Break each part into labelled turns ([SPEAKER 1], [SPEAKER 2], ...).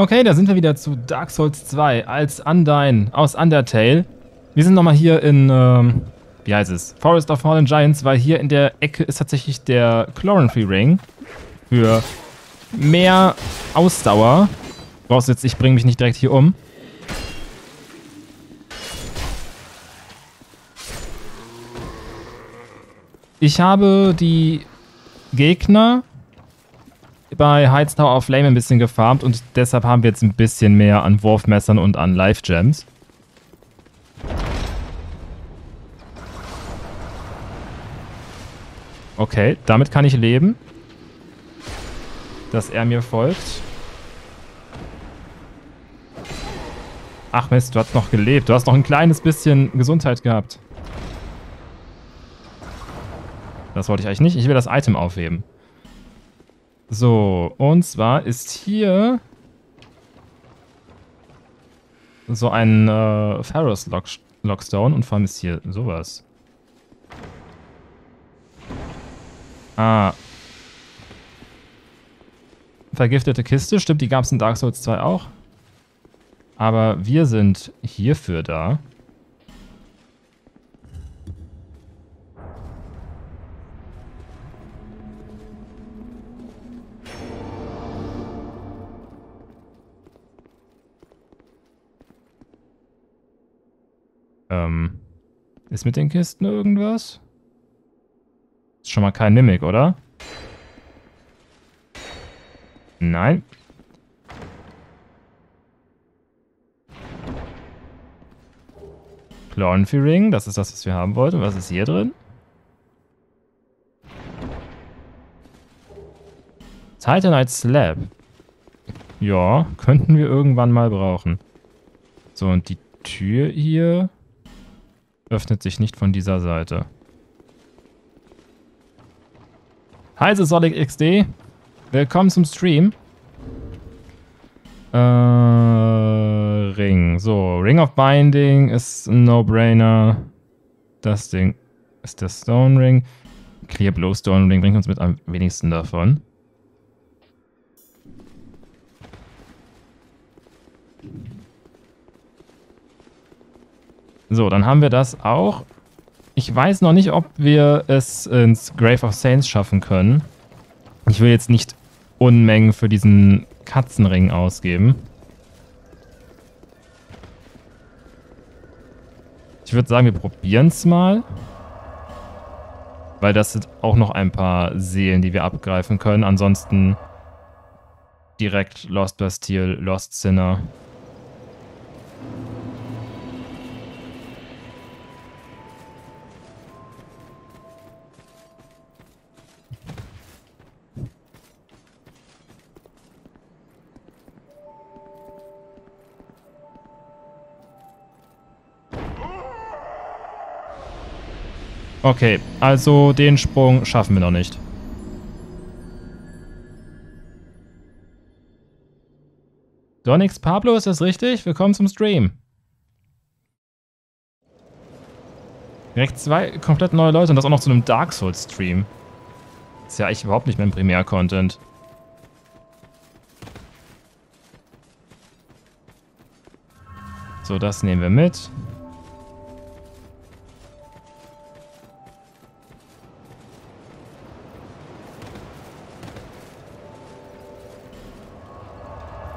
[SPEAKER 1] Okay, da sind wir wieder zu Dark Souls 2 als Undyne aus Undertale. Wir sind nochmal hier in, ähm, wie heißt es? Forest of Fallen Giants, weil hier in der Ecke ist tatsächlich der Chlorantree Ring für mehr Ausdauer. Brauchst jetzt, ich bringe mich nicht direkt hier um. Ich habe die Gegner bei Heights Tower of Flame ein bisschen gefarmt und deshalb haben wir jetzt ein bisschen mehr an Wurfmessern und an Life Gems. Okay, damit kann ich leben. Dass er mir folgt. Ach Mist, du hast noch gelebt. Du hast noch ein kleines bisschen Gesundheit gehabt. Das wollte ich eigentlich nicht. Ich will das Item aufheben. So, und zwar ist hier so ein äh, Pharaohs Lock Lockstone und vor allem ist hier sowas. Ah. Vergiftete Kiste, stimmt, die gab es in Dark Souls 2 auch. Aber wir sind hierfür da. Ähm, ist mit den Kisten irgendwas? Ist schon mal kein Mimic, oder? Nein. Clonfy Ring, das ist das, was wir haben wollten. Was ist hier drin? Titanite Slab. Ja, könnten wir irgendwann mal brauchen. So, und die Tür hier öffnet sich nicht von dieser Seite. Hi, Sonic XD. Willkommen zum Stream. Äh, Ring. So, Ring of Binding ist ein No-Brainer. Das Ding ist der Stone Ring. Clear Blue Stone Ring bringt uns mit am wenigsten davon. So, dann haben wir das auch. Ich weiß noch nicht, ob wir es ins Grave of Saints schaffen können. Ich will jetzt nicht Unmengen für diesen Katzenring ausgeben. Ich würde sagen, wir probieren es mal. Weil das sind auch noch ein paar Seelen, die wir abgreifen können. Ansonsten direkt Lost Bastille, Lost Sinner. Okay, also den Sprung schaffen wir noch nicht. Donix Pablo, ist das richtig? Willkommen zum Stream. Direkt zwei komplett neue Leute und das auch noch zu einem Dark Souls Stream. Ist ja eigentlich überhaupt nicht mehr im Primär-Content. So, das nehmen wir mit.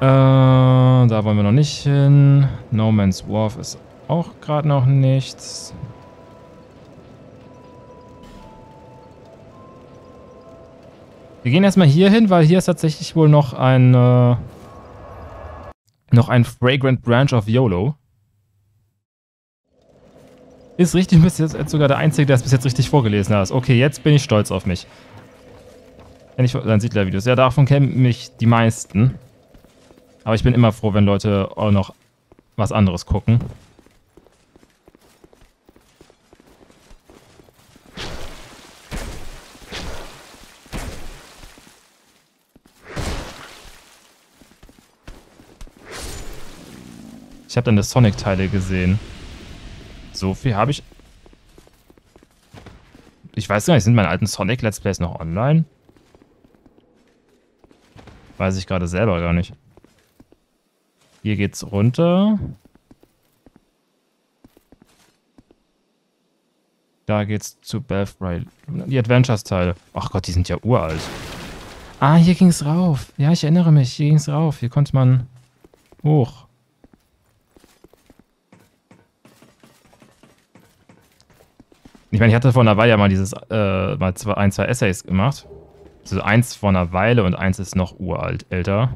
[SPEAKER 1] Äh, da wollen wir noch nicht hin. No Man's Wharf ist auch gerade noch nichts. Wir gehen erstmal hier hin, weil hier ist tatsächlich wohl noch ein äh, noch ein Fragrant Branch of YOLO. Ist richtig, du bist jetzt sogar der Einzige, der es bis jetzt richtig vorgelesen hat. Okay, jetzt bin ich stolz auf mich. Wenn ich dann Siedler-Videos. Ja, davon kennen mich die meisten. Aber ich bin immer froh, wenn Leute auch noch was anderes gucken. Ich habe dann das Sonic-Teile gesehen. So viel habe ich... Ich weiß gar nicht, sind meine alten Sonic-Let's Plays noch online? Weiß ich gerade selber gar nicht. Hier geht's runter. Da geht's zu Belfry. Die Adventures-Teile. Ach Gott, die sind ja uralt. Ah, hier ging's rauf. Ja, ich erinnere mich. Hier ging's rauf. Hier konnte man hoch. Ich meine, ich hatte vor einer Weile ja mal dieses, äh, mal zwei, ein, zwei Essays gemacht. Also eins vor einer Weile und eins ist noch uralt, älter.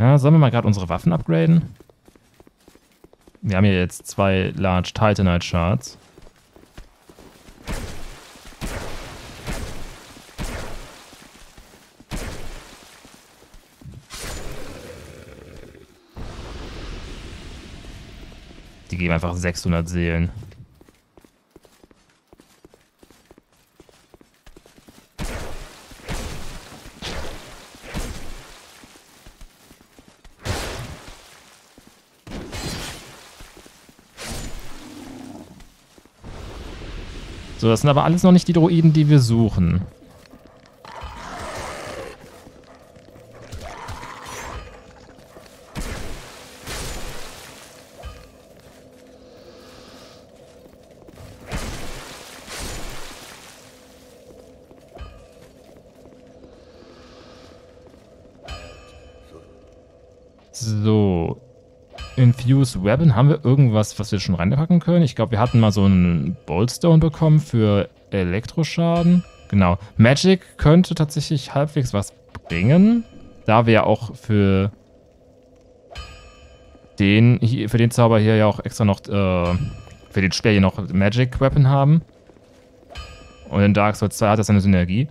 [SPEAKER 1] Ja, sollen wir mal gerade unsere Waffen upgraden? Wir haben hier jetzt zwei Large Titanite Shards. Die geben einfach 600 Seelen. So, das sind aber alles noch nicht die Droiden, die wir suchen. Weapon, haben wir irgendwas, was wir schon reinpacken können? Ich glaube, wir hatten mal so einen Boltstone bekommen für Elektroschaden. Genau. Magic könnte tatsächlich halbwegs was bringen. Da wir ja auch für den, für den Zauber hier ja auch extra noch, äh, für den Speer hier noch Magic Weapon haben. Und in Dark Souls 2 hat das eine Synergie.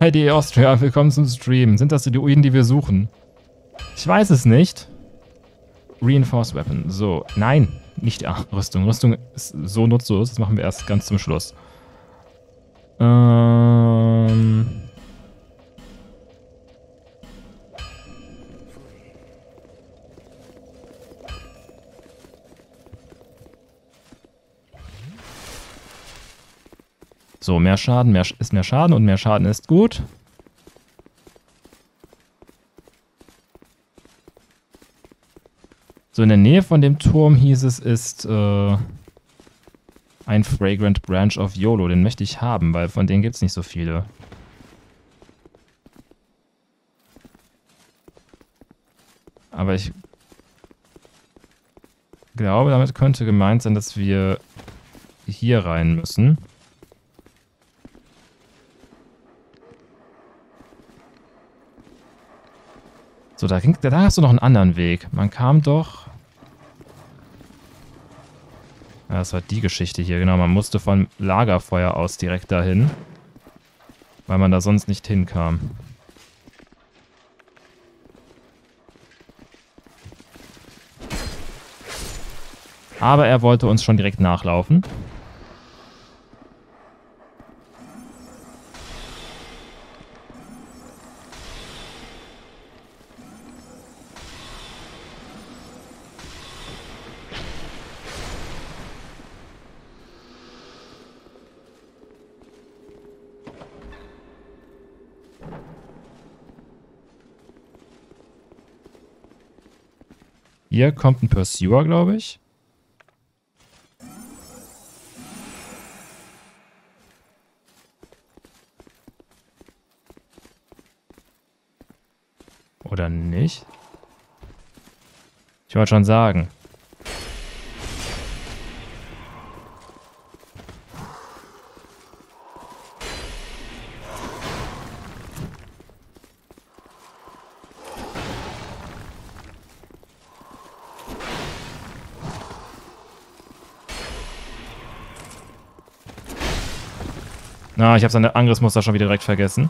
[SPEAKER 1] Hey, die Austria, willkommen zum Stream. Sind das die Druiden, die wir suchen? Ich weiß es nicht. Reinforced Weapon. So, nein, nicht ja, Rüstung. Rüstung ist so nutzlos. Das machen wir erst ganz zum Schluss. Ähm... So, mehr Schaden mehr, ist mehr Schaden und mehr Schaden ist gut. So, in der Nähe von dem Turm hieß es, ist äh, ein Fragrant Branch of YOLO. Den möchte ich haben, weil von denen gibt es nicht so viele. Aber ich glaube, damit könnte gemeint sein, dass wir hier rein müssen. So, da, ging, da hast du noch einen anderen Weg. Man kam doch... Ja, das war die Geschichte hier, genau. Man musste vom Lagerfeuer aus direkt dahin. Weil man da sonst nicht hinkam. Aber er wollte uns schon direkt nachlaufen. Hier kommt ein Pursuer, glaube ich. Oder nicht? Ich wollte schon sagen. Na, ah, ich habe seine Angriffsmuster schon wieder direkt vergessen.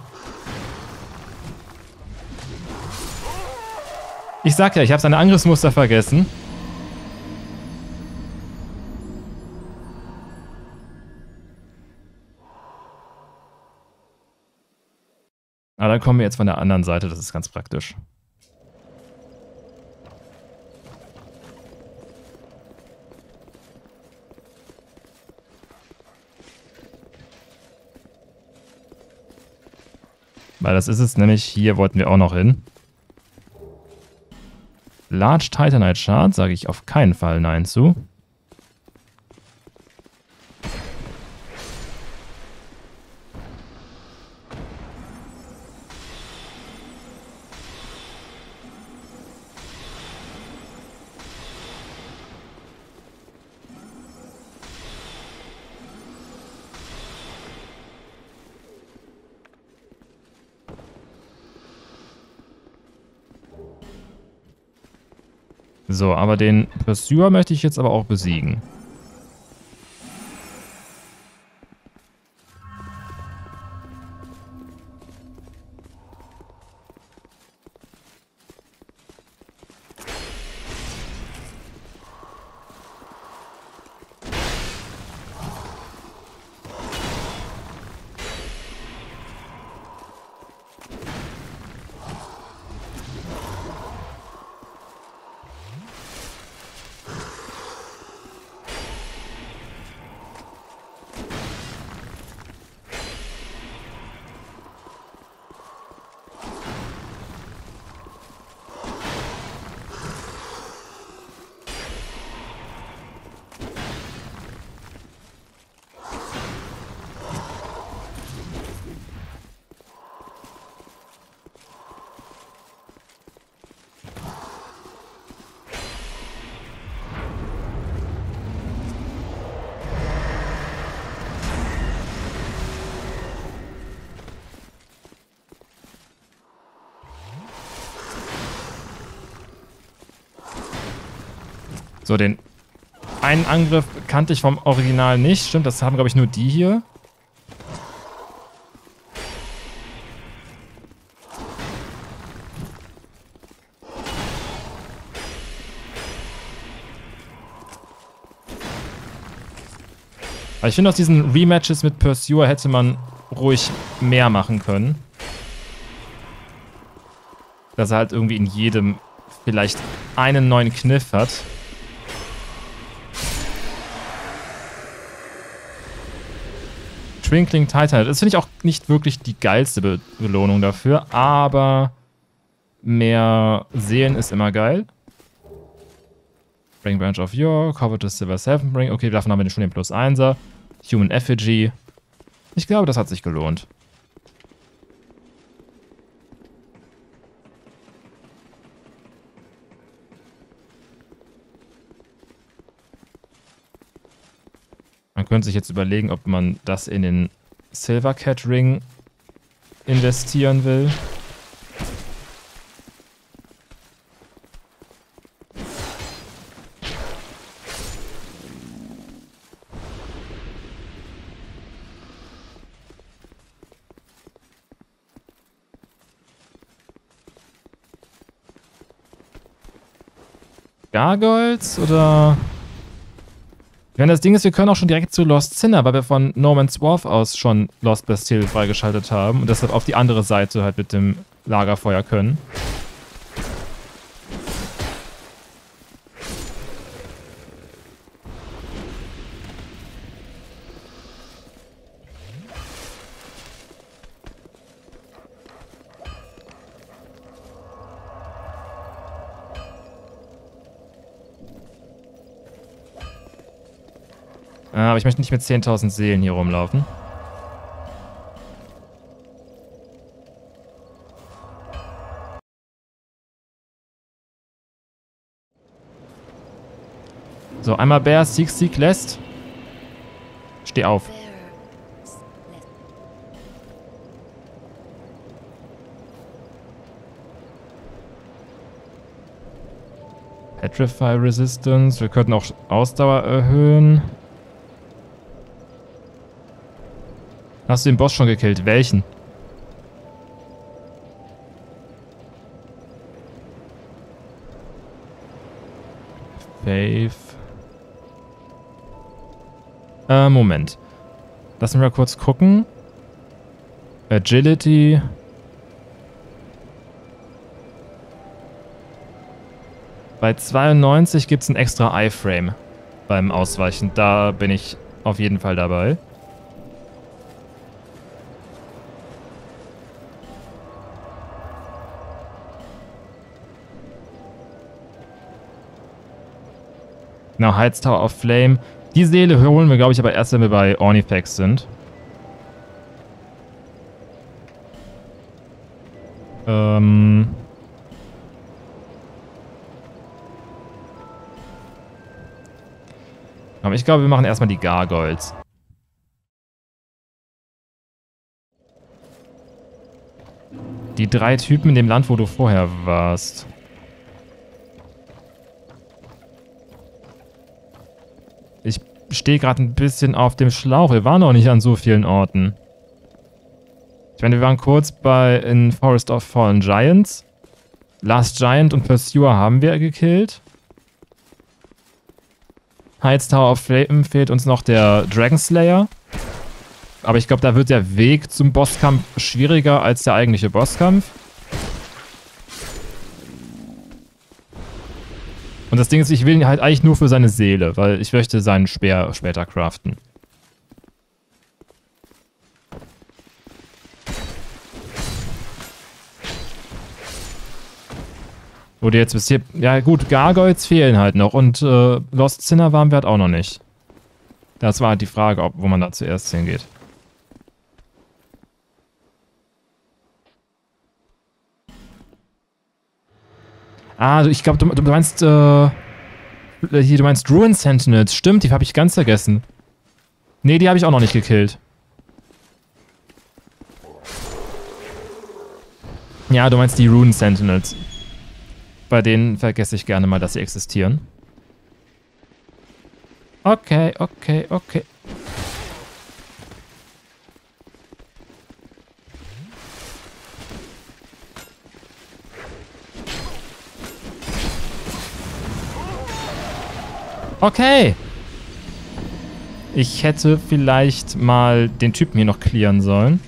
[SPEAKER 1] Ich sag ja, ich habe seine Angriffsmuster vergessen. Aber dann kommen wir jetzt von der anderen Seite, das ist ganz praktisch. Weil das ist es nämlich, hier wollten wir auch noch hin. Large Titanite Shard sage ich auf keinen Fall Nein zu. So, aber den Pursuer möchte ich jetzt aber auch besiegen. So, den einen Angriff kannte ich vom Original nicht. Stimmt, das haben, glaube ich, nur die hier. Aber ich finde, aus diesen Rematches mit Pursuer hätte man ruhig mehr machen können. Dass er halt irgendwie in jedem vielleicht einen neuen Kniff hat. Twinkling Titan. Das finde ich auch nicht wirklich die geilste Be Belohnung dafür, aber mehr Seelen ist immer geil. Bring Branch of York, Covetous Silver Seven Bring. Okay, davon haben wir schon den Plus 1er. Human Effigy. Ich glaube, das hat sich gelohnt. Könnte sich jetzt überlegen, ob man das in den Silver Cat Ring investieren will. Gargoyles oder wenn das Ding ist, wir können auch schon direkt zu Lost Sinner, weil wir von Norman's Wharf aus schon Lost Bastille freigeschaltet haben und deshalb auf die andere Seite halt mit dem Lagerfeuer können. Aber ich möchte nicht mit 10.000 Seelen hier rumlaufen. So, einmal Bär, Sieg, Sieg, lässt. Steh auf. Petrify Resistance. Wir könnten auch Ausdauer erhöhen. Hast du den Boss schon gekillt? Welchen? Faith. Äh, Moment. Lassen wir mal kurz gucken. Agility. Bei 92 gibt es ein extra iFrame beim Ausweichen. Da bin ich auf jeden Fall dabei. Genau, Heights Tower of Flame. Die Seele holen wir, glaube ich, aber erst, wenn wir bei Ornifex sind. Ähm... Ich glaube, wir machen erstmal die Gargoyles. Die drei Typen in dem Land, wo du vorher warst. Stehe gerade ein bisschen auf dem Schlauch. Wir waren noch nicht an so vielen Orten. Ich meine, wir waren kurz bei in Forest of Fallen Giants. Last Giant und Pursuer haben wir gekillt. Heights Tower of Flame fehlt uns noch der Dragon Slayer. Aber ich glaube, da wird der Weg zum Bosskampf schwieriger als der eigentliche Bosskampf. Und das Ding ist, ich will ihn halt eigentlich nur für seine Seele, weil ich möchte seinen Speer später craften. Wurde jetzt bis hier... Ja gut, Gargoyles fehlen halt noch und äh, Lost Sinner waren wir halt auch noch nicht. Das war halt die Frage, ob, wo man da zuerst hingeht. Ah, ich glaube, du, du, meinst, äh, hier, du meinst Ruin Sentinels. Stimmt, die habe ich ganz vergessen. Nee, die habe ich auch noch nicht gekillt. Ja, du meinst die Rune Sentinels. Bei denen vergesse ich gerne mal, dass sie existieren. Okay, okay, okay. Okay. Ich hätte vielleicht mal den Typen hier noch clearen sollen.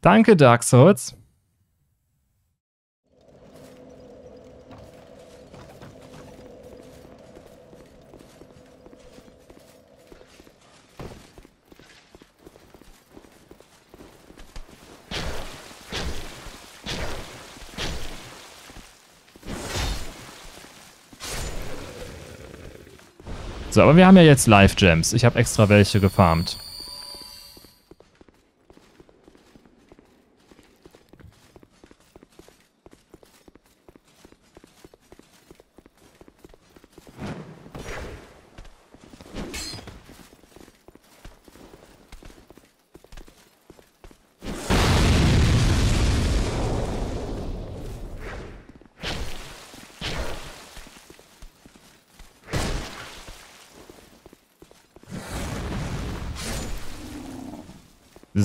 [SPEAKER 1] Danke, Dark Souls. So, aber wir haben ja jetzt Live-Gems. Ich habe extra welche gefarmt.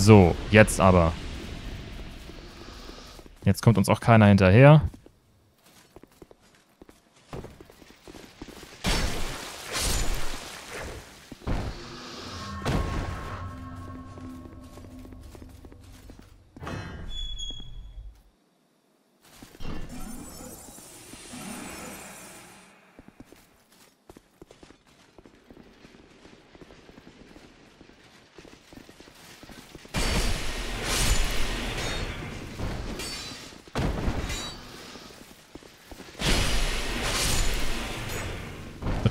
[SPEAKER 1] So, jetzt aber. Jetzt kommt uns auch keiner hinterher.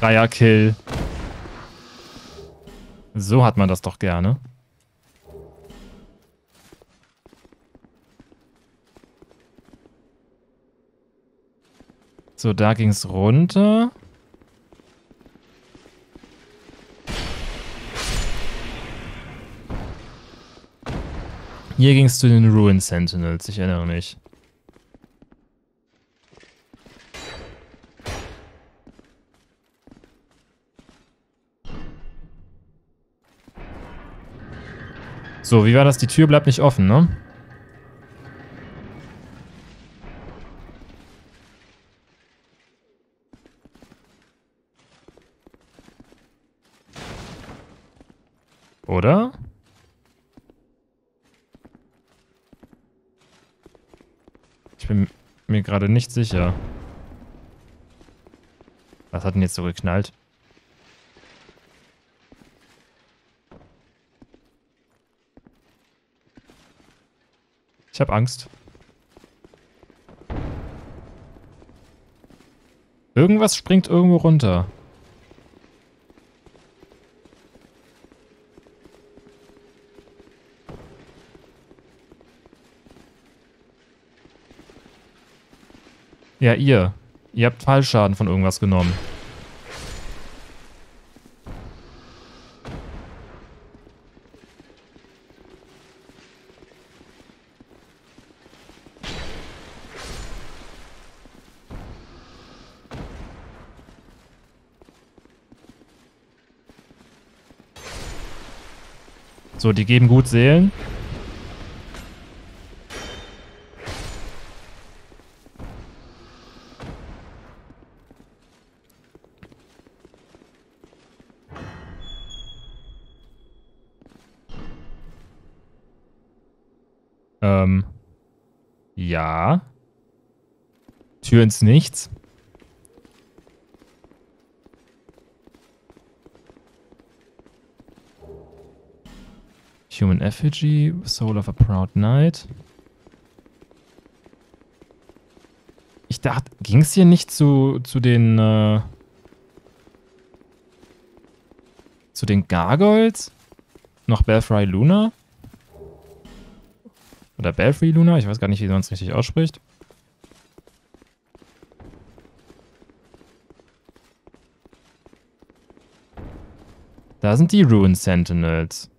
[SPEAKER 1] Dreierkill. So hat man das doch gerne. So, da ging es runter. Hier ging es zu den Ruin Sentinels, ich erinnere mich. So, wie war das? Die Tür bleibt nicht offen, ne? Oder? Ich bin mir gerade nicht sicher. Was hat denn jetzt so geknallt? Habe Angst. Irgendwas springt irgendwo runter. Ja, ihr. Ihr habt Fallschaden von irgendwas genommen. So, die geben gut Seelen. Ähm. Ja. Tür ins Nichts. Human Effigy, Soul of a Proud Knight. Ich dachte, ging es hier nicht zu, zu den, äh, zu den Gargoyles? Noch Belfry Luna? Oder Belfry Luna? Ich weiß gar nicht, wie man es richtig ausspricht. Da sind die Rune Sentinels.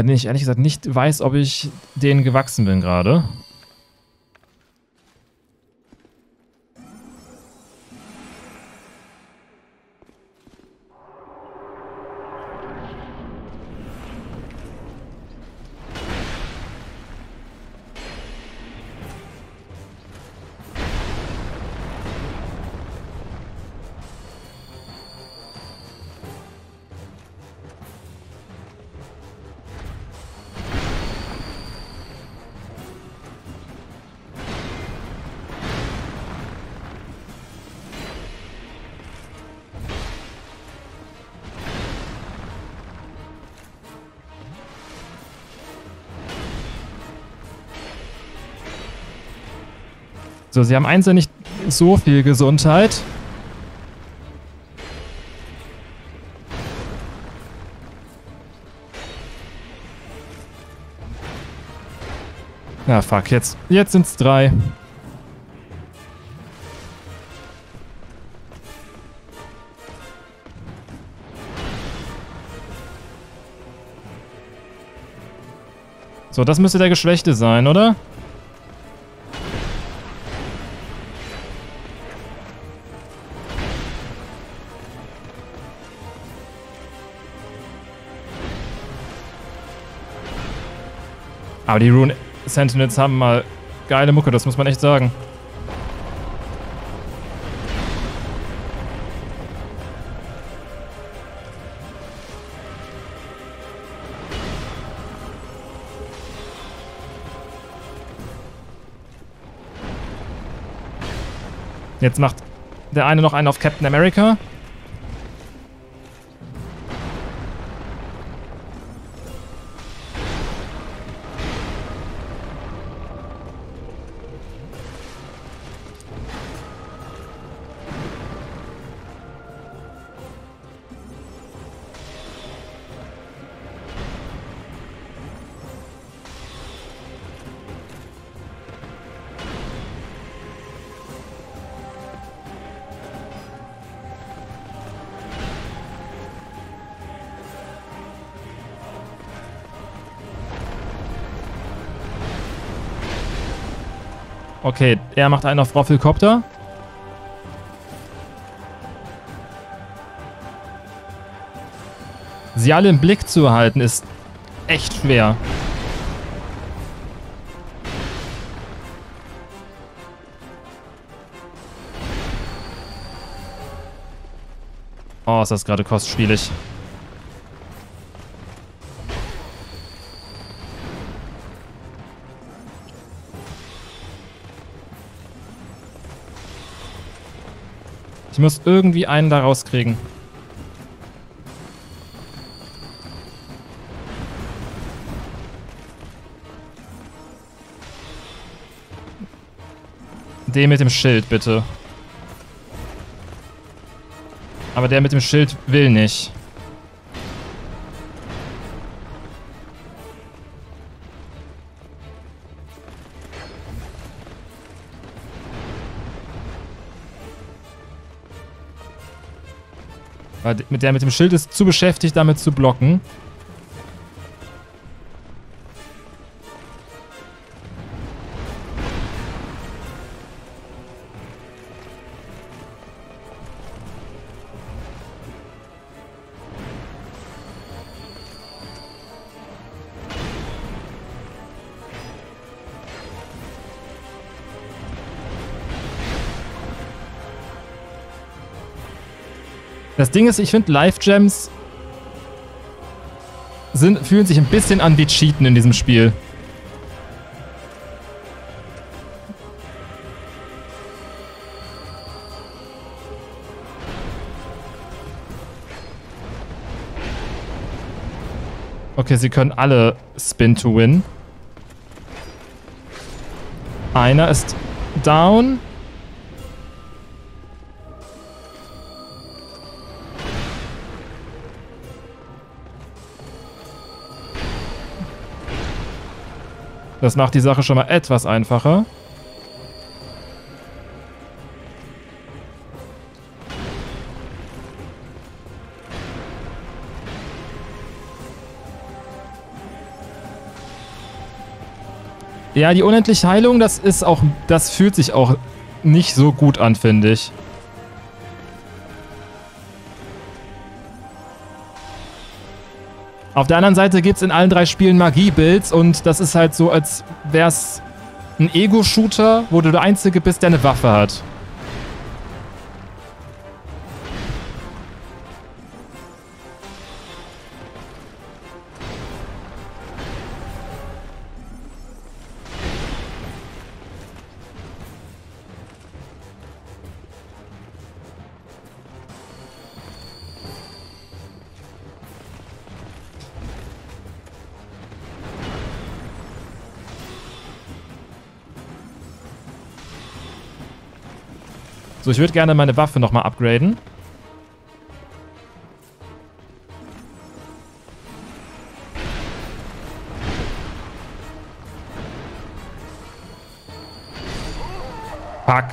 [SPEAKER 1] Bei denen ich ehrlich gesagt nicht weiß, ob ich denen gewachsen bin gerade. So, sie haben einzeln nicht so viel Gesundheit. Ja, fuck, jetzt, jetzt sind's drei. So, das müsste der Geschwächte sein, oder? Aber die Rune Sentinels haben mal geile Mucke, das muss man echt sagen. Jetzt macht der eine noch einen auf Captain America. Okay, er macht einen auf Roffelkopter. Sie alle im Blick zu erhalten, ist echt schwer. Oh, ist das gerade kostspielig. Ich muss irgendwie einen da rauskriegen. Den mit dem Schild, bitte. Aber der mit dem Schild will nicht. Weil mit der mit dem Schild ist zu beschäftigt, damit zu blocken. Das Ding ist, ich finde Live-Gems fühlen sich ein bisschen an wie Cheaten in diesem Spiel. Okay, sie können alle Spin to Win. Einer ist down. Das macht die Sache schon mal etwas einfacher. Ja, die unendliche Heilung, das ist auch, das fühlt sich auch nicht so gut an, finde ich. Auf der anderen Seite gibt es in allen drei Spielen Magie-Builds und das ist halt so, als wäre es ein Ego-Shooter, wo du der Einzige bist, der eine Waffe hat. So, ich würde gerne meine Waffe nochmal upgraden. Fuck.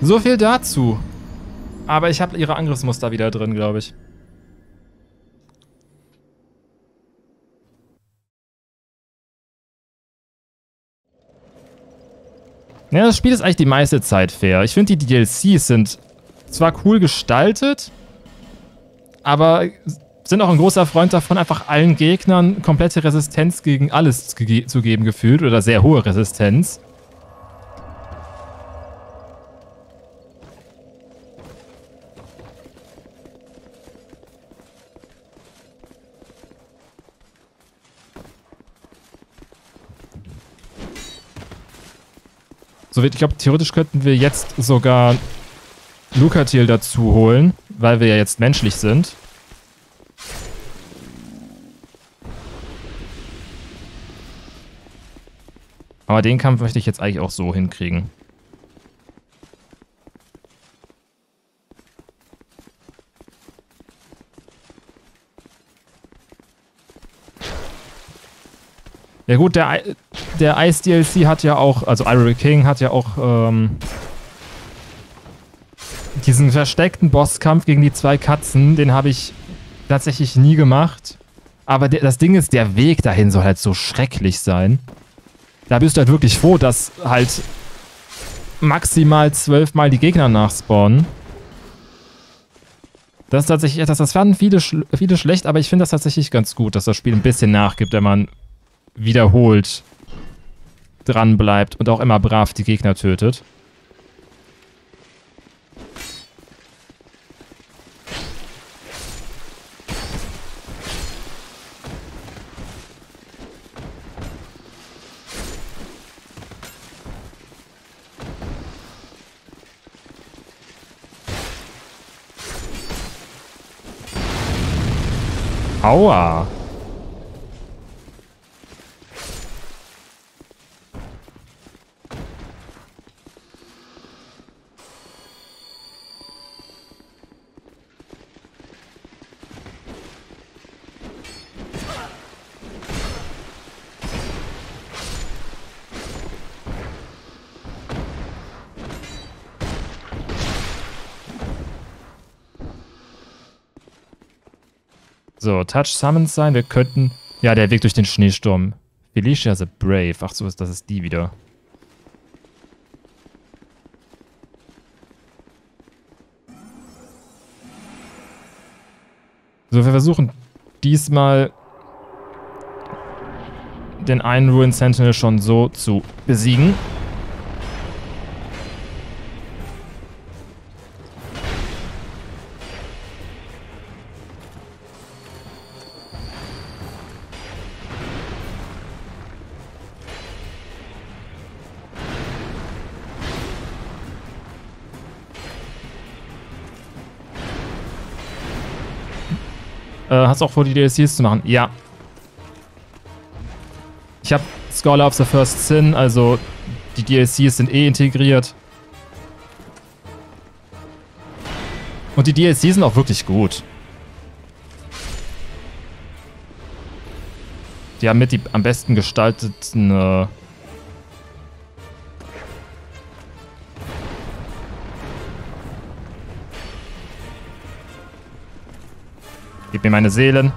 [SPEAKER 1] So viel dazu. Aber ich habe ihre Angriffsmuster wieder drin, glaube ich. Ja, das Spiel ist eigentlich die meiste Zeit fair. Ich finde, die DLCs sind zwar cool gestaltet, aber sind auch ein großer Freund davon, einfach allen Gegnern komplette Resistenz gegen alles zu geben gefühlt oder sehr hohe Resistenz. Ich glaube, theoretisch könnten wir jetzt sogar Lucatil dazu holen, weil wir ja jetzt menschlich sind. Aber den Kampf möchte ich jetzt eigentlich auch so hinkriegen. Ja gut, der, der Ice-DLC hat ja auch, also Ivory King hat ja auch ähm, diesen versteckten Bosskampf gegen die zwei Katzen, den habe ich tatsächlich nie gemacht. Aber der, das Ding ist, der Weg dahin soll halt so schrecklich sein. Da bist du halt wirklich froh, dass halt maximal zwölfmal die Gegner nachspawnen. Das ist tatsächlich etwas, das fanden viele, viele schlecht, aber ich finde das tatsächlich ganz gut, dass das Spiel ein bisschen nachgibt, wenn man wiederholt dran bleibt und auch immer brav die Gegner tötet. Aua. So, Touch Summons sein. Wir könnten... Ja, der Weg durch den Schneesturm. Felicia the Brave. Ach so, das ist die wieder. So, wir versuchen diesmal den einen Ruin Sentinel schon so zu besiegen. Hast auch vor, die DLCs zu machen? Ja. Ich habe Scholar of the First Sin, also die DLCs sind eh integriert. Und die DLCs sind auch wirklich gut. Die haben mit die am besten gestalteten äh, Gib mir meine Seelen.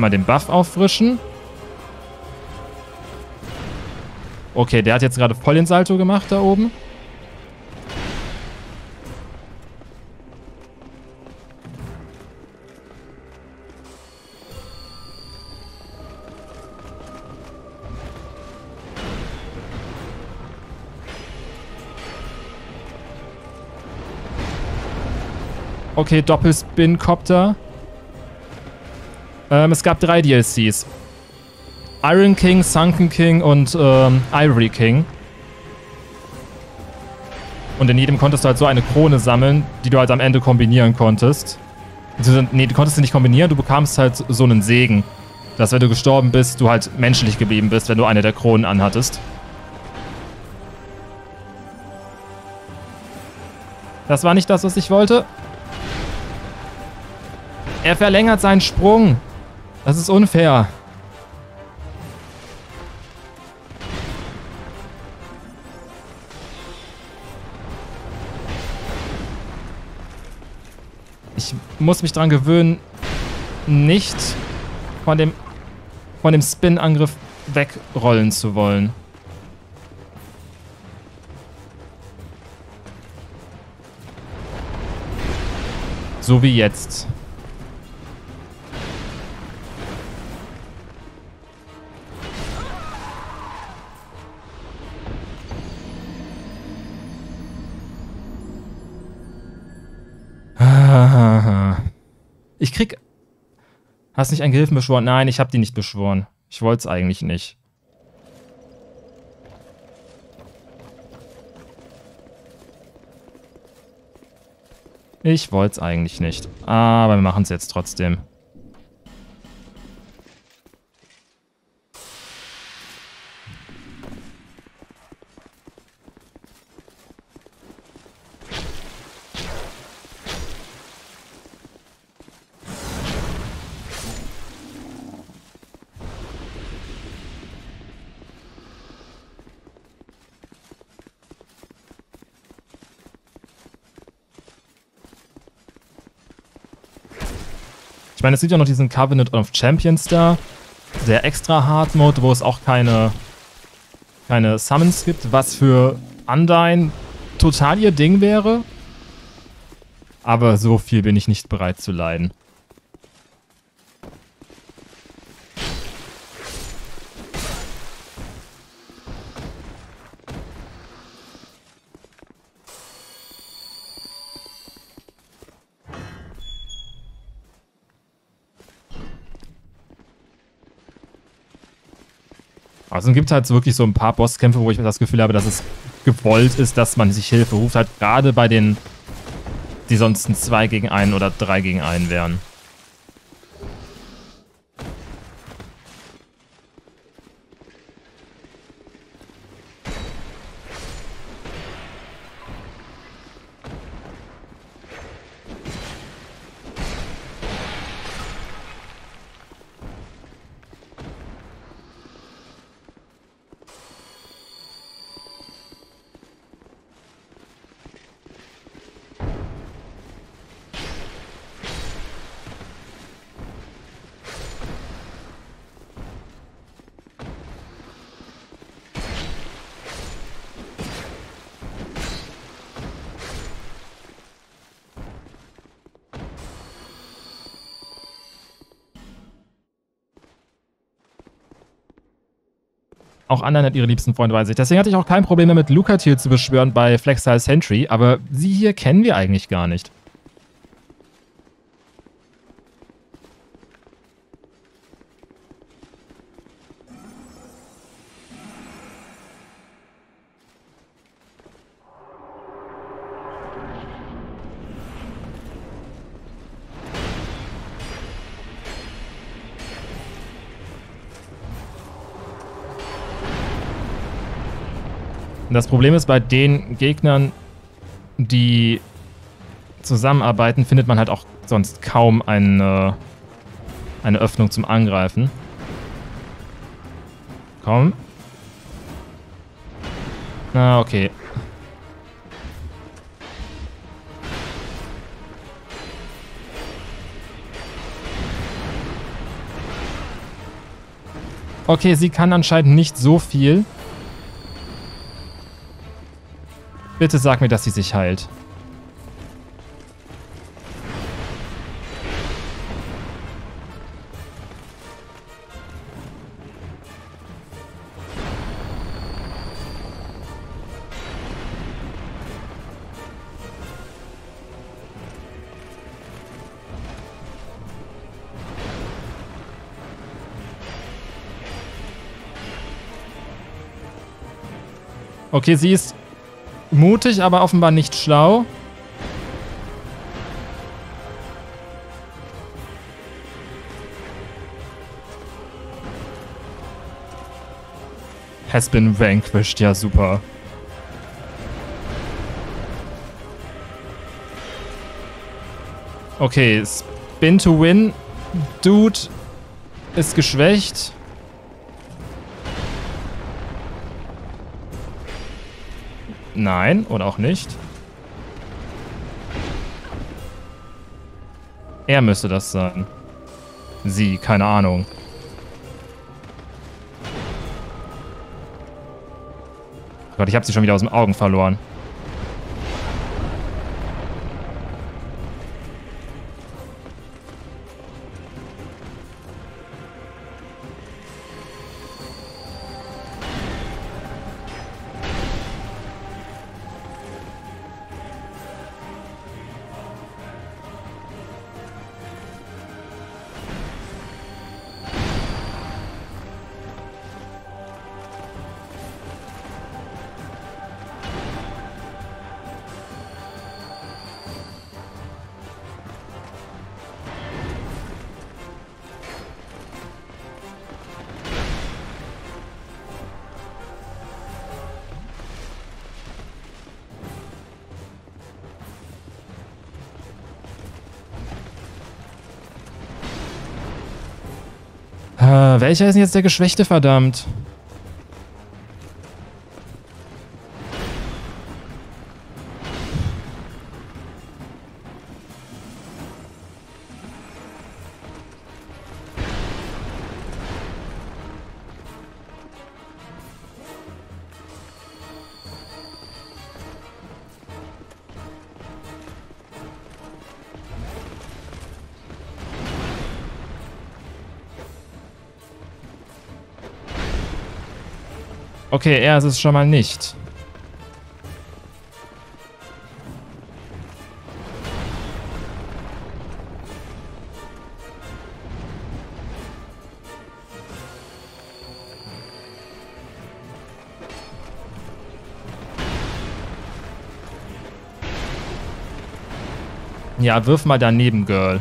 [SPEAKER 1] Einmal den Buff auffrischen. Okay, der hat jetzt gerade voll den Salto gemacht da oben. Okay, Doppelspin-Copter. Ähm, es gab drei DLCs. Iron King, Sunken King und ähm, Ivory King. Und in jedem konntest du halt so eine Krone sammeln, die du halt am Ende kombinieren konntest. Nee, du konntest sie nicht kombinieren, du bekamst halt so einen Segen. Dass wenn du gestorben bist, du halt menschlich geblieben bist, wenn du eine der Kronen anhattest. Das war nicht das, was ich wollte. Er verlängert seinen Sprung. Das ist unfair. Ich muss mich daran gewöhnen, nicht von dem, von dem Spin-Angriff wegrollen zu wollen. So wie jetzt. Hast nicht einen Gehilfen beschworen? Nein, ich habe die nicht beschworen. Ich wollte es eigentlich nicht. Ich wollte es eigentlich nicht. Aber wir machen es jetzt trotzdem. Es gibt ja noch diesen Covenant of Champions da. Der extra Hard Mode, wo es auch keine, keine Summons gibt, was für Undyne total ihr Ding wäre. Aber so viel bin ich nicht bereit zu leiden. Gibt halt wirklich so ein paar Bosskämpfe, wo ich das Gefühl habe, dass es gewollt ist, dass man sich Hilfe ruft. Halt gerade bei den die sonst ein 2 gegen 1 oder 3 gegen 1 wären. Auch anderen hat ihre liebsten Freunde bei sich. Deswegen hatte ich auch kein Problem damit, Lucatil zu beschwören bei Flexile Sentry, aber sie hier kennen wir eigentlich gar nicht. Das Problem ist, bei den Gegnern, die zusammenarbeiten, findet man halt auch sonst kaum eine, eine Öffnung zum Angreifen. Komm. Na, okay. Okay, sie kann anscheinend nicht so viel. Bitte sag mir, dass sie sich heilt. Okay, sie ist Mutig, aber offenbar nicht schlau. Has been vanquished, ja super. Okay, Spin to win. Dude ist geschwächt. Nein, oder auch nicht. Er müsste das sein. Sie, keine Ahnung. Gott, ich habe sie schon wieder aus den Augen verloren. Welcher ist denn jetzt der Geschwächte, verdammt? Okay, er ist es schon mal nicht. Ja, wirf mal daneben, Girl.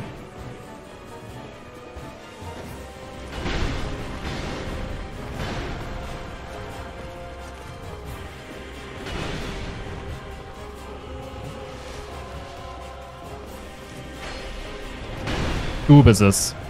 [SPEAKER 1] Du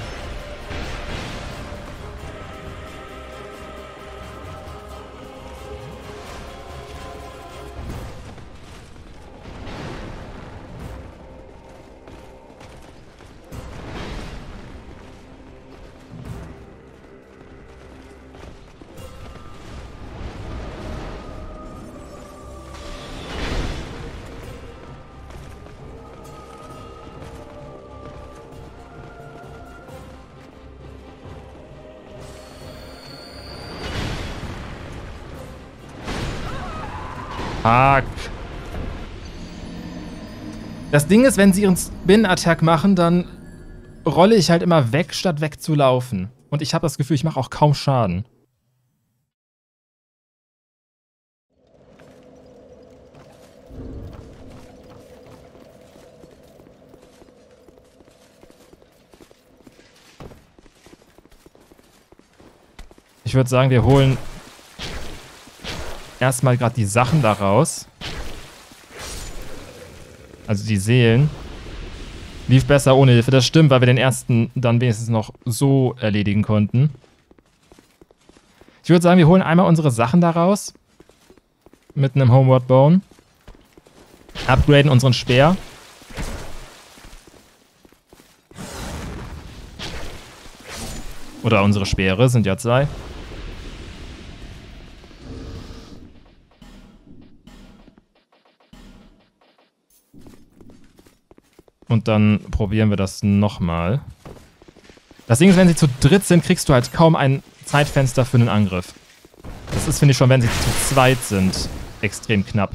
[SPEAKER 1] Das Ding ist, wenn sie ihren Spin-Attack machen, dann rolle ich halt immer weg, statt wegzulaufen. Und ich habe das Gefühl, ich mache auch kaum Schaden. Ich würde sagen, wir holen erstmal gerade die Sachen daraus. Also die Seelen. Lief besser ohne Hilfe. Das stimmt, weil wir den ersten dann wenigstens noch so erledigen konnten. Ich würde sagen, wir holen einmal unsere Sachen daraus. Mit einem Homeward Bone. Upgraden unseren Speer. Oder unsere Speere, sind ja zwei. Und dann probieren wir das nochmal. Das Ding ist, wenn sie zu dritt sind, kriegst du halt kaum ein Zeitfenster für einen Angriff. Das ist, finde ich schon, wenn sie zu zweit sind, extrem knapp.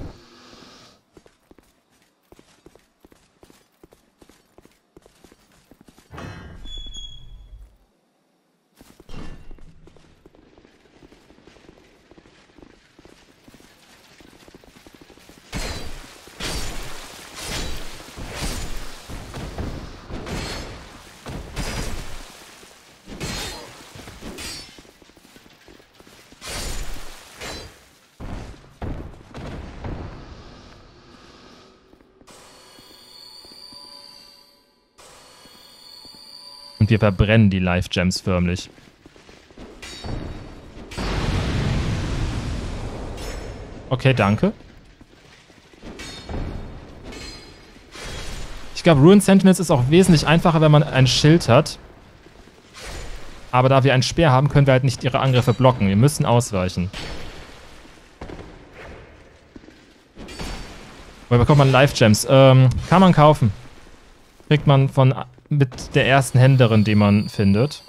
[SPEAKER 1] Verbrennen die Life Gems förmlich. Okay, danke. Ich glaube, Ruin Sentinels ist auch wesentlich einfacher, wenn man ein Schild hat. Aber da wir einen Speer haben, können wir halt nicht ihre Angriffe blocken. Wir müssen ausweichen. Woher bekommt man Life Gems? Ähm, kann man kaufen. Kriegt man von mit der ersten Händlerin, die man findet.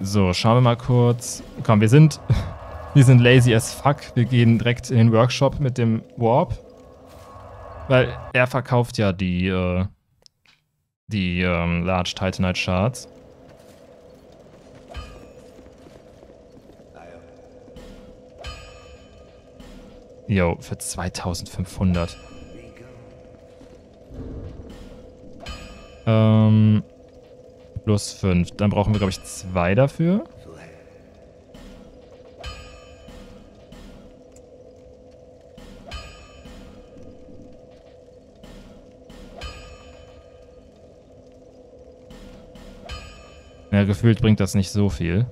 [SPEAKER 1] So, schauen wir mal kurz. Komm, wir sind wir sind lazy as fuck. Wir gehen direkt in den Workshop mit dem Warp. Weil er verkauft ja die, äh, die ähm, Large Titanite Shards. Jo, für 2500. Ähm, plus 5. Dann brauchen wir, glaube ich, zwei dafür. Gefühlt bringt das nicht so viel.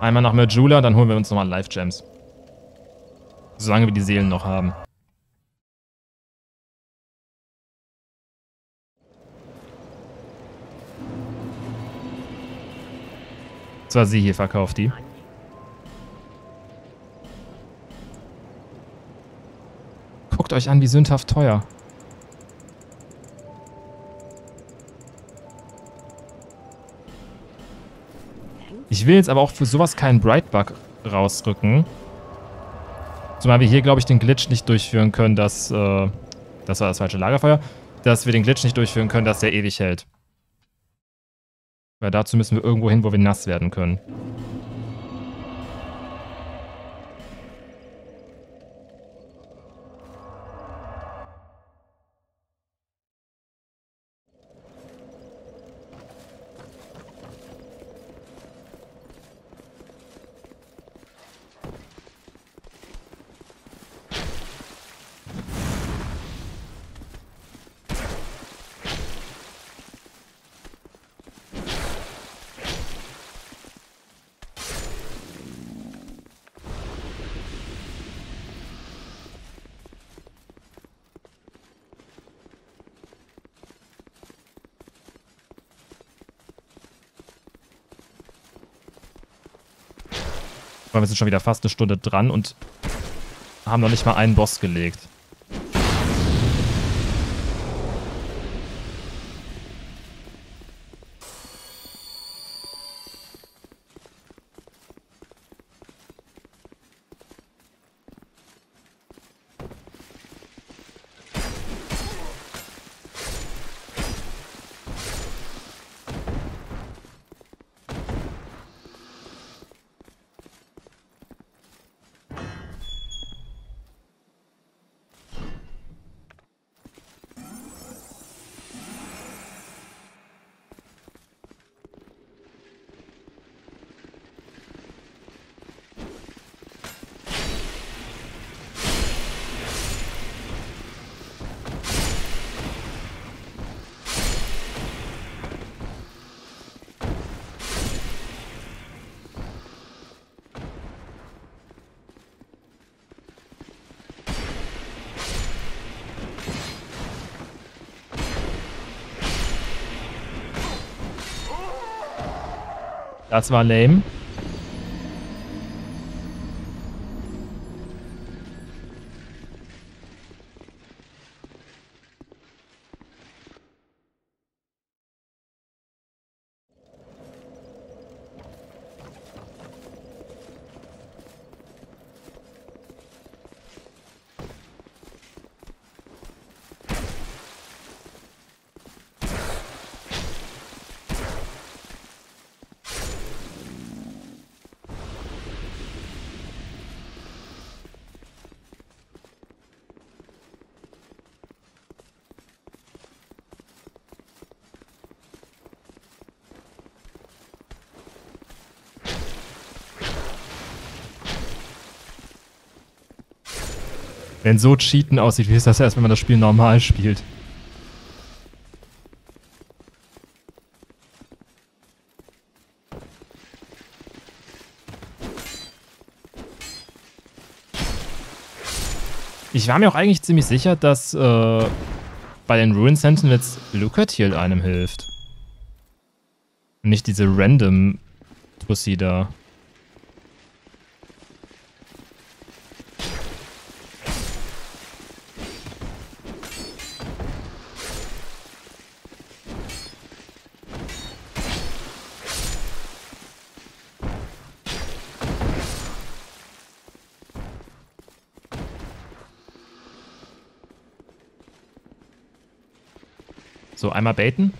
[SPEAKER 1] Einmal nach Merjula, dann holen wir uns nochmal Life Gems. Solange wir die Seelen noch haben. Zwar sie hier verkauft die. Guckt euch an, wie sündhaft teuer. Ich will jetzt aber auch für sowas keinen Brightbug rausrücken. Zumal wir hier, glaube ich, den Glitch nicht durchführen können, dass... Äh, das war das falsche Lagerfeuer. Dass wir den Glitch nicht durchführen können, dass der ewig hält. Weil dazu müssen wir irgendwo hin, wo wir nass werden können. Wir sind schon wieder fast eine Stunde dran und haben noch nicht mal einen Boss gelegt. Das war lame. Wenn so Cheaten aussieht, wie ist das erst, wenn man das Spiel normal spielt? Ich war mir auch eigentlich ziemlich sicher, dass äh, bei den Ruin Sentinels Lucatiel einem hilft. Nicht diese random Tussi da. Einmal baiten.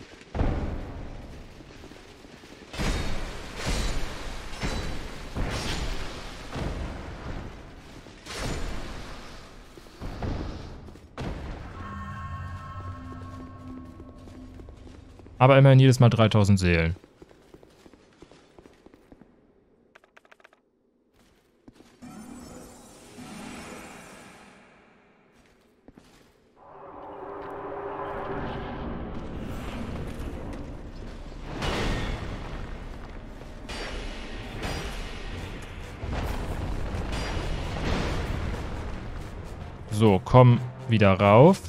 [SPEAKER 1] Aber immerhin jedes Mal 3000 Seelen. Komm wieder rauf.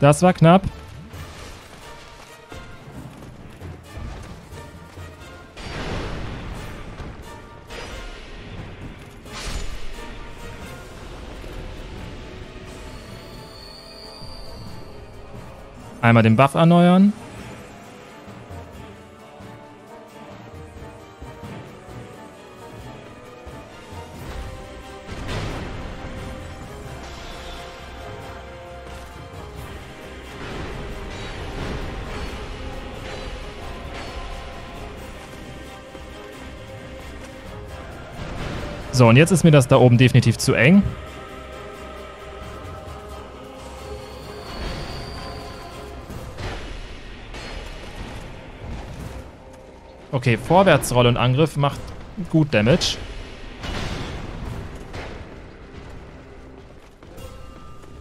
[SPEAKER 1] Das war knapp. Einmal den Buff erneuern. So, und jetzt ist mir das da oben definitiv zu eng. Okay, Vorwärtsrolle und Angriff macht gut Damage.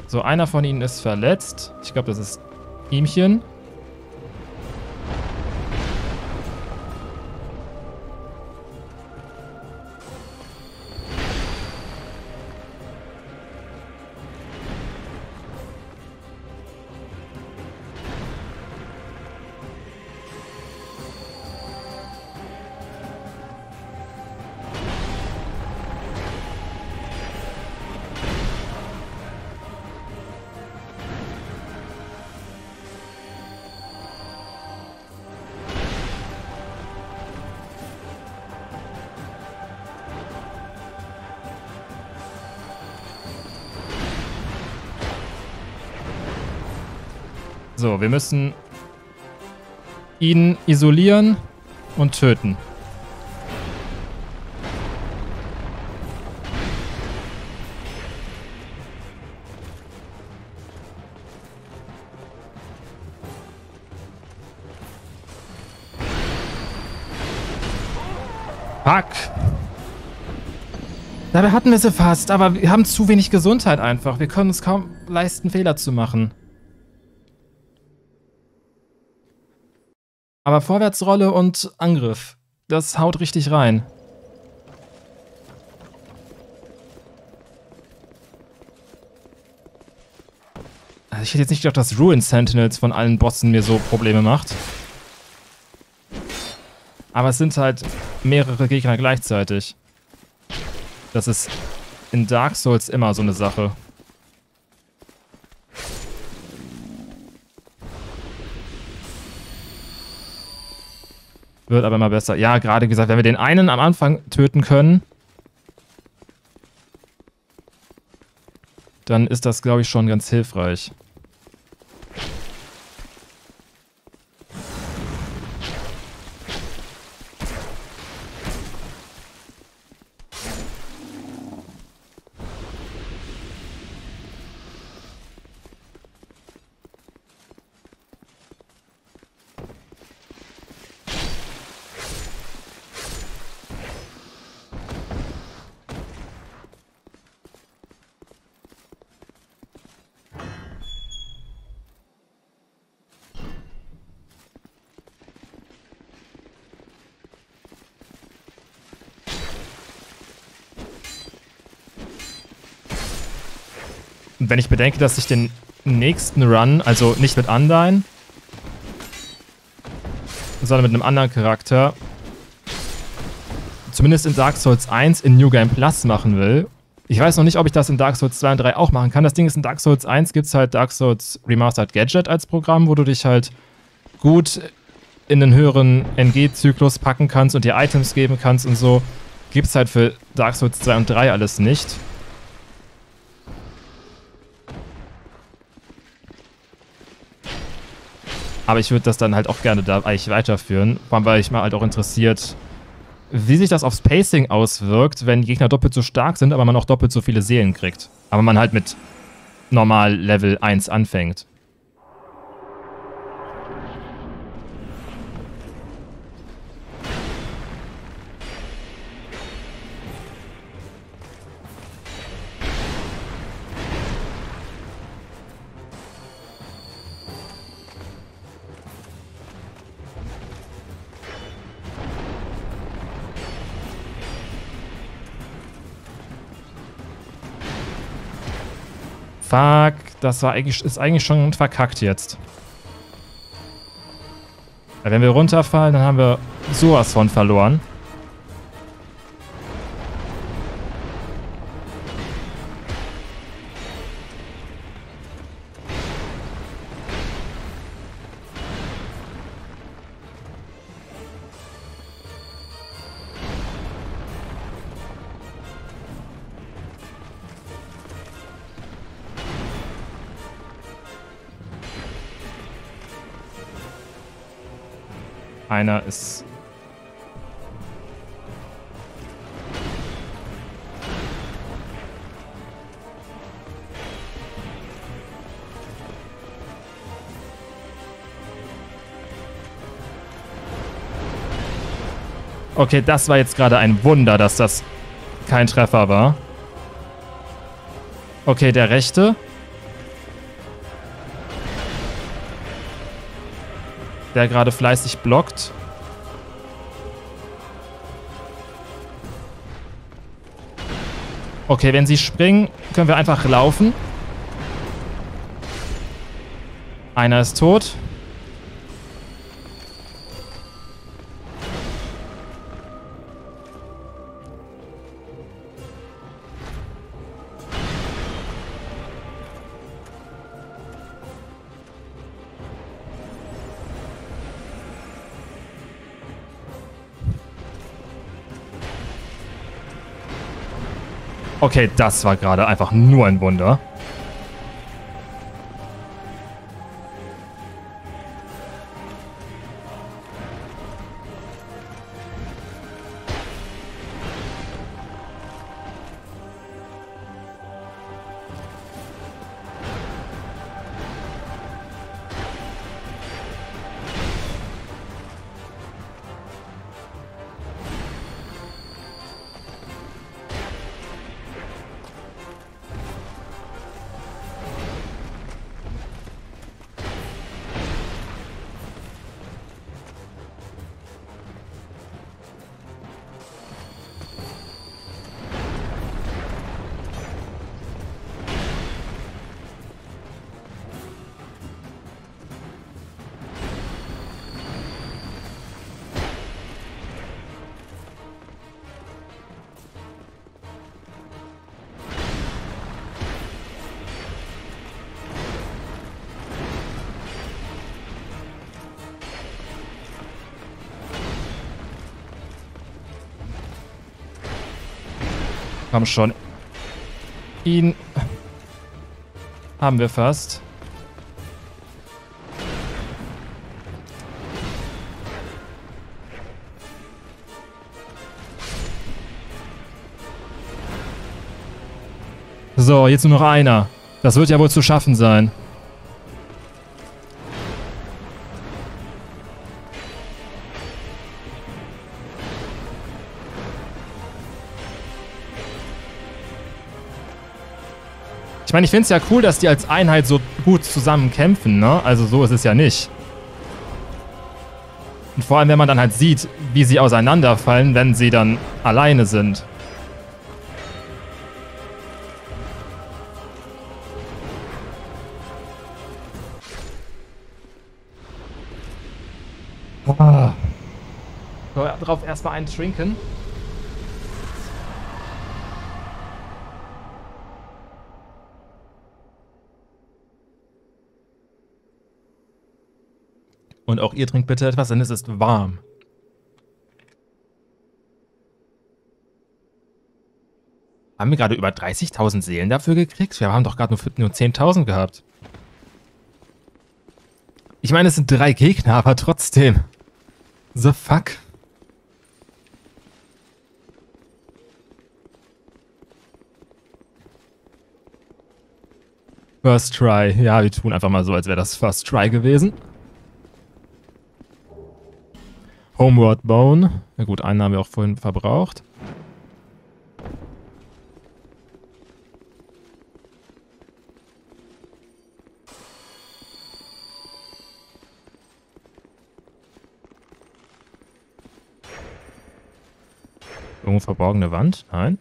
[SPEAKER 1] So, einer von ihnen ist verletzt. Ich glaube, das ist ihmchen. Wir müssen ihn isolieren und töten. Fuck. Dabei hatten wir sie fast, aber wir haben zu wenig Gesundheit einfach. Wir können uns kaum leisten, Fehler zu machen. Aber Vorwärtsrolle und Angriff, das haut richtig rein. Also ich hätte jetzt nicht gedacht, dass Ruin Sentinels von allen Bossen mir so Probleme macht. Aber es sind halt mehrere Gegner gleichzeitig. Das ist in Dark Souls immer so eine Sache. Wird aber immer besser. Ja, gerade gesagt, wenn wir den einen am Anfang töten können, dann ist das, glaube ich, schon ganz hilfreich. Wenn ich bedenke, dass ich den nächsten Run, also nicht mit Undyne, sondern mit einem anderen Charakter, zumindest in Dark Souls 1 in New Game Plus machen will. Ich weiß noch nicht, ob ich das in Dark Souls 2 und 3 auch machen kann. Das Ding ist, in Dark Souls 1 gibt es halt Dark Souls Remastered Gadget als Programm, wo du dich halt gut in den höheren NG-Zyklus packen kannst und dir Items geben kannst und so. Gibt es halt für Dark Souls 2 und 3 alles nicht. Aber ich würde das dann halt auch gerne da eigentlich weiterführen. Vor allem, weil ich mal halt auch interessiert, wie sich das aufs Pacing auswirkt, wenn Gegner doppelt so stark sind, aber man auch doppelt so viele Seelen kriegt. Aber man halt mit normal Level 1 anfängt. Fuck, das war eigentlich, ist eigentlich schon verkackt jetzt. Wenn wir runterfallen, dann haben wir sowas von verloren. Einer ist... Okay, das war jetzt gerade ein Wunder, dass das kein Treffer war. Okay, der rechte. Der gerade fleißig blockt. Okay, wenn sie springen, können wir einfach laufen. Einer ist tot. Okay, das war gerade einfach nur ein Wunder. Komm schon. Ihn haben wir fast. So, jetzt nur noch einer. Das wird ja wohl zu schaffen sein. Meine, ich finde es ja cool, dass die als Einheit so gut zusammen kämpfen, ne? Also so ist es ja nicht. Und vor allem, wenn man dann halt sieht, wie sie auseinanderfallen, wenn sie dann alleine sind. Ah. So, drauf erstmal einen trinken. Und auch ihr trinkt bitte etwas, denn es ist warm. Haben wir gerade über 30.000 Seelen dafür gekriegt? Wir haben doch gerade nur, nur 10.000 gehabt. Ich meine, es sind drei Gegner, aber trotzdem. The fuck? First Try. Ja, wir tun einfach mal so, als wäre das First Try gewesen. Homeward Bone. Na gut, einen haben wir auch vorhin verbraucht. Irgendwo verborgene Wand? Nein.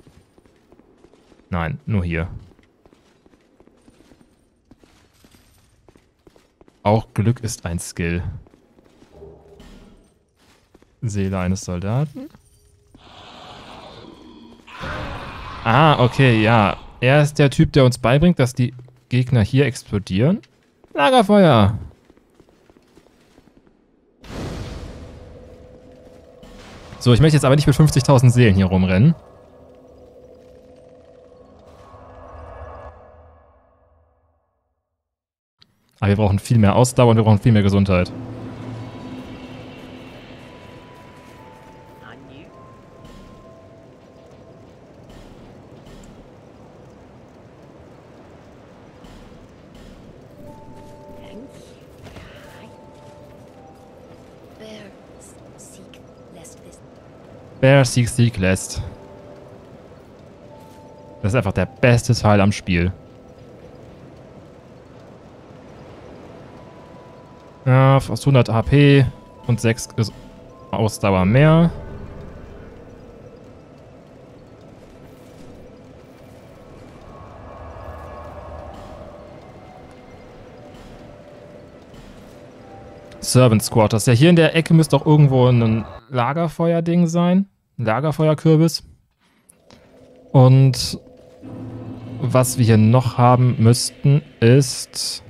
[SPEAKER 1] Nein, nur hier. Auch Glück ist ein Skill. Seele eines Soldaten. Ah, okay, ja. Er ist der Typ, der uns beibringt, dass die Gegner hier explodieren. Lagerfeuer! So, ich möchte jetzt aber nicht mit 50.000 Seelen hier rumrennen. Aber wir brauchen viel mehr Ausdauer und wir brauchen viel mehr Gesundheit. Bear Seek Seek lässt. Das ist einfach der beste Teil am Spiel. Ja, fast 100 HP und 6 Ausdauer mehr. Servant Quarters. Ja, hier in der Ecke müsste auch irgendwo ein Lagerfeuer-Ding sein. Lagerfeuerkürbis. Und was wir hier noch haben müssten, ist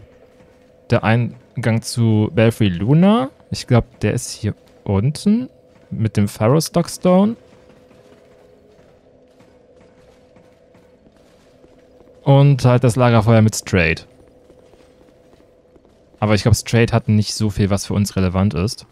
[SPEAKER 1] der Eingang zu Belfry Luna. Ich glaube, der ist hier unten mit dem Pharaoh Stockstone. Und halt das Lagerfeuer mit Straight. Aber ich glaube, Straight hat nicht so viel, was für uns relevant ist.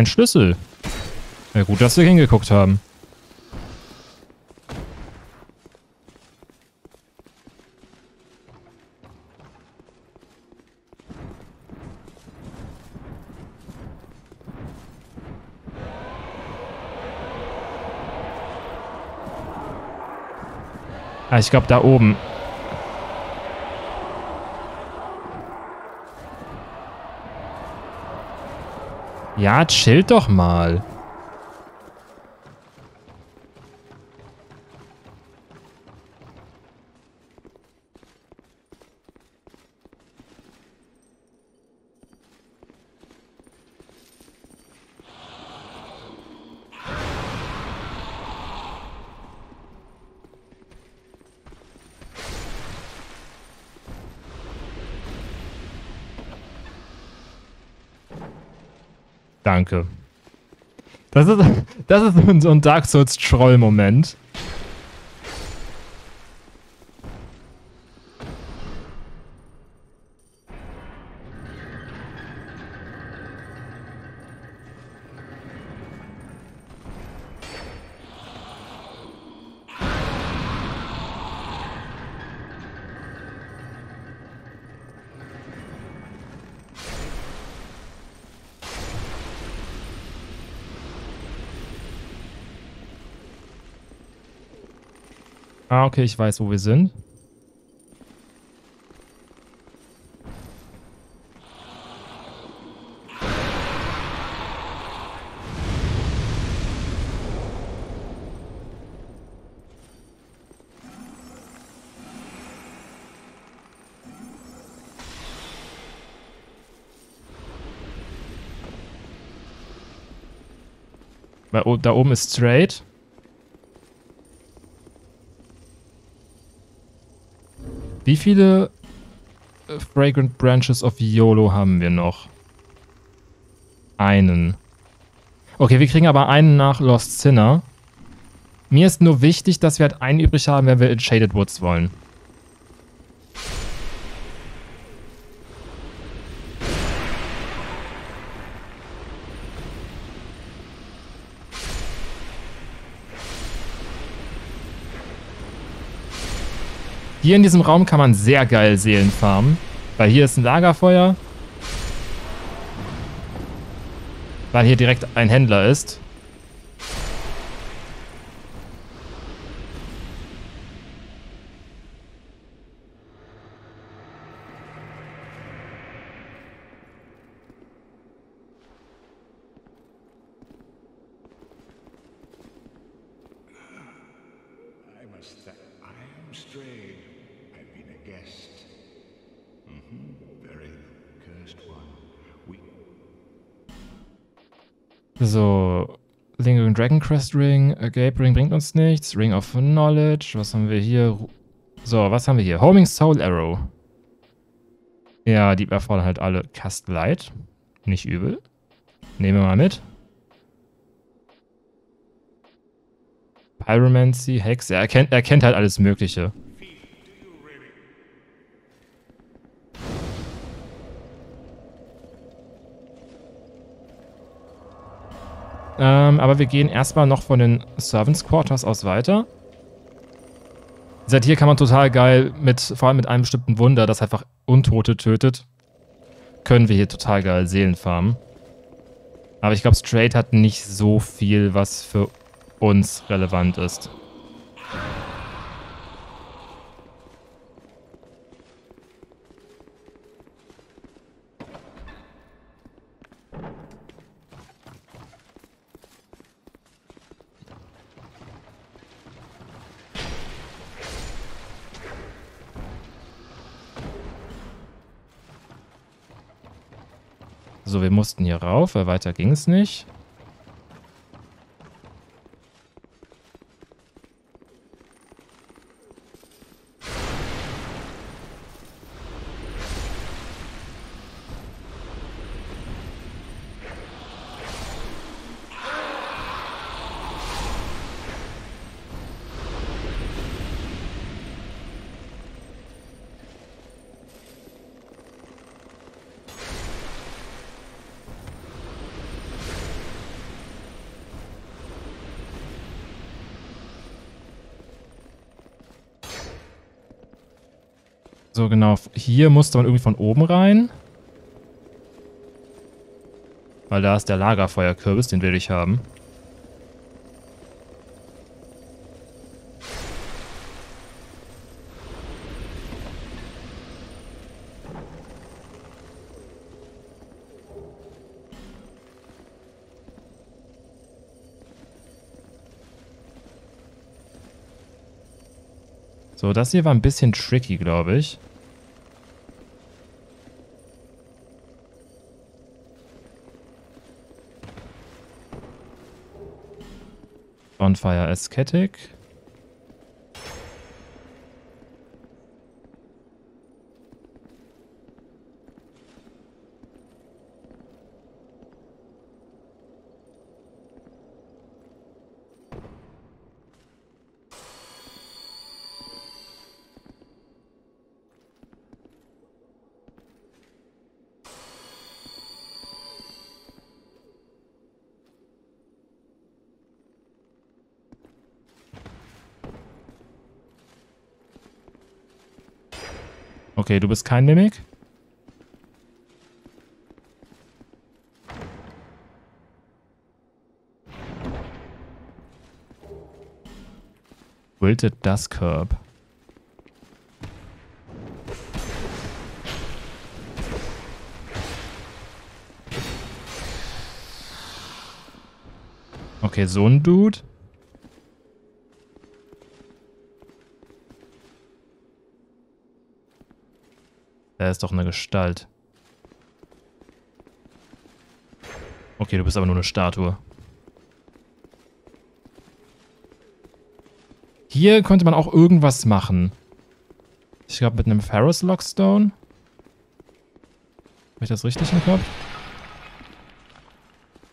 [SPEAKER 1] Ein Schlüssel. Ja, gut, dass wir hingeguckt haben. Ah, ich glaube da oben. Ja, chillt doch mal. Danke. Das ist, das ist so ein Dark Souls Ah, okay, ich weiß, wo wir sind. Da oben ist straight. Wie viele äh, Fragrant Branches of YOLO haben wir noch? Einen. Okay, wir kriegen aber einen nach Lost Sinner. Mir ist nur wichtig, dass wir halt einen übrig haben, wenn wir in Shaded Woods wollen. Hier in diesem Raum kann man sehr geil Seelen farmen. Weil hier ist ein Lagerfeuer. Weil hier direkt ein Händler ist.
[SPEAKER 2] must thank. I am Stray. I've been a guest. Mm-hmm. Very cursed one. We
[SPEAKER 1] So, Crest Ring, Agape Ring bringt uns nichts. Ring of Knowledge, was haben wir hier? So, was haben wir hier? Homing Soul Arrow. Ja, die erfordern halt alle Cast Light. Nicht übel. Nehmen wir mal mit. Pyromancy, Hex, er kennt, er kennt halt alles Mögliche. Ähm, aber wir gehen erstmal noch von den Servants Quarters aus weiter. Seit hier kann man total geil mit, vor allem mit einem bestimmten Wunder, das einfach Untote tötet, können wir hier total geil Seelen farmen. Aber ich glaube, Straight hat nicht so viel, was für uns relevant ist. Mussten hier rauf, weil weiter ging es nicht. Genau. Hier musste man irgendwie von oben rein. Weil da ist der Lagerfeuerkürbis, den will ich haben. So, das hier war ein bisschen tricky, glaube ich. Bonfire Aesthetic. Okay, du bist kein Mimik? Wilted Dust Curb. Okay, so ein Dude. Der ist doch eine Gestalt. Okay, du bist aber nur eine Statue. Hier könnte man auch irgendwas machen. Ich glaube mit einem Ferris Lockstone. Habe ich das richtig im Kopf?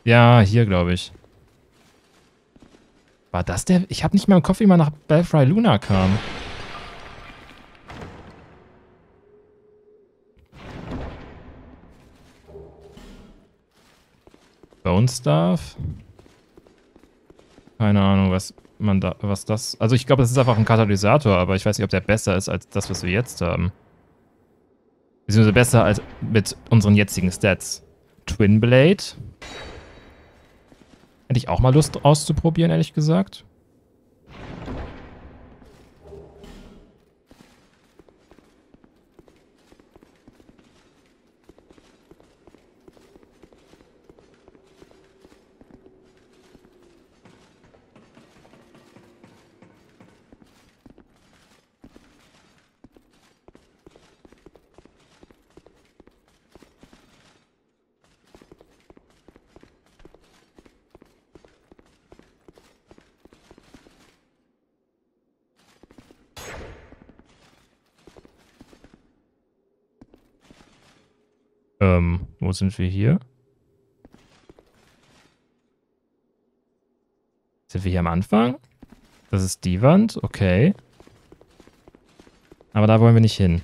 [SPEAKER 1] Ja, hier glaube ich. War das der? Ich habe nicht mehr im Kopf, wie man nach Belfry Luna kam. Bone Staff. Keine Ahnung, was man da, was das... Also ich glaube, das ist einfach ein Katalysator, aber ich weiß nicht, ob der besser ist als das, was wir jetzt haben. Beziehungsweise besser als mit unseren jetzigen Stats. Twin Blade. Hätte ich auch mal Lust auszuprobieren, ehrlich gesagt. Ähm, wo sind wir hier? Sind wir hier am Anfang? Das ist die Wand, okay. Aber da wollen wir nicht hin.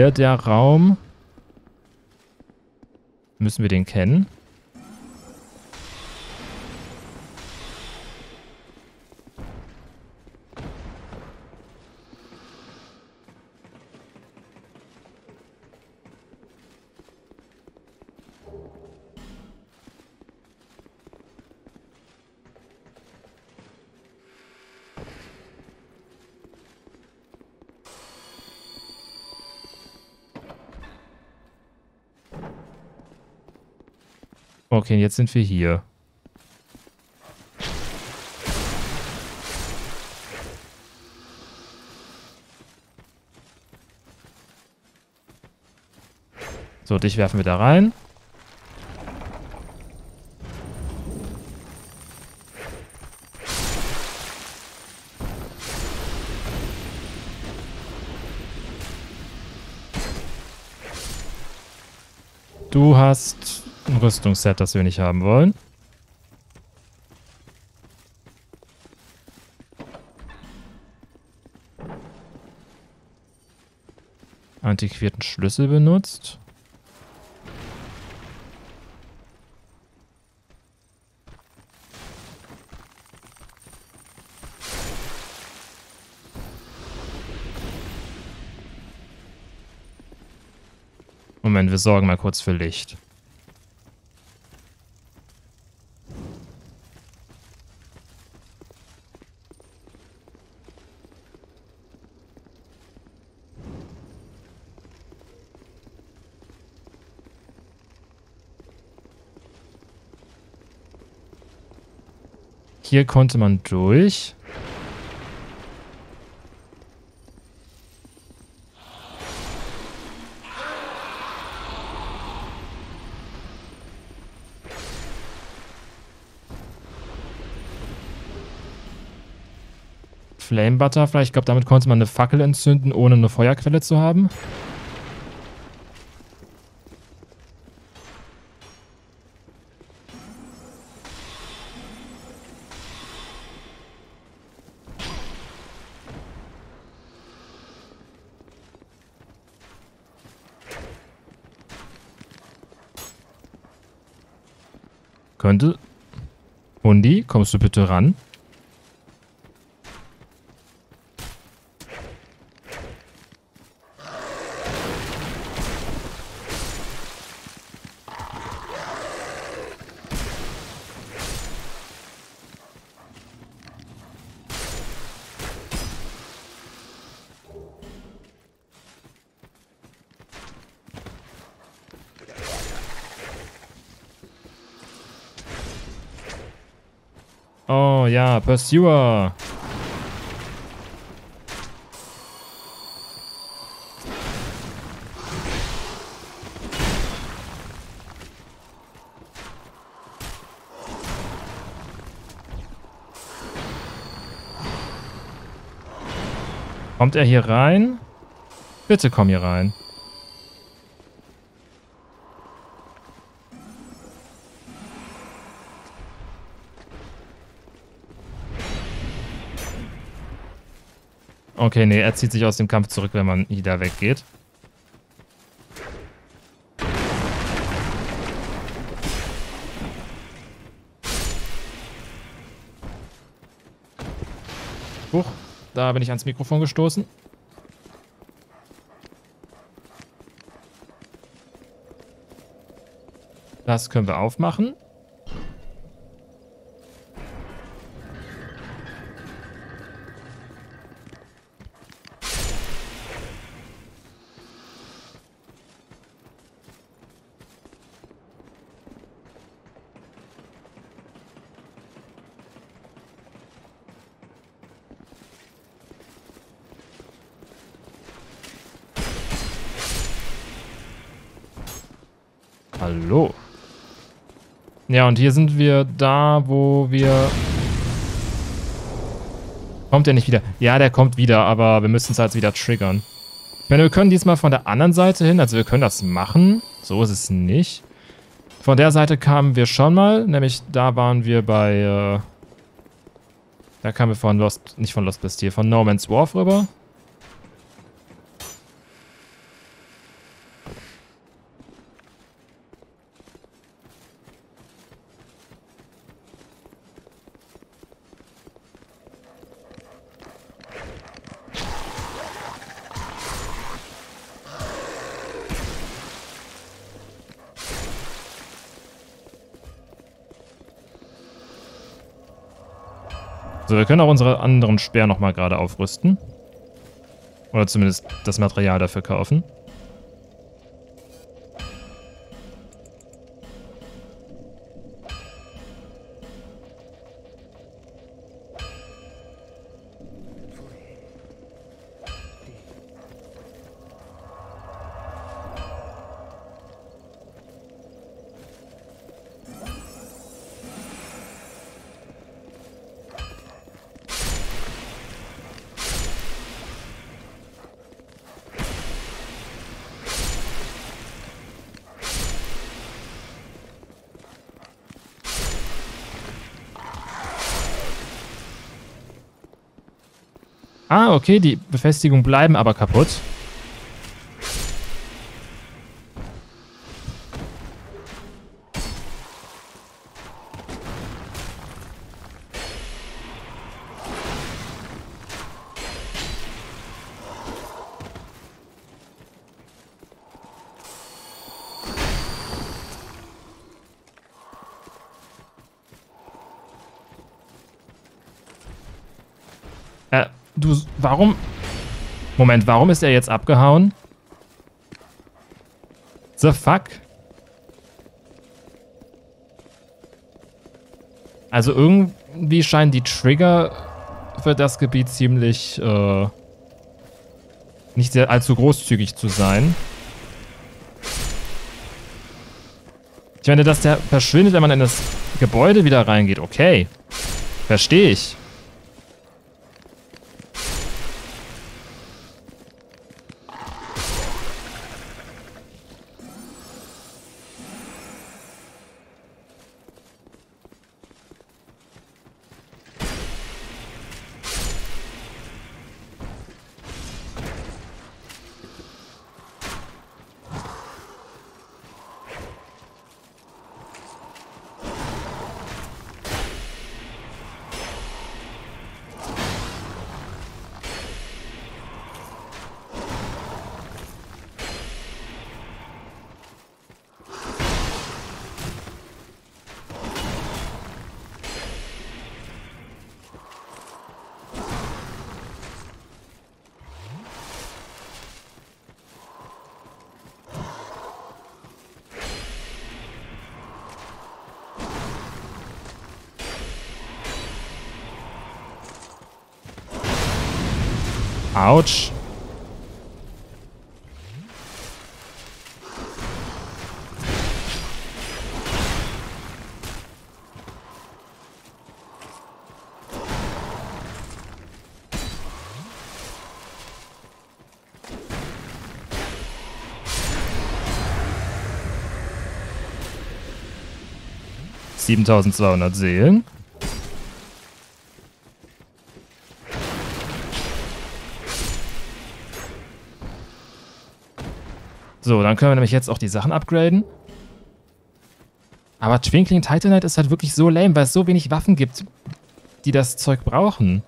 [SPEAKER 1] Hier der Raum. Müssen wir den kennen? Okay, jetzt sind wir hier. So, dich werfen wir da rein. Du hast Rüstungsset, das wir nicht haben wollen. Antiquierten Schlüssel benutzt. Moment, wir sorgen mal kurz für Licht. Hier konnte man durch. Flame Butterfly. Ich glaube, damit konnte man eine Fackel entzünden, ohne eine Feuerquelle zu haben. Könnte. Hundi, kommst du bitte ran? Oh Pursuer. Kommt er hier rein? Bitte komm hier rein. Okay, nee, er zieht sich aus dem Kampf zurück, wenn man Ida weggeht. Huch, da bin ich ans Mikrofon gestoßen. Das können wir aufmachen. Hallo. Ja, und hier sind wir da, wo wir... Kommt der nicht wieder? Ja, der kommt wieder, aber wir müssen es halt wieder triggern. Ich meine, wir können diesmal von der anderen Seite hin, also wir können das machen. So ist es nicht. Von der Seite kamen wir schon mal, nämlich da waren wir bei... Äh, da kamen wir von Lost, nicht von Lost Bastille, von No Man's Wharf rüber. So, wir können auch unsere anderen Speer nochmal gerade aufrüsten. Oder zumindest das Material dafür kaufen. Okay, die Befestigungen bleiben aber kaputt. Du, warum... Moment, warum ist er jetzt abgehauen? The fuck? Also irgendwie scheinen die Trigger für das Gebiet ziemlich äh, nicht sehr allzu großzügig zu sein. Ich meine, dass der verschwindet, wenn man in das Gebäude wieder reingeht. Okay. Verstehe ich. Autsch. Siebentausendzweihundert Seelen. So, dann können wir nämlich jetzt auch die Sachen upgraden. Aber Twinkling Titanite ist halt wirklich so lame, weil es so wenig Waffen gibt, die das Zeug brauchen.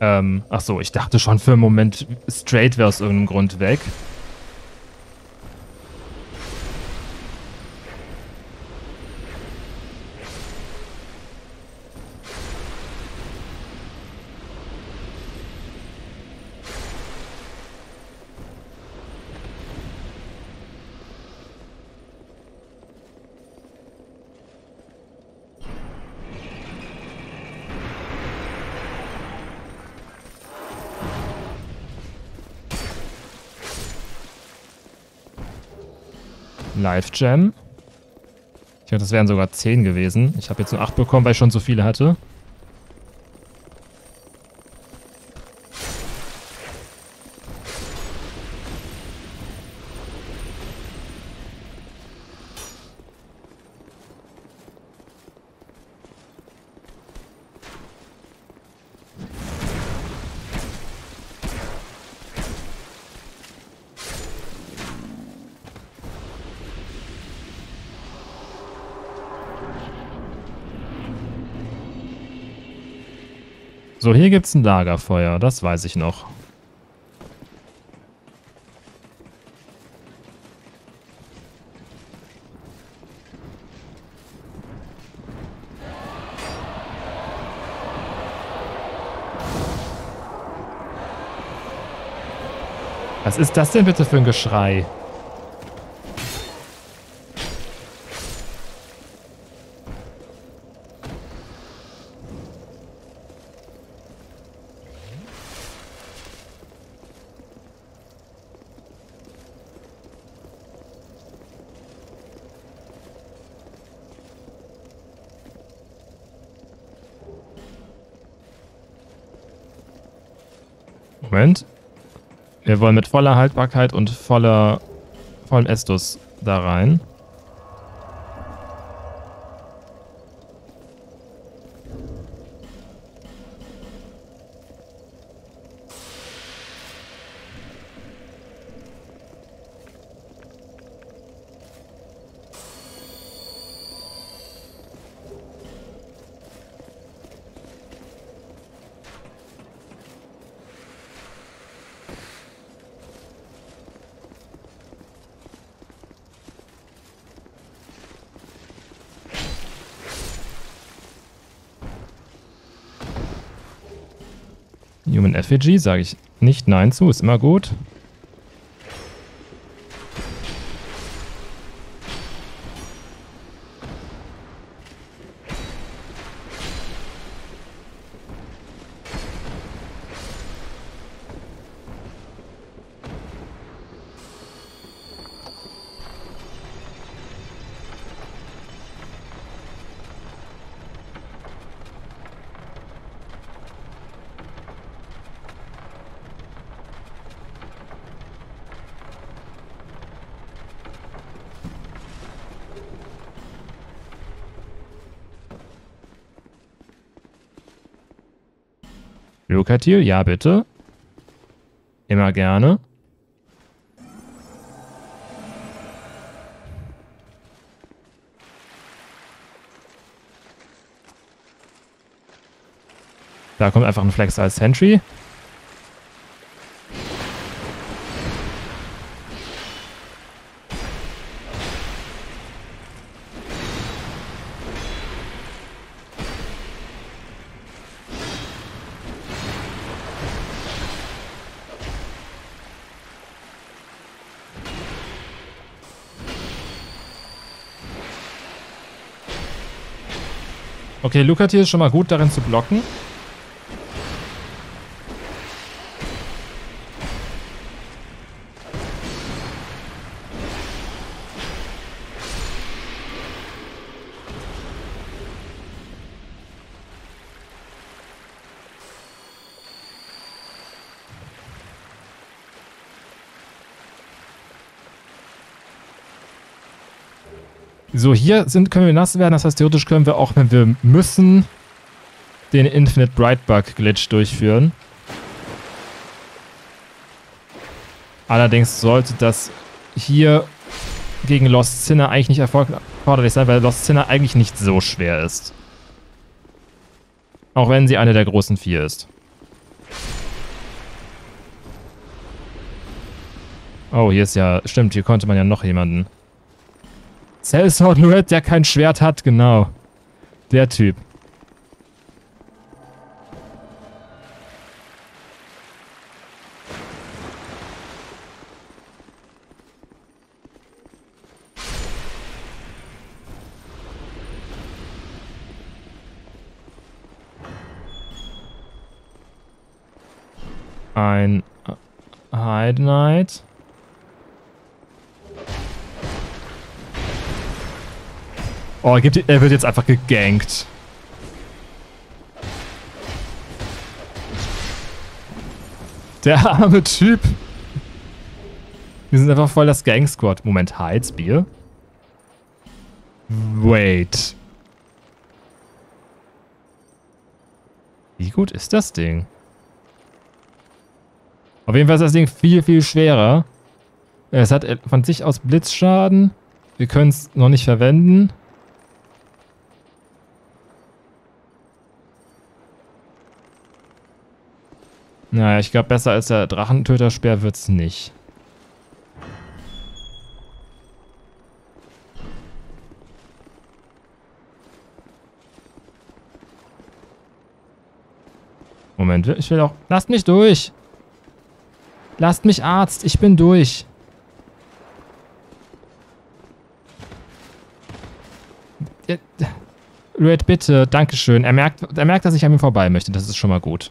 [SPEAKER 1] Ähm, ach so, ich dachte schon für einen Moment, straight wäre aus irgendeinem Grund weg. Live Gem. Ich dachte, das wären sogar 10 gewesen. Ich habe jetzt nur 8 bekommen, weil ich schon so viele hatte. So, hier gibt es ein Lagerfeuer, das weiß ich noch. Was ist das denn bitte für ein Geschrei? Moment. Wir wollen mit voller Haltbarkeit und voller vollem Estus da rein. Effigy sage ich nicht Nein zu, ist immer gut. Lukatil, ja bitte. Immer gerne. Da kommt einfach ein Flex als Sentry. Okay, Lukatir ist schon mal gut darin zu blocken. Hier sind, können wir nass werden. Das heißt, theoretisch können wir auch, wenn wir müssen, den Infinite Bright Bug Glitch durchführen. Allerdings sollte das hier gegen Lost Sinner eigentlich nicht erforderlich sein, weil Lost Sinner eigentlich nicht so schwer ist. Auch wenn sie eine der großen vier ist. Oh, hier ist ja... Stimmt, hier konnte man ja noch jemanden... Cellsword Luret, der kein Schwert hat, genau. Der Typ. Ein Hide Knight. Oh, er, wird jetzt einfach gegankt. Der arme Typ. Wir sind einfach voll das Gang Squad. Moment, Heizbier? Wait. Wie gut ist das Ding? Auf jeden Fall ist das Ding viel, viel schwerer. Es hat von sich aus Blitzschaden. Wir können es noch nicht verwenden. Naja, ich glaube, besser als der Drachentöterspeer wird es nicht. Moment, ich will auch... Lasst mich durch! Lasst mich Arzt, ich bin durch. Red, bitte, Dankeschön. Er merkt, er merkt, dass ich an ihm vorbei möchte. Das ist schon mal gut.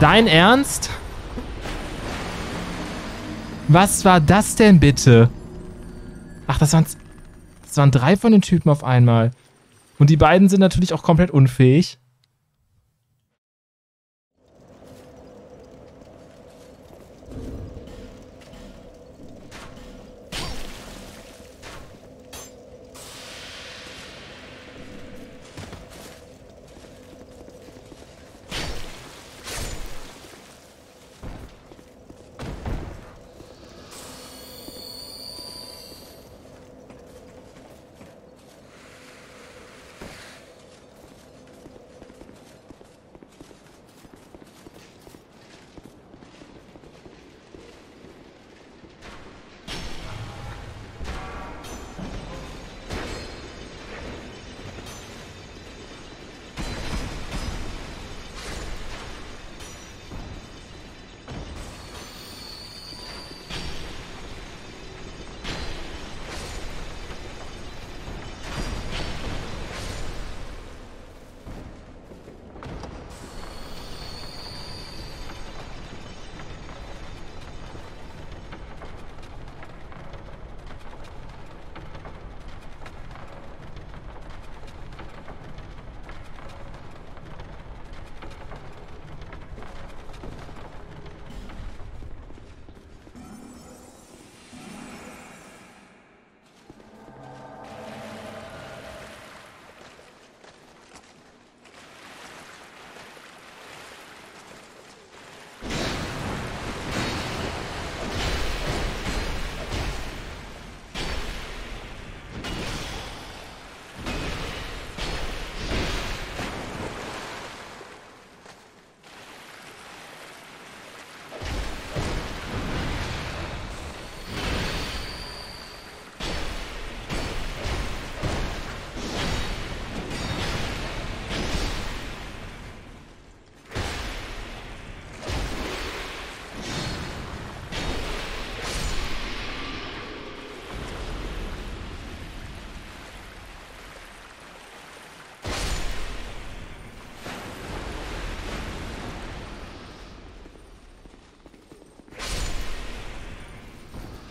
[SPEAKER 1] Dein Ernst? Was war das denn bitte? Ach, das waren, das waren drei von den Typen auf einmal. Und die beiden sind natürlich auch komplett unfähig.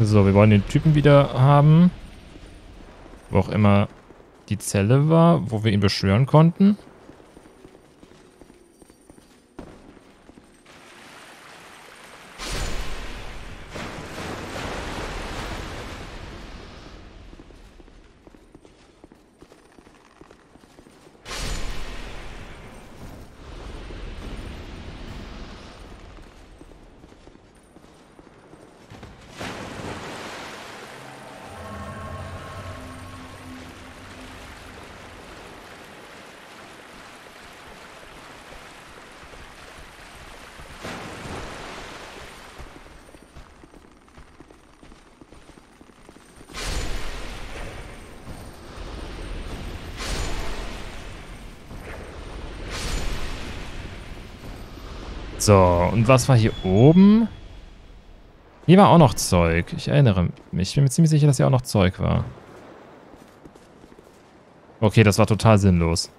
[SPEAKER 1] So, wir wollen den Typen wieder haben. Wo auch immer die Zelle war, wo wir ihn beschwören konnten. So, und was war hier oben? Hier war auch noch Zeug. Ich erinnere mich. Ich bin mir ziemlich sicher, dass hier auch noch Zeug war. Okay, das war total sinnlos.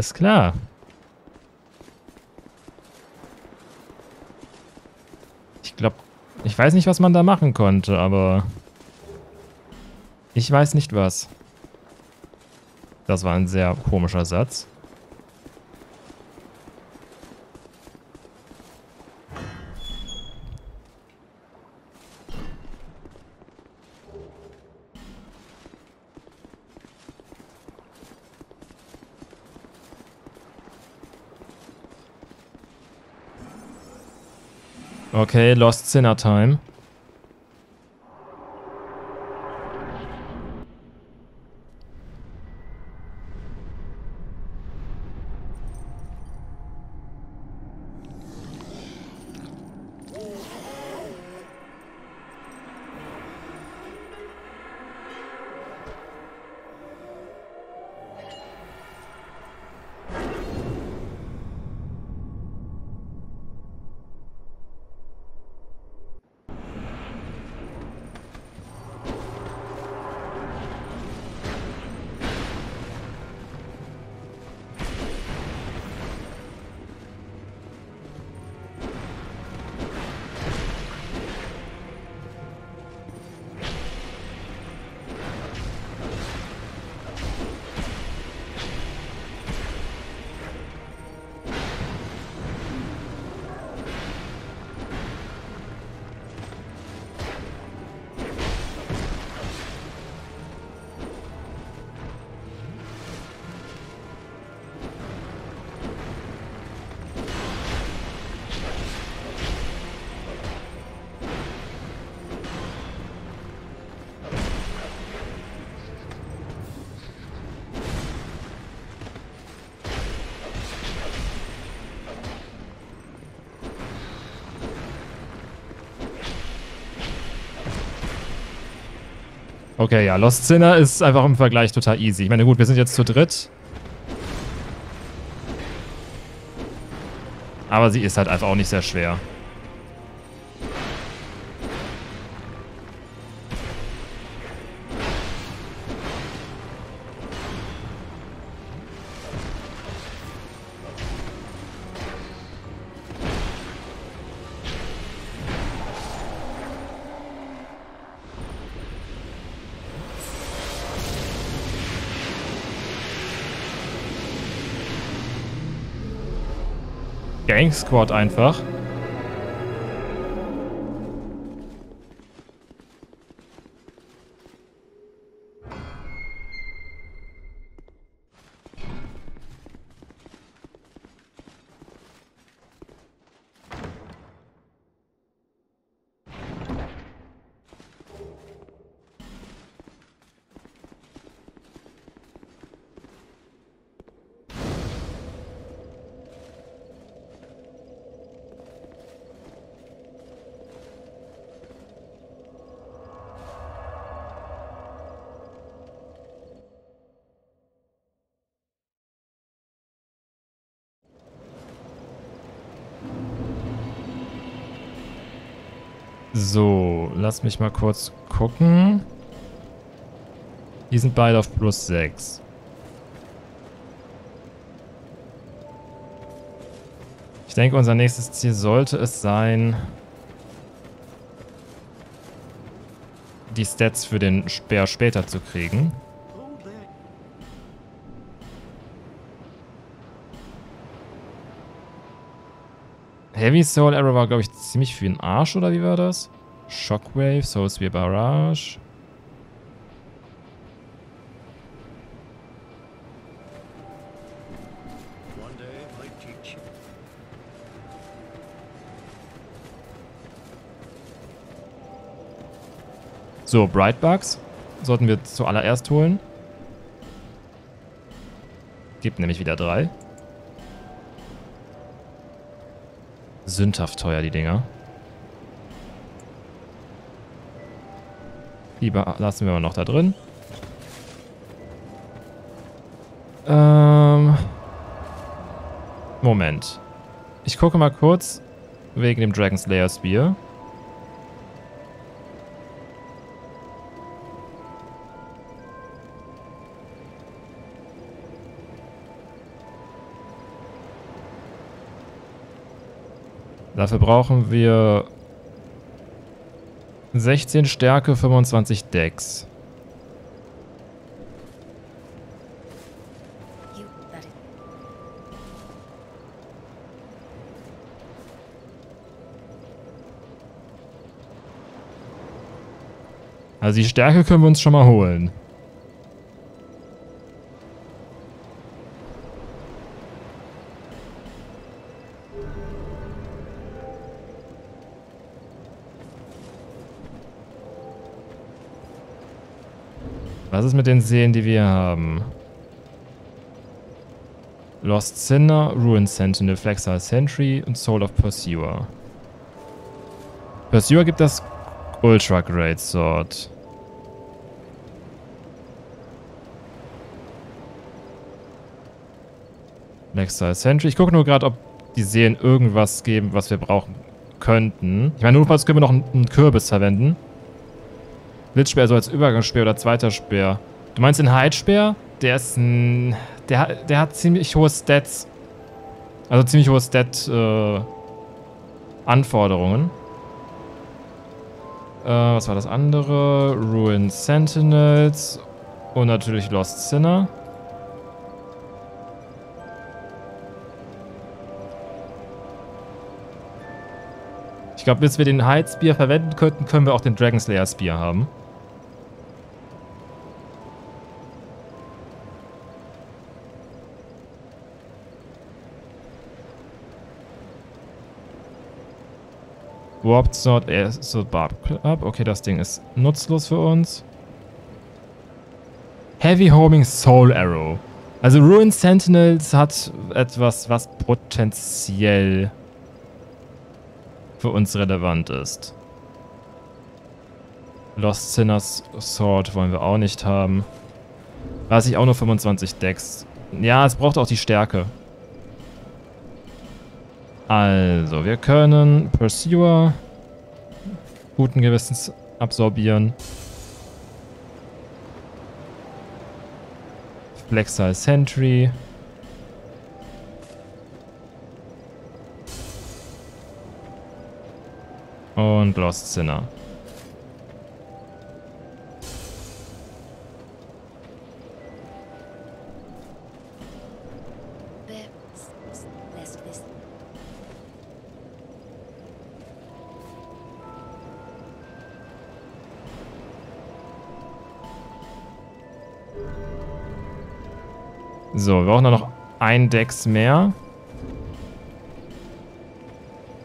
[SPEAKER 1] Alles klar. Ich glaube, ich weiß nicht, was man da machen konnte, aber ich weiß nicht was. Das war ein sehr komischer Satz. Okay, Lost Sinner Time. Okay, ja, Lost Sinner ist einfach im Vergleich total easy. Ich meine, gut, wir sind jetzt zu dritt. Aber sie ist halt einfach auch nicht sehr schwer. Gang Squad einfach. So, lass mich mal kurz gucken. Die sind beide auf plus 6. Ich denke, unser nächstes Ziel sollte es sein, die Stats für den Speer später zu kriegen. Heavy Soul Arrow war, glaube ich, ziemlich für den Arsch, oder wie war das? Shockwave, Soul Spear Barrage. So, Bright Bugs sollten wir zuallererst holen. Gibt nämlich wieder drei. Sündhaft teuer, die Dinger. Lieber lassen wir mal noch da drin. Ähm. Moment. Ich gucke mal kurz wegen dem Dragon Slayer Spear. Dafür brauchen wir 16 Stärke, 25 Dex. Also die Stärke können wir uns schon mal holen. Was ist mit den Seelen, die wir haben? Lost Sinner, Ruined Sentinel, Flexile Sentry und Soul of Pursuer. Pursuer gibt das Ultra Great Sword. Flexile Sentry. Ich gucke nur gerade, ob die Seelen irgendwas geben, was wir brauchen könnten. Ich meine, notfalls können wir noch einen Kürbis verwenden. Blitzspeer so als Übergangsspeer oder zweiter Speer. Du meinst den Heilspeer? Der ist ein... Der, der hat ziemlich hohe Stats. Also ziemlich hohe Stat... Äh, Anforderungen. Äh, was war das andere? Ruined Sentinels. Und natürlich Lost Sinner. Ich glaube, bis wir den Hide Spear verwenden könnten, können wir auch den Dragon Slayer Spear haben. Warped Sword, äh, so Barb Club. Okay, das Ding ist nutzlos für uns. Heavy Homing Soul Arrow. Also Ruined Sentinels hat etwas, was potenziell für uns relevant ist. Lost Sinners Sword wollen wir auch nicht haben. Weiß ich auch nur 25 Decks. Ja, es braucht auch die Stärke. Also, wir können Pursuer guten Gewissens absorbieren. Flexile Sentry. Und Lost Sinner. So, wir brauchen noch ein Dex mehr.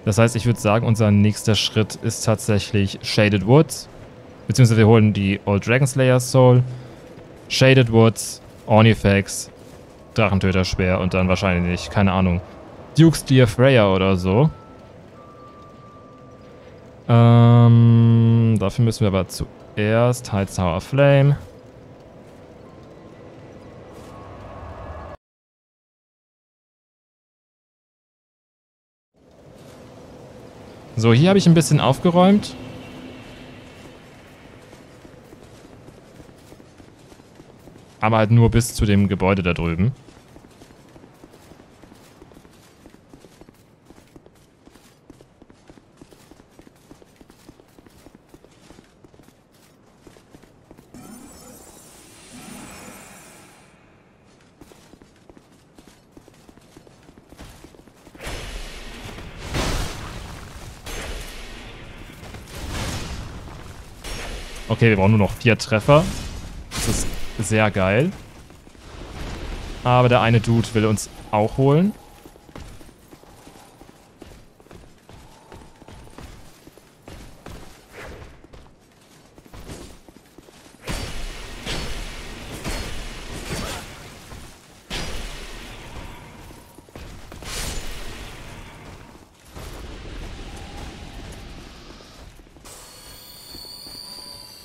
[SPEAKER 1] Das heißt, ich würde sagen, unser nächster Schritt ist tatsächlich Shaded Woods. Beziehungsweise wir holen die Old Dragon Slayer Soul, Shaded Woods, Ornifex, Drachentöter Speer und dann wahrscheinlich, keine Ahnung, Duke's Dear Freya oder so. Ähm, dafür müssen wir aber zuerst Heights Tower Flame. So, hier habe ich ein bisschen aufgeräumt. Aber halt nur bis zu dem Gebäude da drüben. Okay, wir brauchen nur noch vier Treffer. Das ist sehr geil. Aber der eine Dude will uns auch holen.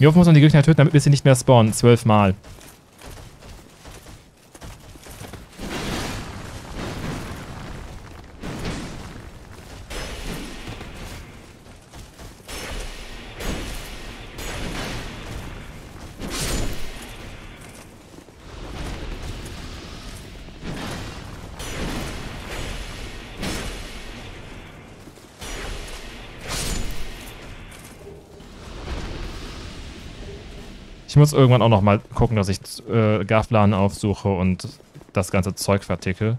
[SPEAKER 1] Wie oft muss man die Gegner töten, damit wir sie nicht mehr spawnen? Zwölfmal. Ich muss irgendwann auch noch mal gucken, dass ich äh, Gaflan aufsuche und das ganze Zeug verticke,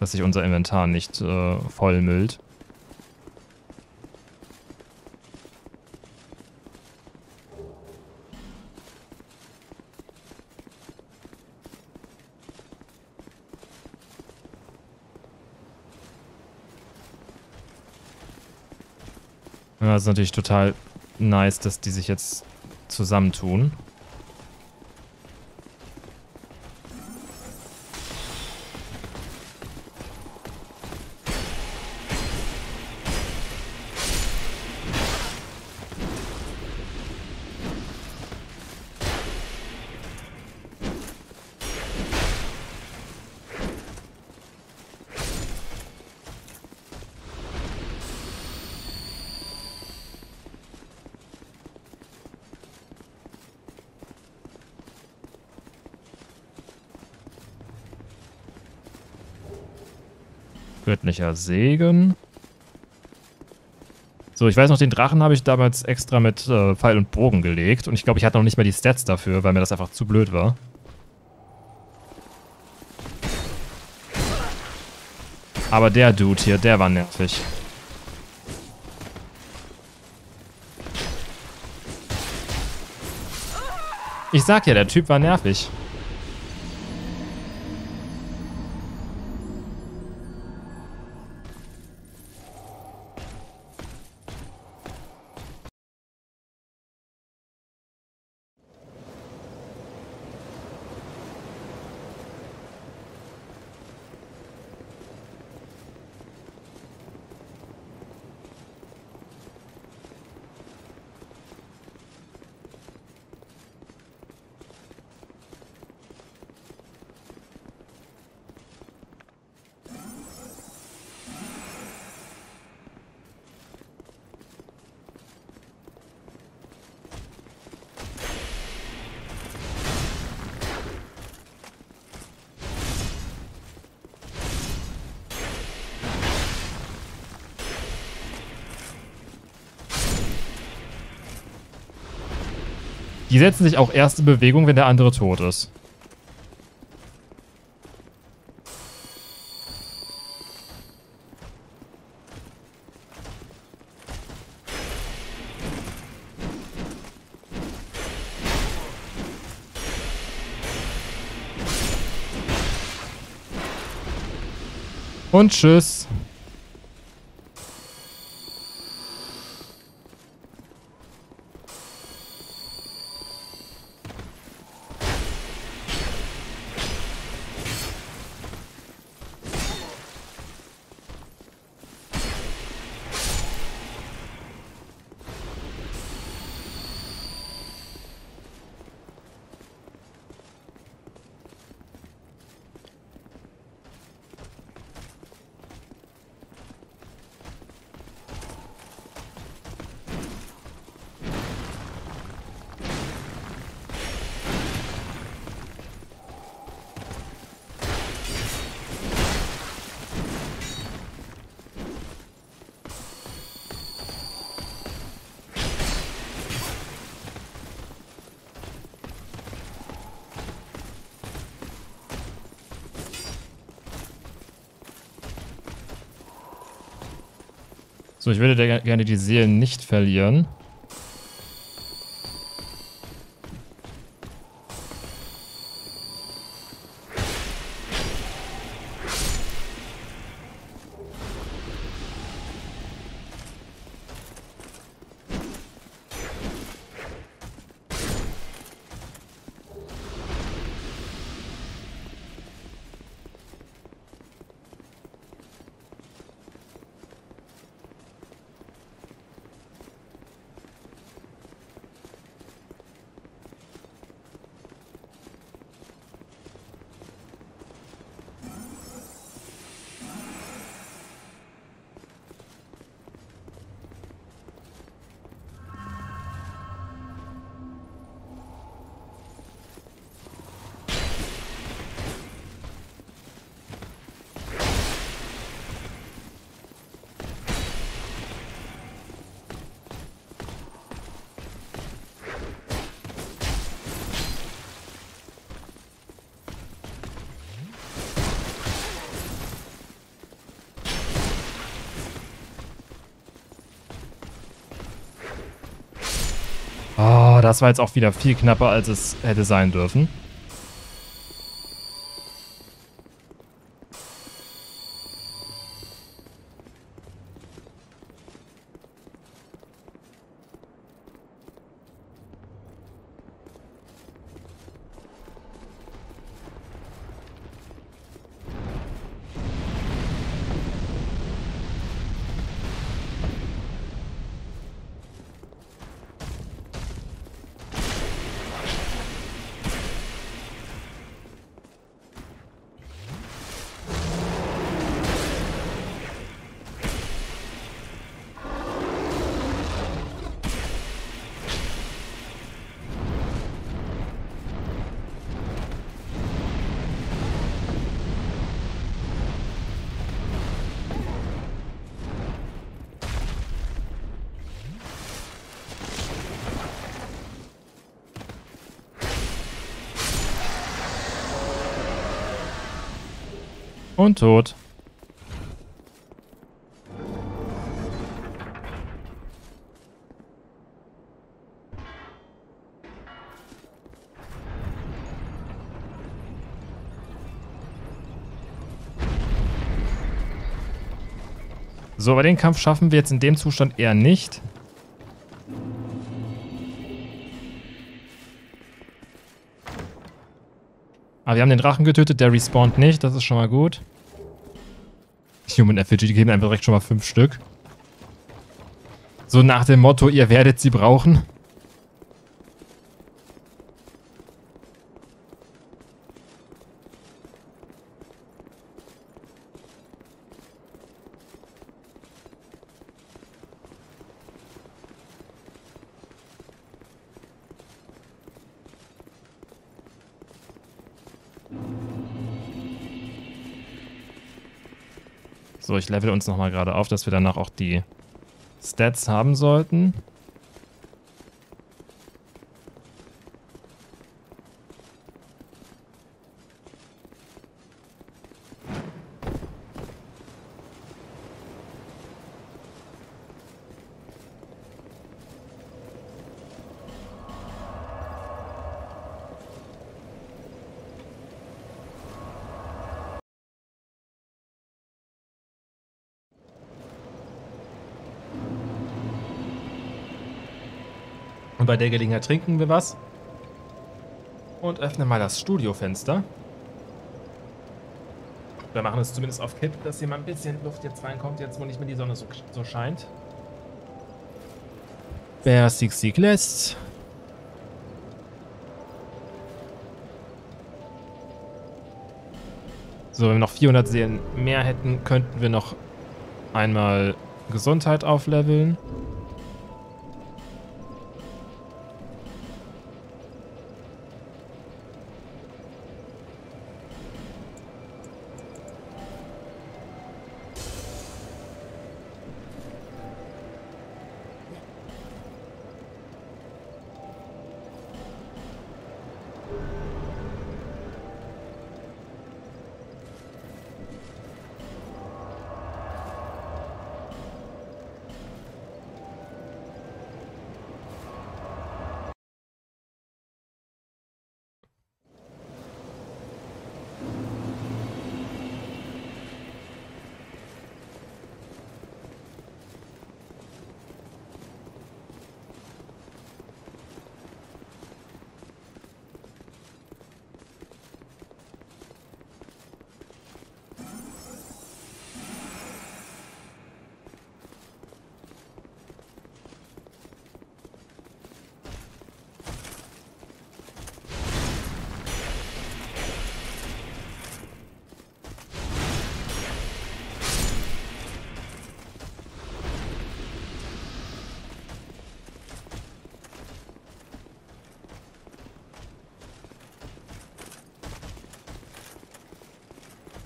[SPEAKER 1] dass sich unser Inventar nicht äh, vollmüllt. Das ist natürlich total nice, dass die sich jetzt zusammentun. Göttlicher Segen. So, ich weiß noch, den Drachen habe ich damals extra mit äh, Pfeil und Bogen gelegt. Und ich glaube, ich hatte noch nicht mal die Stats dafür, weil mir das einfach zu blöd war. Aber der Dude hier, der war nervig. Ich sag ja, der Typ war nervig. Die setzen sich auch erst in Bewegung, wenn der andere tot ist. Und tschüss. So, ich würde gerne die Seelen nicht verlieren. Das war jetzt auch wieder viel knapper, als es hätte sein dürfen. Und tot. So, aber den Kampf schaffen wir jetzt in dem Zustand eher nicht. Aber wir haben den Drachen getötet, der respawnt nicht, das ist schon mal gut. Human Effigy, die geben einfach direkt schon mal fünf Stück. So nach dem Motto, ihr werdet sie brauchen. Ich level uns nochmal gerade auf, dass wir danach auch die Stats haben sollten. Bei der Gelegenheit trinken wir was. Und öffnen mal das Studiofenster. Wir machen es zumindest auf Kipp, dass hier mal ein bisschen Luft jetzt reinkommt, jetzt wo nicht mehr die Sonne so, so scheint. Wer Sieg Sieg lässt. So, wenn wir noch 400 Seelen mehr hätten, könnten wir noch einmal Gesundheit aufleveln.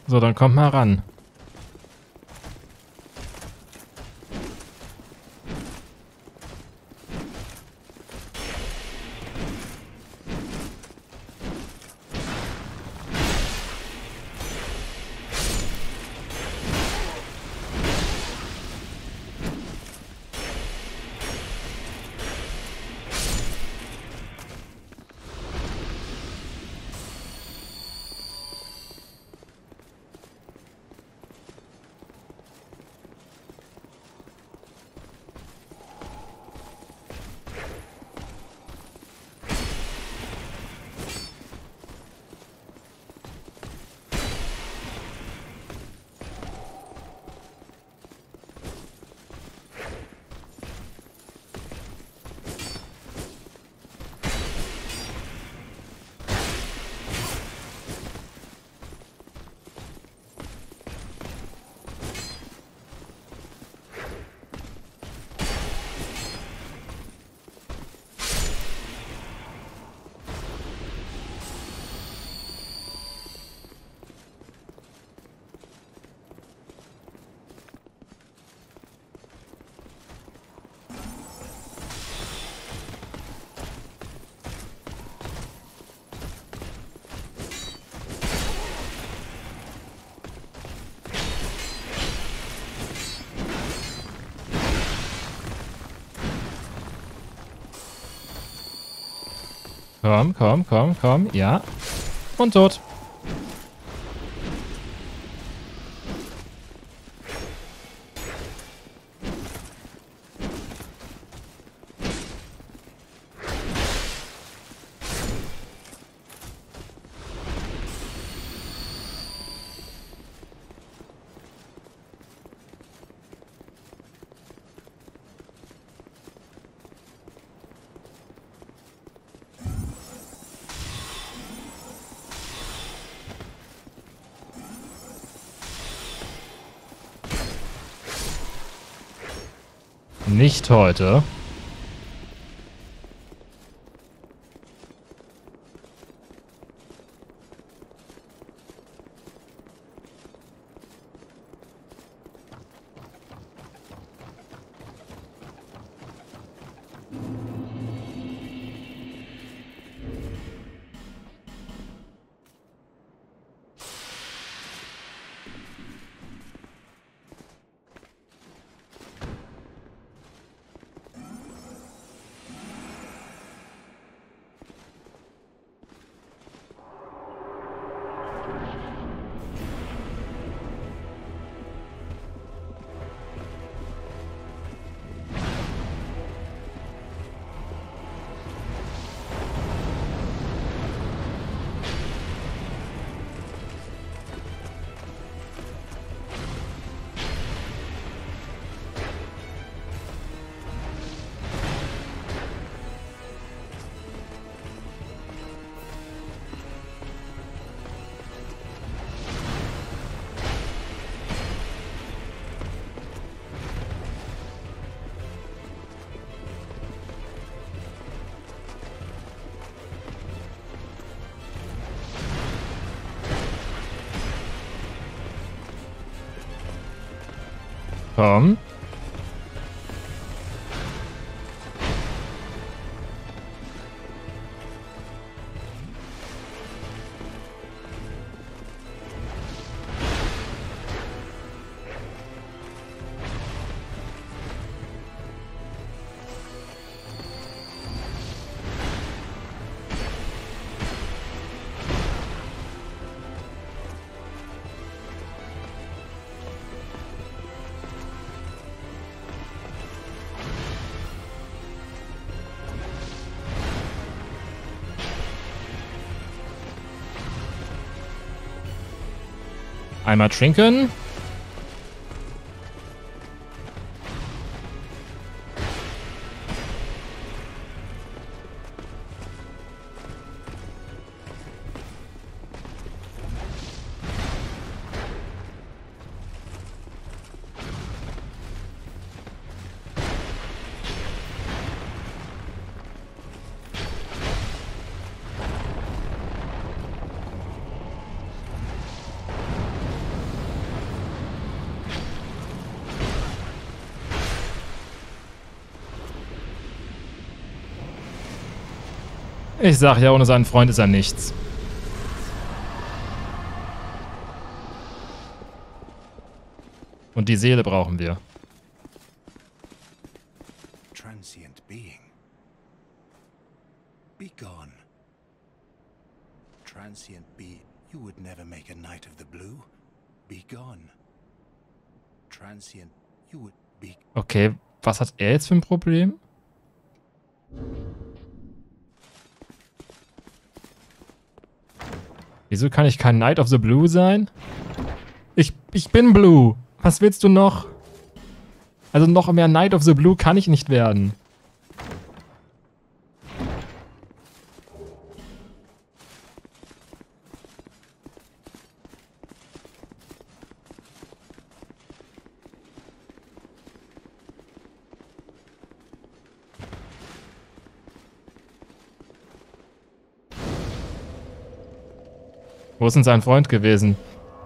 [SPEAKER 1] So, dann kommt mal ran. Komm, komm, komm, komm. Ja. Und tot. Nicht heute. Einmal trinken. Ich sag ja, ohne seinen Freund ist er nichts. Und die Seele brauchen wir.
[SPEAKER 3] Transient being. Be gone. Transient be. You would never make a knight of the blue. Be gone. Transient. You would be.
[SPEAKER 1] Okay, was hat er jetzt für ein Problem? Wieso kann ich kein Knight of the Blue sein? Ich, ich bin Blue. Was willst du noch? Also noch mehr Knight of the Blue kann ich nicht werden. Wo ist denn sein Freund gewesen?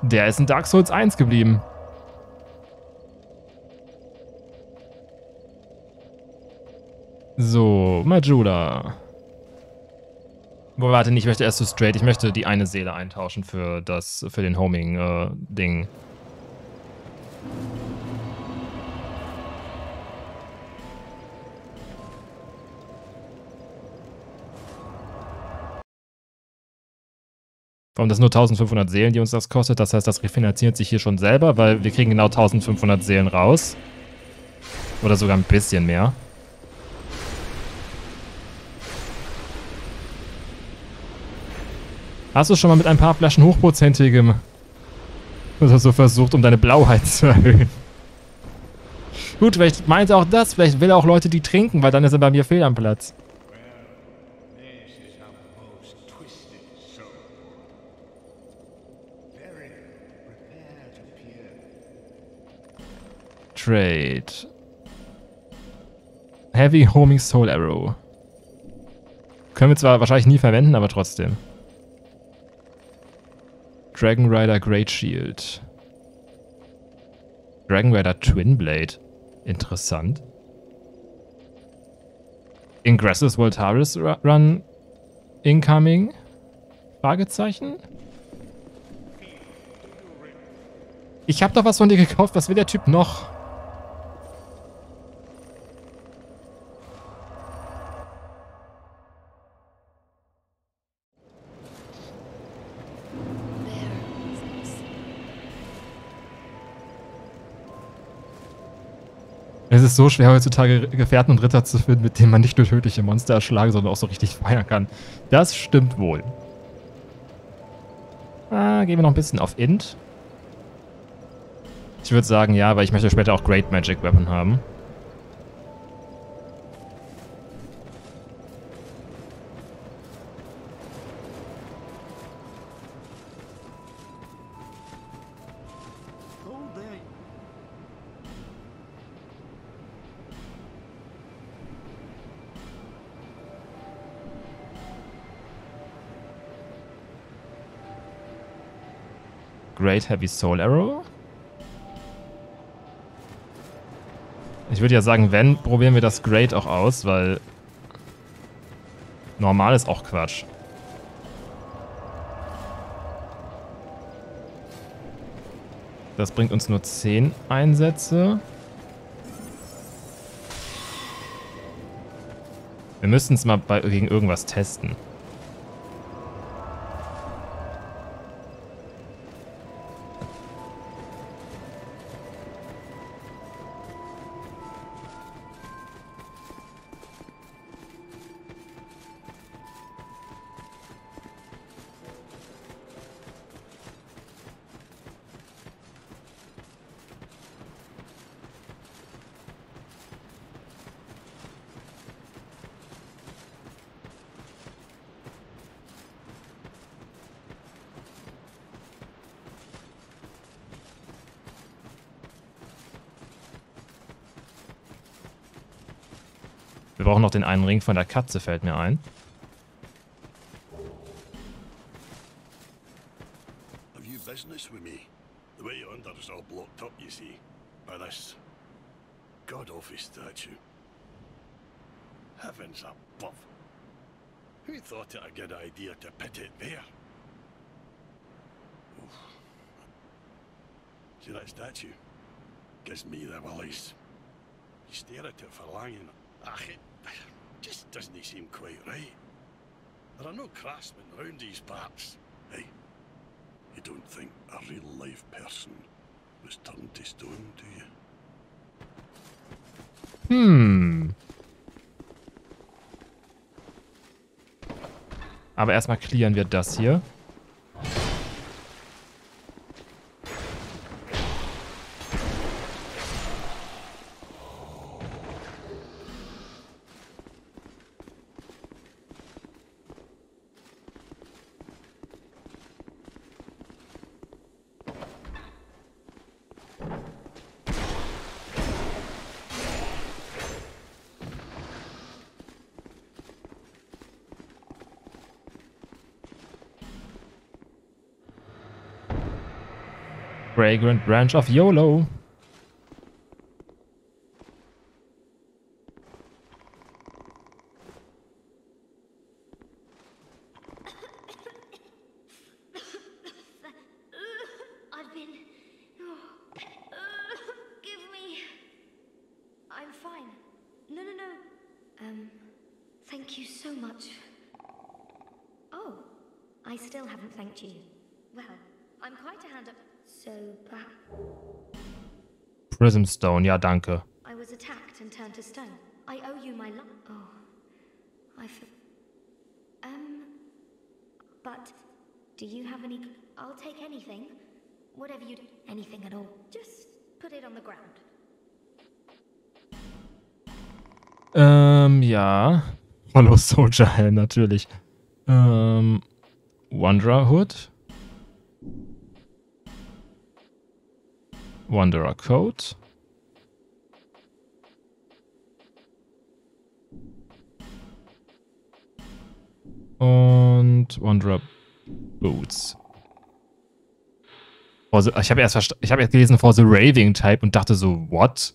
[SPEAKER 1] Der ist in Dark Souls 1 geblieben. So, Majula. Boah, warte, ich möchte erst so straight. Ich möchte die eine Seele eintauschen für das, für den Homing-Ding. Äh, Warum das nur 1500 Seelen, die uns das kostet. Das heißt, das refinanziert sich hier schon selber, weil wir kriegen genau 1500 Seelen raus. Oder sogar ein bisschen mehr. Hast du schon mal mit ein paar Flaschen hochprozentigem oder so versucht, um deine Blauheit zu erhöhen? Gut, vielleicht meint er auch das. Vielleicht will er auch Leute, die trinken, weil dann ist er bei mir fehl am Platz.
[SPEAKER 2] This is a most twisted soul. Very prepare to peer.
[SPEAKER 1] Trade. Heavy Homing Soul Arrow. Können wir zwar wahrscheinlich nie verwenden, aber trotzdem. Dragon Rider Great Shield. Dragon Rider Twin Blade. Interessant. Ingressus Voltaris Ru- Run Incoming? Fragezeichen? Ich hab doch was von dir gekauft. Was will der Typ noch? Es ist so schwer heutzutage Gefährten und Ritter zu finden, mit denen man nicht nur tödliche Monster erschlagen, sondern auch so richtig feiern kann. Das stimmt wohl. Ah, gehen wir noch ein bisschen auf Int. Ich würde sagen, ja, weil ich möchte später auch Great Magic Weapon haben. Great Heavy Soul Arrow. Ich würde ja sagen, wenn, probieren wir das Great auch aus, weil normal ist auch Quatsch. Das bringt uns nur 10 Einsätze. Wir müssten es mal bei, gegen irgendwas testen. Den Ring von der Katze, fällt mir ein.
[SPEAKER 4] Business with me? The way yonder is all blocked up, you see, by this god awful statue. Heavens above. Who thought it a good idea to put it there? Oof. See that statue? Gives me the willies. You stare at it for long and ah, it just doesn't seem quite right. There are no craftsmen round these parts. Hey, you don't think a real life person was turned to stone, do you?
[SPEAKER 1] Hm. Aber erstmal clearen wir das hier. Fragrant Branch of YOLO. Stone, ja, danke.
[SPEAKER 5] I was attacked and turned to stone. I owe you my life. Oh, I um. But do you have any? I'll take anything, whatever you, anything at all. Just put it on the ground.
[SPEAKER 1] Ähm, ja. Hollow Soldier Helm, natürlich. Ähm, Wanderer Hood. Wanderer Coat. Und Wanderer Boots. Ich habe erst, hab erst gelesen For the Raving Type und dachte so, what?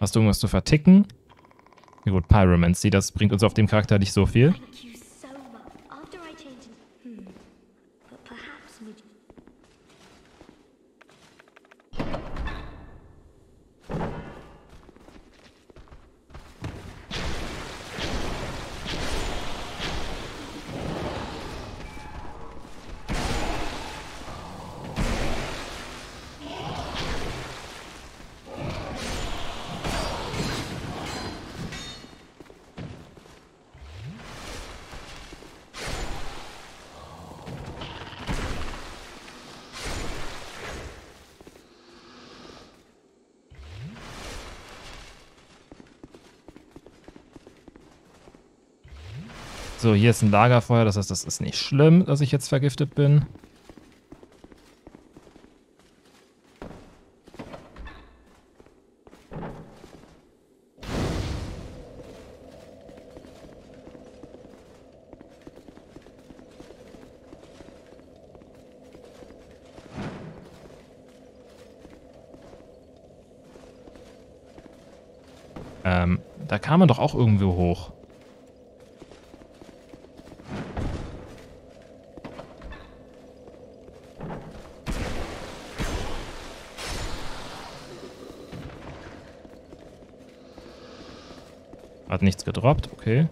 [SPEAKER 1] Hast du irgendwas zu verticken? Ja gut, Pyromancy, das bringt uns auf dem Charakter nicht so viel. Hier ist ein Lagerfeuer, das heißt, das ist nicht schlimm, dass ich jetzt vergiftet bin. Ähm, da kam man doch auch irgendwo hoch. Gedroppt, okay.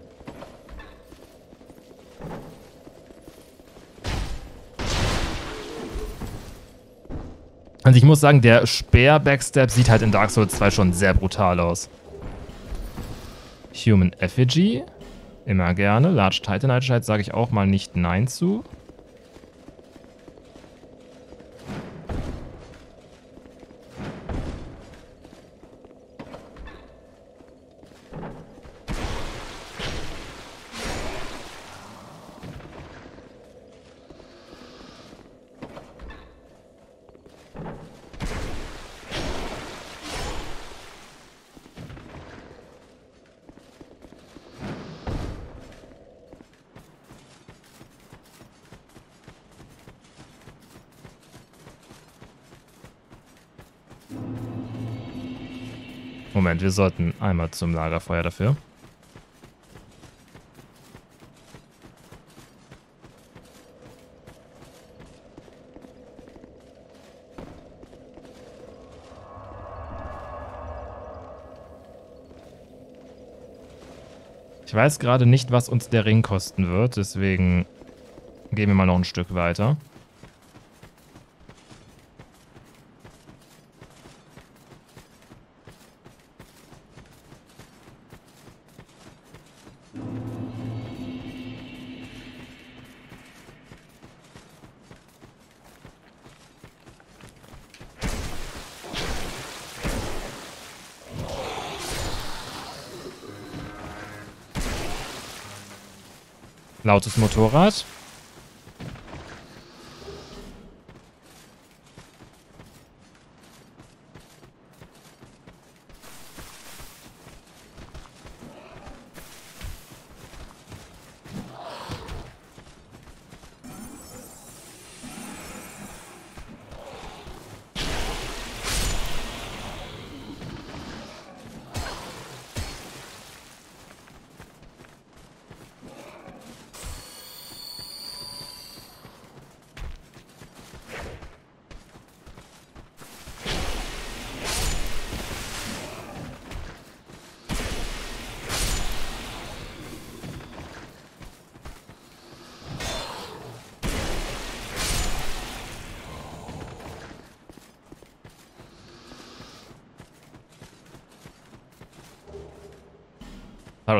[SPEAKER 1] Also ich muss sagen, der Speer-Backstab sieht halt in Dark Souls 2 schon sehr brutal aus. Human Effigy. Immer gerne. Large Titanite sage ich auch mal nicht Nein zu. Wir sollten einmal zum Lagerfeuer dafür. Ich weiß gerade nicht, was uns der Ring kosten wird, deswegen gehen wir mal noch ein Stück weiter. Lautes Motorrad.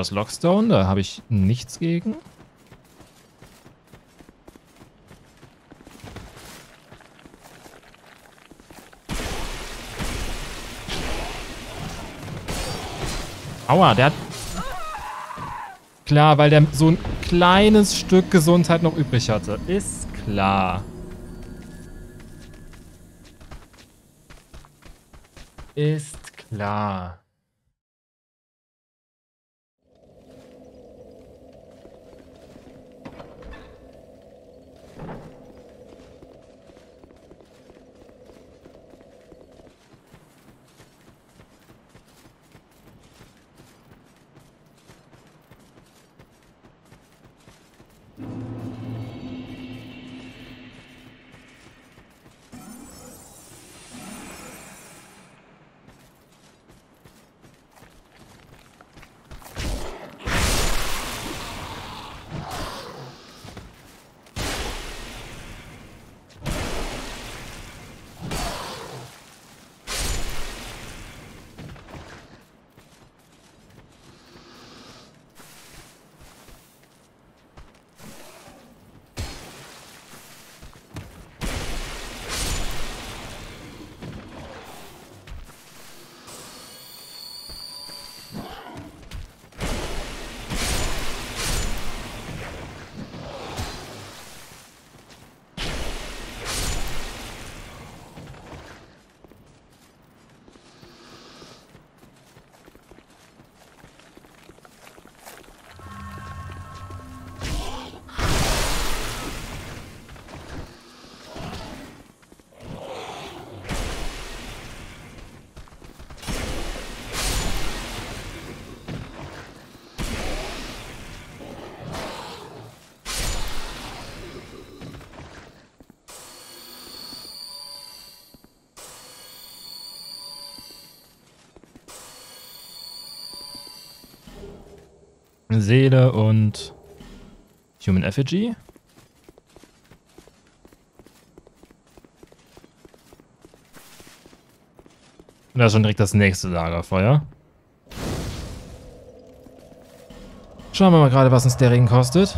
[SPEAKER 1] Tyrus Lockstone, da habe ich nichts gegen. Aua, der hat... Klar, weil der so ein kleines Stück Gesundheit noch übrig hatte. Ist klar. Ist klar. Seele und Human Effigy. Und da ist schon direkt das nächste Lagerfeuer. Schauen wir mal gerade, was uns der Ring kostet.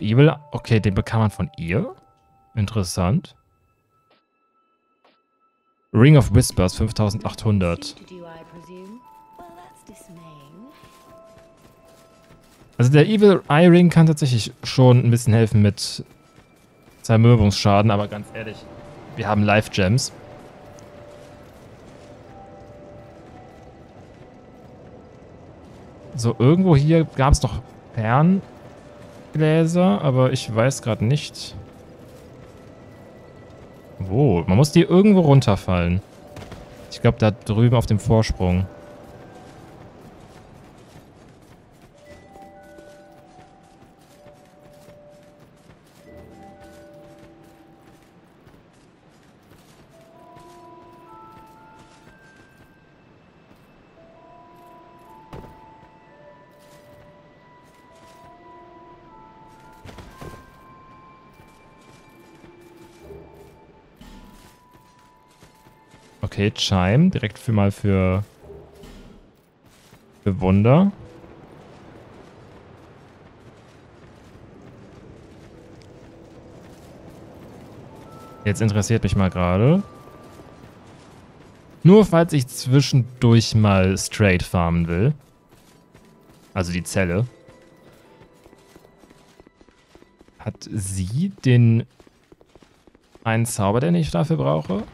[SPEAKER 1] Of Evil. Okay, den bekam man von ihr. Interessant. Ring of Whispers 5800.
[SPEAKER 6] Suit to do, I presume. Well, that's dismaying.
[SPEAKER 1] Also der Evil Eye Ring kann tatsächlich schon ein bisschen helfen mit Zermürbungsschaden, aber ganz ehrlich, wir haben Life Gems. So, irgendwo hier gab es noch Ferngläser, aber ich weiß gerade nicht. Wo? Man muss die irgendwo runterfallen. Ich glaube, da drüben auf dem Vorsprung. Okay, Chime. Direkt für mal für, für Wunder. Jetzt interessiert mich mal gerade. Nur falls ich zwischendurch mal straight farmen will. Also die Zelle. Hat sie den einen Zauber, den ich dafür brauche?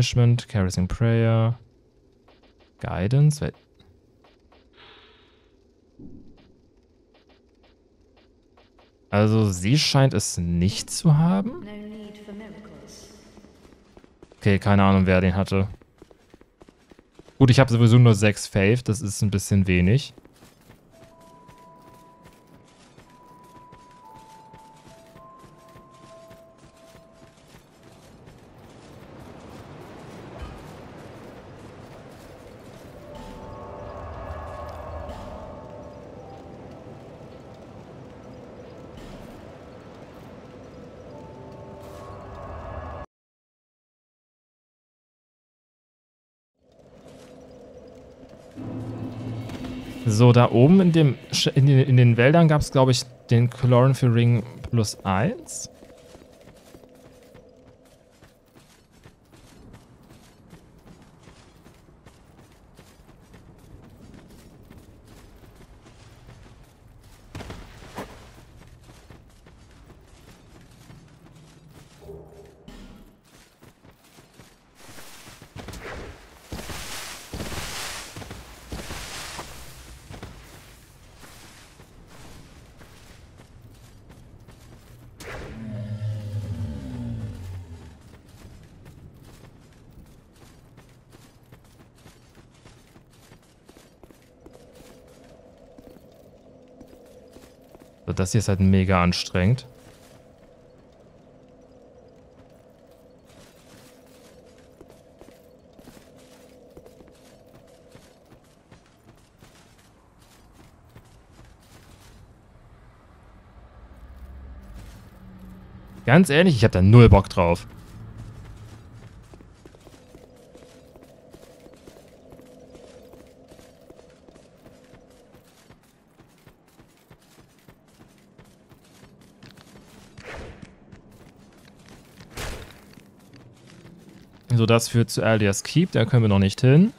[SPEAKER 1] Replenishment, Caressing Prayer, Guidance. Also sie scheint es nicht zu haben. Okay, keine Ahnung, wer den hatte. Gut, ich habe sowieso nur 6 Faith, das ist ein bisschen wenig. So, da oben in, dem, in, den, in den Wäldern gab es, glaube ich, den Chlorophyll Ring plus 1. das hier ist halt mega anstrengend. Ganz ehrlich, ich habe da null Bock drauf. So, das führt zu Alias Keep, da können wir noch nicht hin.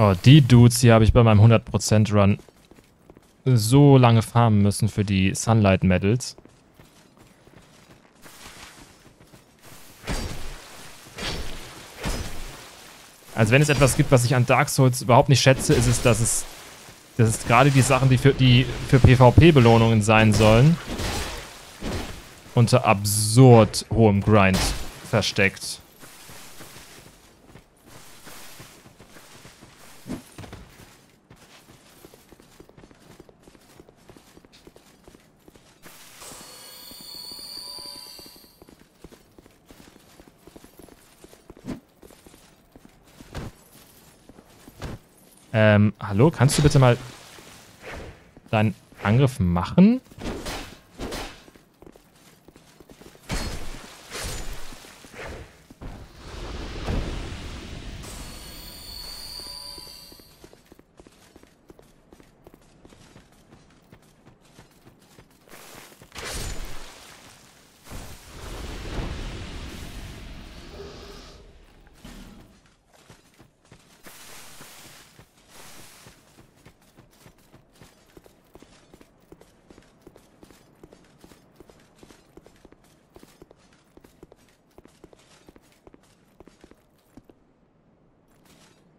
[SPEAKER 1] Oh, die Dudes hier habe ich bei meinem 100% Run so lange farmen müssen für die Sunlight Medals. Also wenn es etwas gibt, was ich an Dark Souls überhaupt nicht schätze, ist es, dass es, dass es gerade die Sachen, die für, die für PvP-Belohnungen sein sollen, unter absurd hohem Grind versteckt. Hallo, kannst du bitte mal deinen Angriff machen?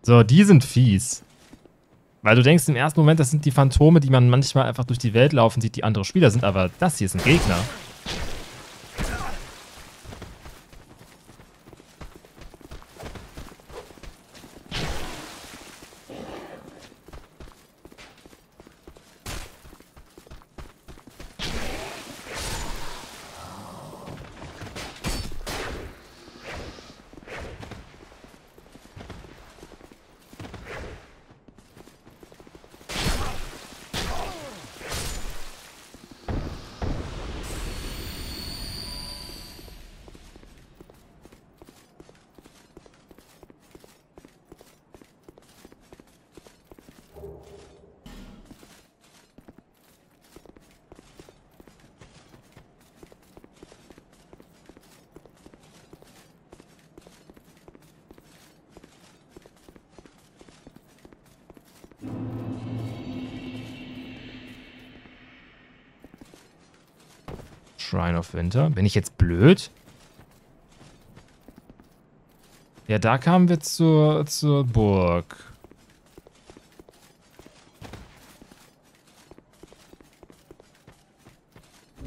[SPEAKER 1] So, die sind fies. Weil du denkst im ersten Moment, das sind die Phantome, die man manchmal einfach durch die Welt laufen sieht, die andere Spieler sind, aber das hier ist ein Gegner. Shrine of Winter. Bin ich jetzt blöd? Ja, da kamen wir zur, zur Burg.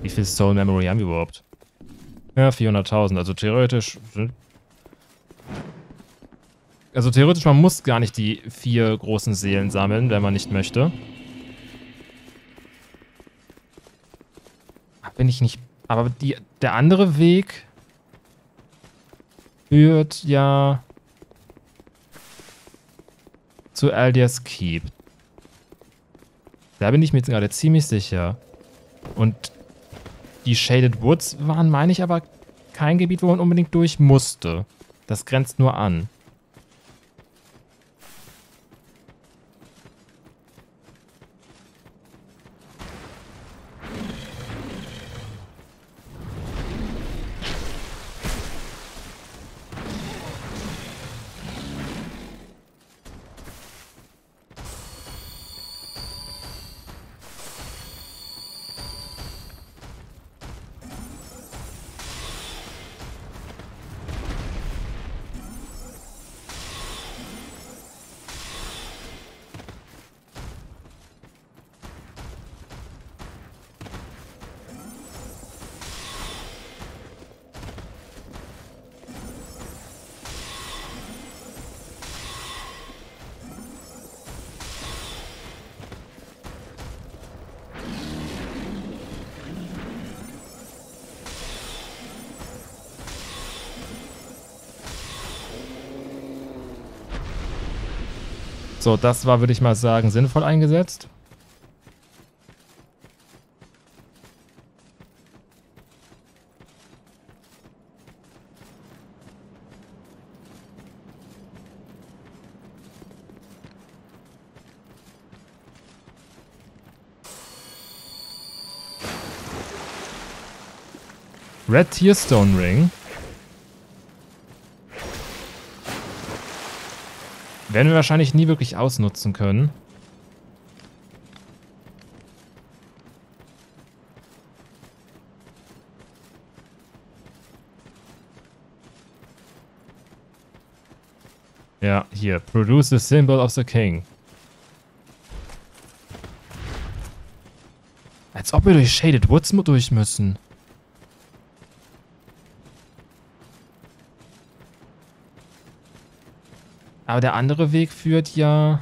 [SPEAKER 1] Wie viel Soul Memory haben wir überhaupt? Ja, 400.000. Also theoretisch... Also theoretisch, man muss gar nicht die vier großen Seelen sammeln, wenn man nicht möchte. Bin ich nicht... Aber die, der andere Weg führt ja zu Aldia's Keep. Da bin ich mir jetzt gerade ziemlich sicher. Und die Shaded Woods waren, meine ich, aber kein Gebiet, wo man unbedingt durch musste. Das grenzt nur an. Das war, würde ich mal sagen, sinnvoll eingesetzt. Red Tearstone Ring. Werden wir wahrscheinlich nie wirklich ausnutzen können. Ja, hier. Produce the symbol of the king. Als ob wir durch Shaded Woods durch müssen. Aber der andere Weg führt ja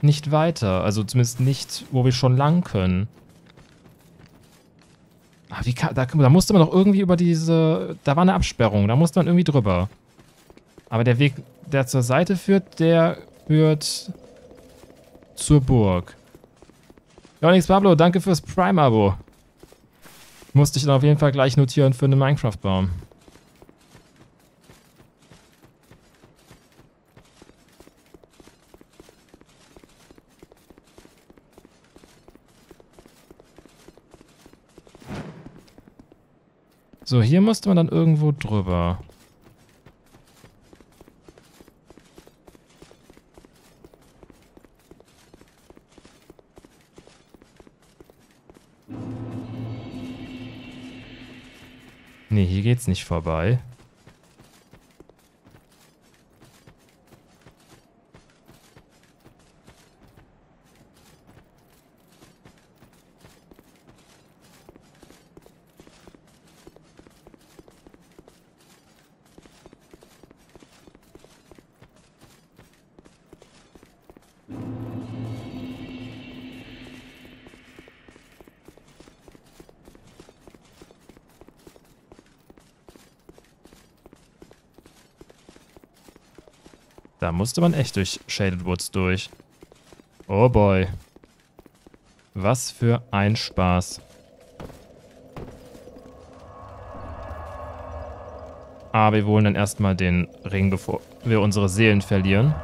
[SPEAKER 1] nicht weiter. Also zumindest nicht, wo wir schon lang können. Ach, wie kann, da, da musste man doch irgendwie über diese... Da war eine Absperrung, da musste man irgendwie drüber. Aber der Weg, der zur Seite führt, der führt zur Burg. Onyx Pablo, danke fürs Prime-Abo. Musste ich dann auf jeden Fall gleich notieren für einen Minecraft-Baum. So, hier musste man dann irgendwo drüber. Nee, hier geht's nicht vorbei. Musste man echt durch Shaded Woods durch. Oh boy. Was für ein Spaß. Aber wir holen dann erstmal den Ring, bevor wir unsere Seelen verlieren.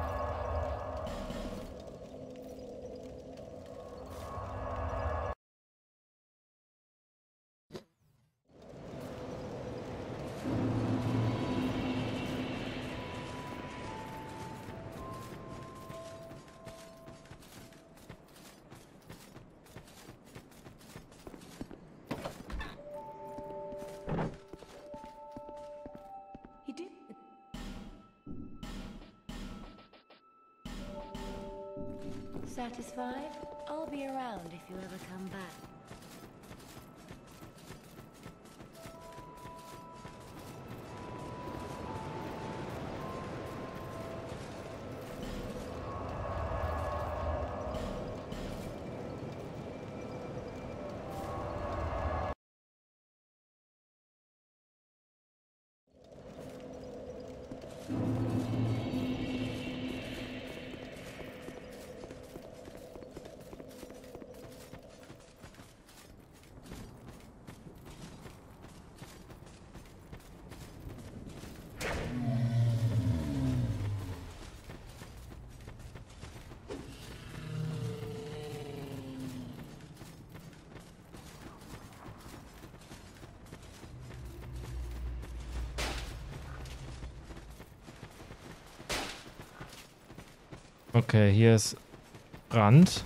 [SPEAKER 1] Hier ist Rand.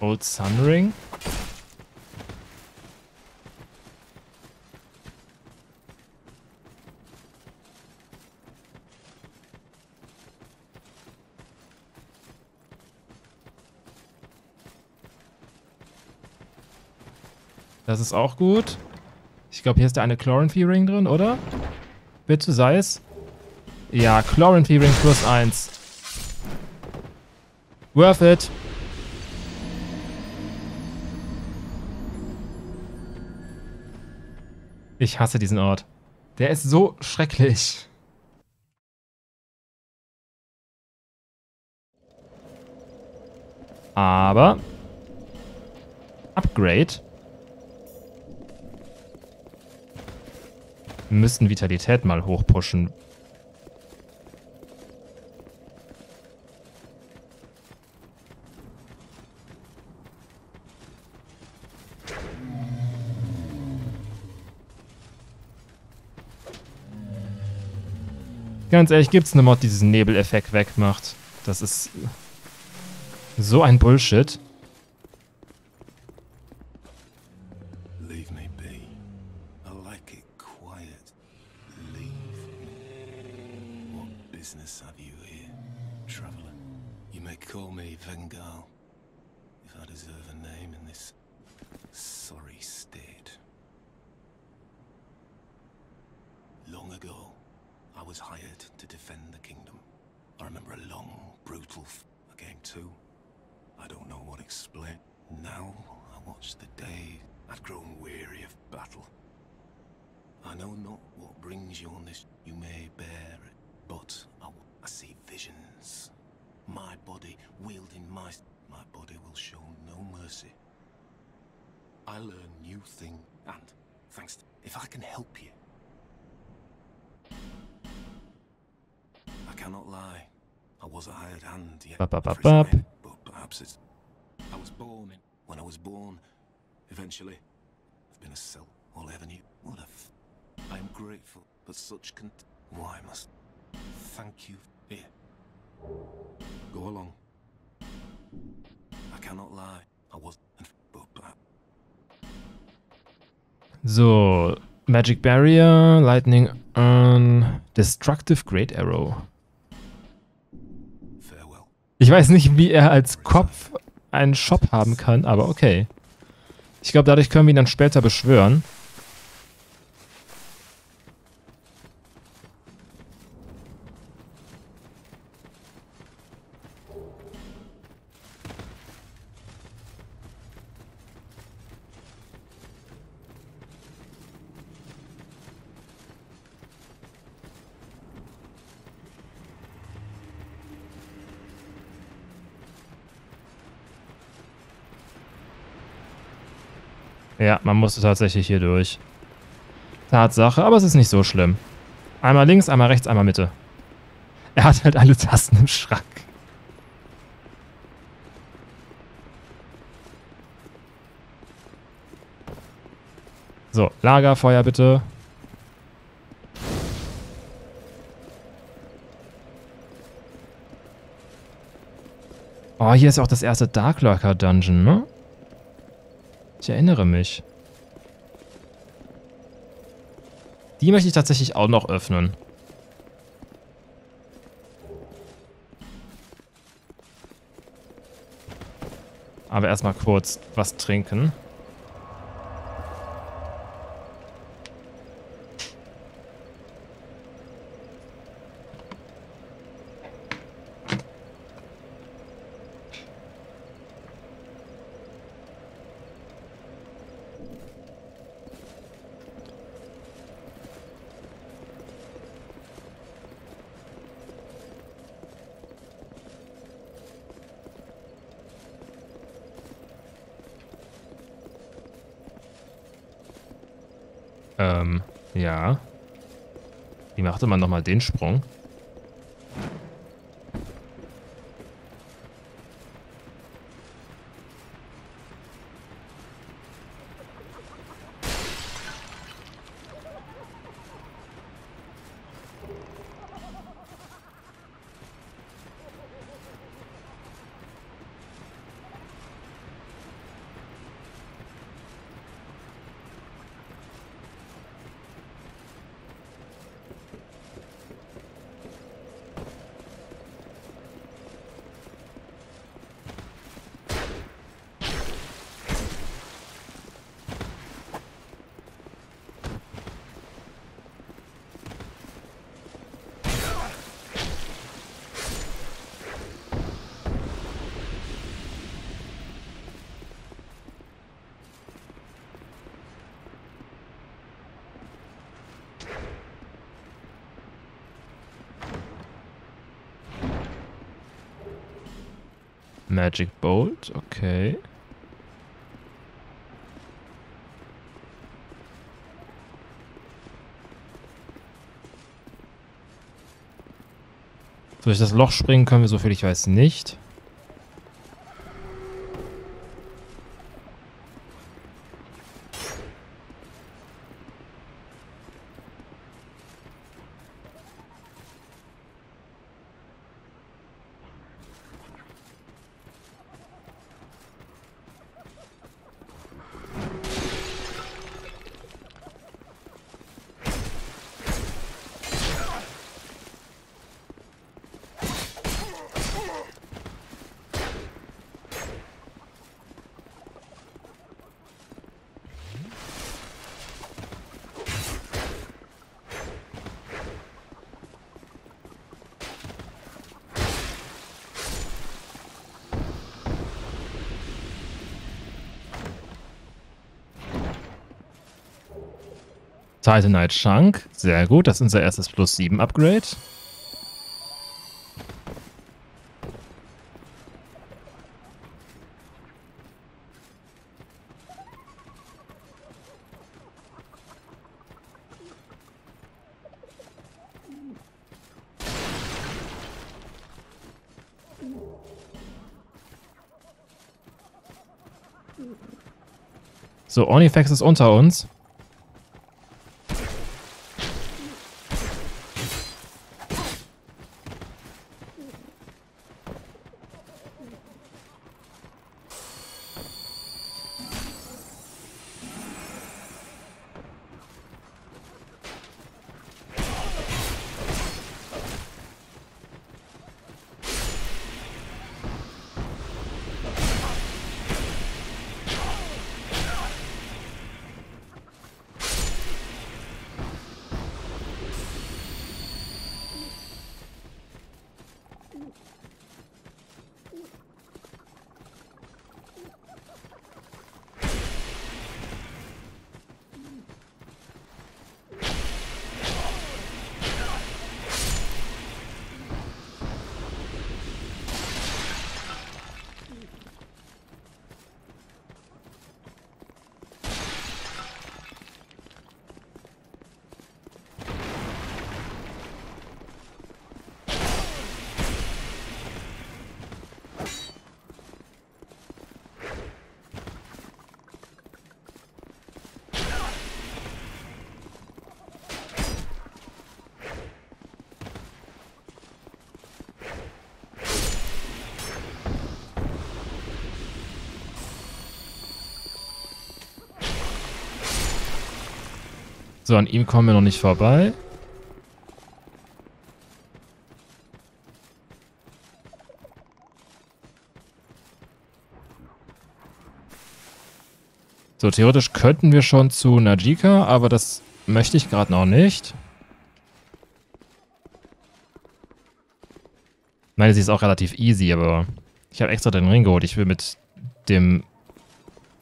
[SPEAKER 1] Old Sunring. Das ist auch gut. Ich glaube, hier ist der eine Chloranthie Ring drin, oder? Bitte sei es. Ja, Chloranthie Ring plus 1. Worth it. Ich hasse diesen Ort. Der ist so schrecklich. Aber Upgrade. Wir müssen Vitalität mal hochpushen. Ganz ehrlich, gibt es eine Mod, die diesen Nebeleffekt wegmacht? Das ist so ein Bullshit.
[SPEAKER 7] My my body will show no mercy. I learn new thing, and thanks to, if I can help you. I cannot lie. I was a hired hand, yet
[SPEAKER 1] Bop, bop, bop, bop.
[SPEAKER 7] but perhaps it's. I was born in. When I was born, eventually, I've been a cell. All I ever knew. What a. F- I am grateful, but such cont. Why must. Thank you. Here. Go along.
[SPEAKER 1] So, Magic Barrier, Lightning Urn, Destructive Great Arrow. Ich weiß nicht, wie er als Kopf einen Shop haben kann, aber okay. Ich glaube, dadurch können wir ihn dann später beschwören. Ja, man musste tatsächlich hier durch. Tatsache, aber es ist nicht so schlimm. Einmal links, einmal rechts, einmal Mitte. Er hat halt alle Tasten im Schrank. So, Lagerfeuer bitte. Oh, hier ist auch das erste Darklurker Dungeon, ne? Ich erinnere mich. Die möchte ich tatsächlich auch noch öffnen. Aber erstmal kurz was trinken. Man nochmal den Sprung? Magic Bolt, okay. Durch das Loch springen können wir, soviel ich weiß, nicht. Titanite Chunk. Sehr gut, das ist unser erstes Plus 7 Upgrade. So, Onifex ist unter uns. So, an ihm kommen wir noch nicht vorbei. So, theoretisch könnten wir schon zu Najika, aber das möchte ich gerade noch nicht. Ich meine, sie ist auch relativ easy, aber ich habe extra den Ring geholt. Ich will mit dem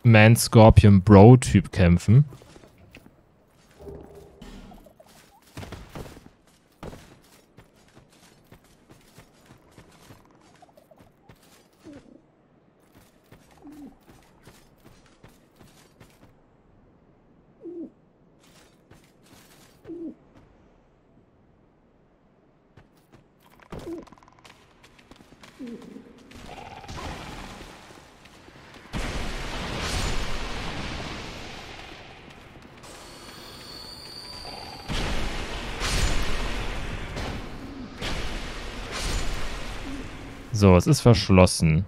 [SPEAKER 1] Man-Scorpion-Bro-Typ kämpfen. So, es ist verschlossen.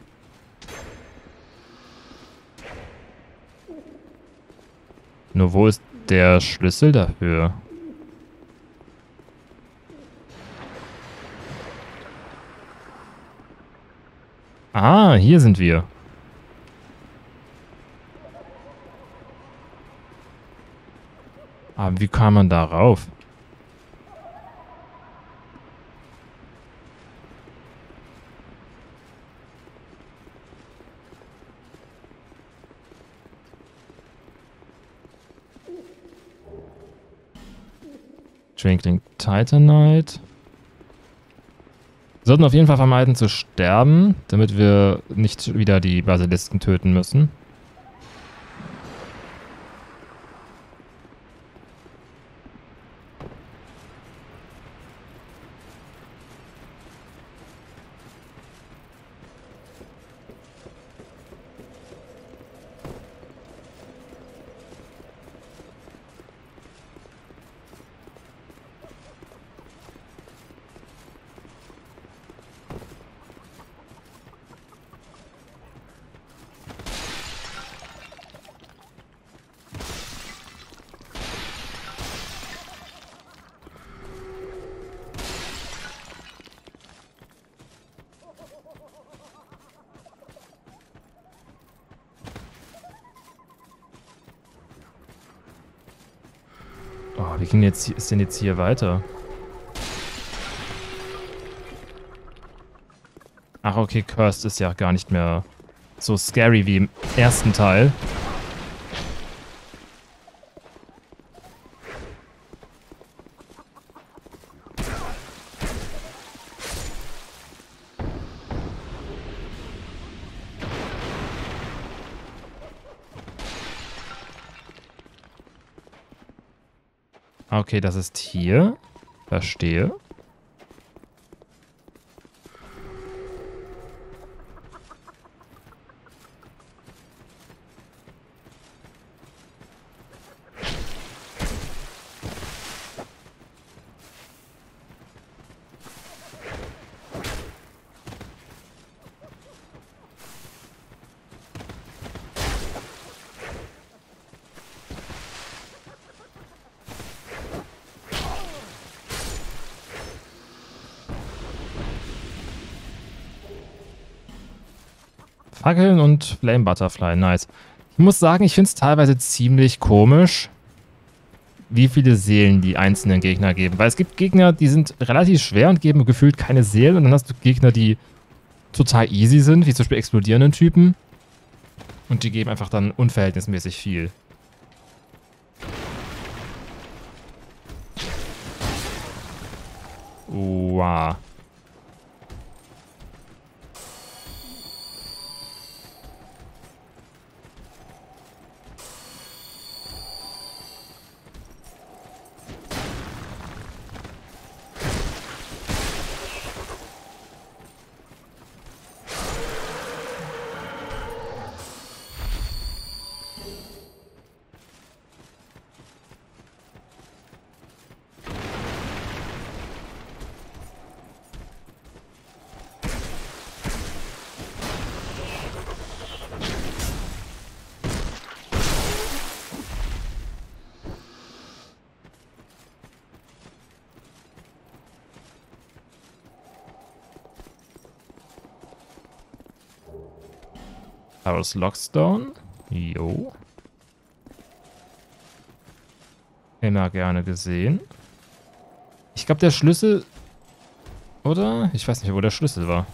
[SPEAKER 1] Nur wo ist der Schlüssel dafür? Ah, hier sind wir. Aber wie kam man da Twinkling Titanite. Wir sollten auf jeden Fall vermeiden zu sterben, damit wir nicht wieder die Basilisken töten müssen. Oh, wie ging jetzt, ist denn jetzt hier weiter? Ach, okay, Cursed ist ja gar nicht mehr so scary wie im ersten Teil. Okay, das ist hier. Verstehe. Fackeln und Flame Butterfly, nice. Ich muss sagen, ich finde es teilweise ziemlich komisch, wie viele Seelen die einzelnen Gegner geben. Weil es gibt Gegner, die sind relativ schwer und geben gefühlt keine Seelen. Und dann hast du Gegner, die total easy sind, wie zum Beispiel explodierenden Typen. Und die geben einfach dann unverhältnismäßig viel. Tyrus Lockstone. Jo. Immer gerne gesehen. Ich glaube, der Schlüssel... Oder? Ich weiß nicht, wo der Schlüssel war.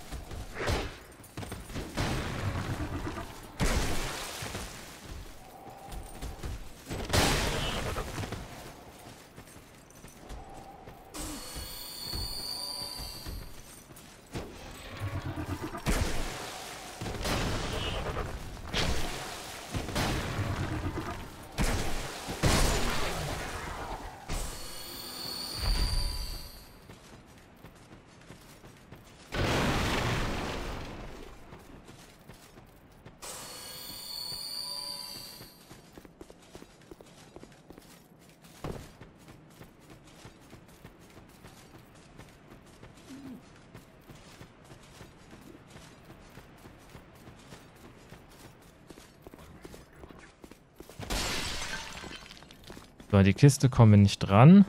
[SPEAKER 1] Die Kiste kommen wir nicht dran.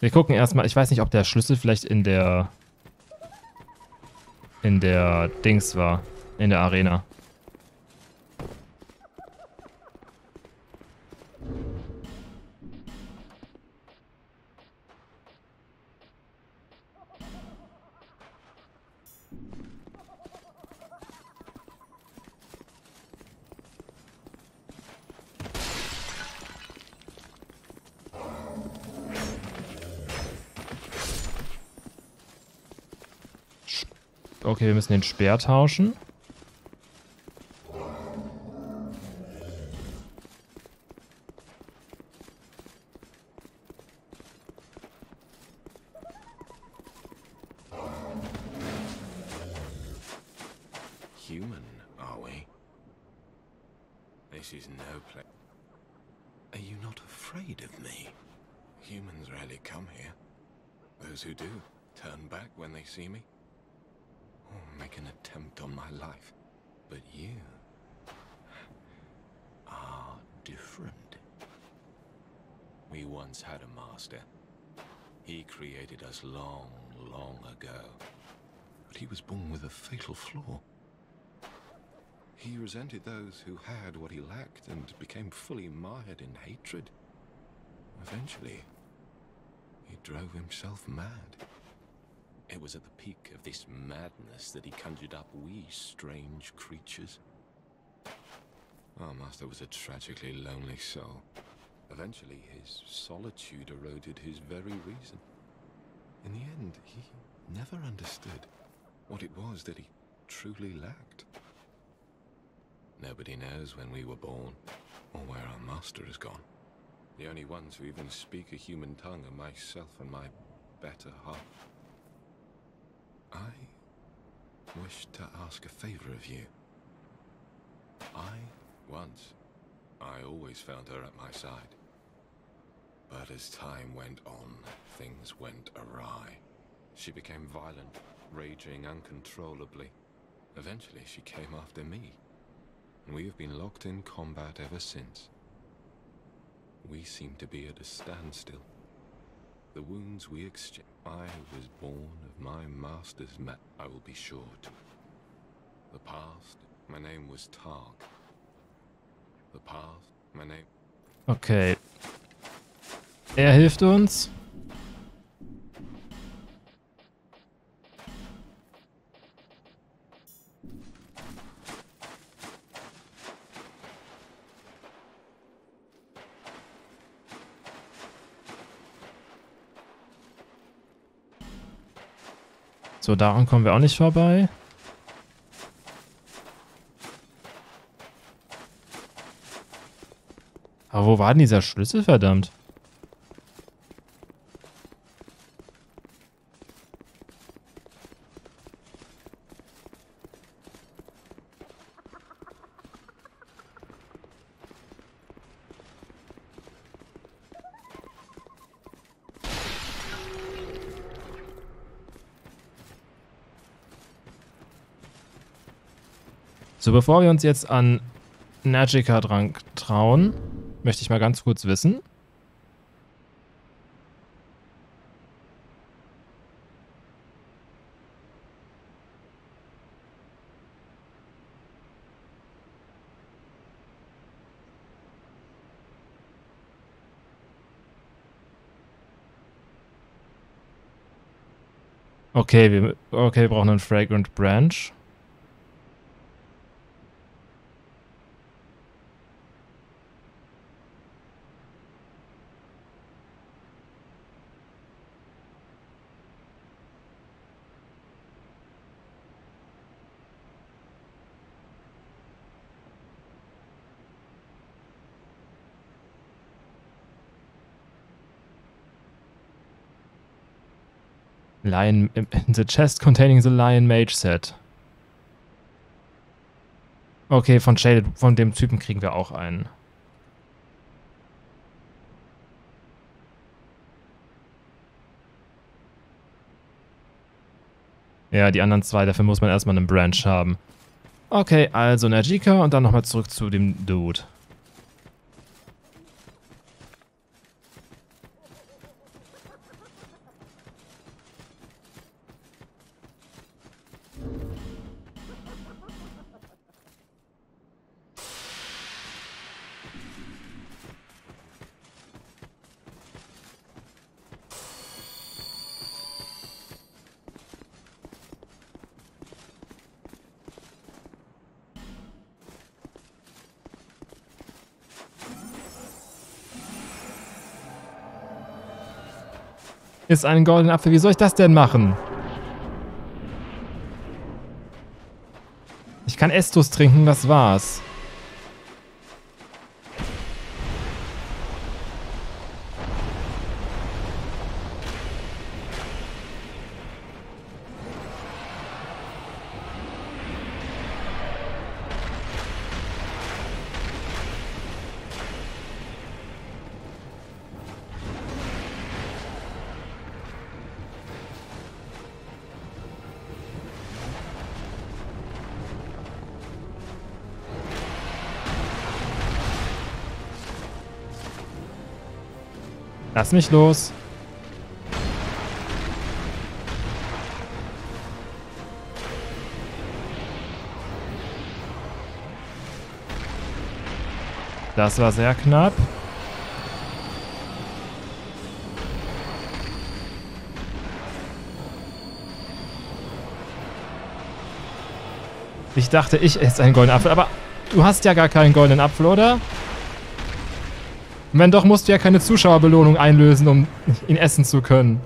[SPEAKER 1] Wir gucken erstmal, ich weiß nicht, ob der Schlüssel vielleicht in der in der Dings war, in der Arena. Okay, wir müssen den Speer tauschen.
[SPEAKER 2] Those who had what he lacked and became fully mired in hatred. Eventually, he drove himself mad. It was at the peak of this madness that he conjured up we strange creatures. Our master was a tragically lonely soul. Eventually, his solitude eroded his very reason. In the end, he never understood what it was that he truly lacked. Nobody knows when we were born, or where our master has gone. The only ones who even speak a human tongue are myself and my better half. I wish to ask a favor of you. I, once, I always found her at my side. But as time went on, things went awry. She became violent, raging uncontrollably. Eventually, she came after me. And we have been locked in combat ever since. We seem to be at a standstill. The wounds we exchange. I was born of my master's met. I will be short. The past, my name was Targ. The past, my name.
[SPEAKER 1] Okay. Er hilft uns. So, daran kommen wir auch nicht vorbei. Aber wo war denn dieser Schlüssel, verdammt? So, bevor wir uns jetzt an Magica dran trauen, möchte ich mal ganz kurz wissen. Okay, wir, okay, wir brauchen einen Fragrant Branch. Lion, in the chest containing the Lion Mage Set. Okay, von Shaded, von dem Typen kriegen wir auch einen. Ja, die anderen zwei, dafür muss man erstmal einen Branch haben. Okay, also Najika und dann nochmal zurück zu dem Dude. Ist ein goldener Apfel. Wie soll ich das denn machen? Ich kann Estus trinken, das war's. Lass mich los. Das war sehr knapp. Ich dachte, ich esse einen goldenen Apfel, aber du hast ja gar keinen goldenen Apfel, oder? Wenn doch, musst du ja keine Zuschauerbelohnung einlösen, um ihn essen zu können.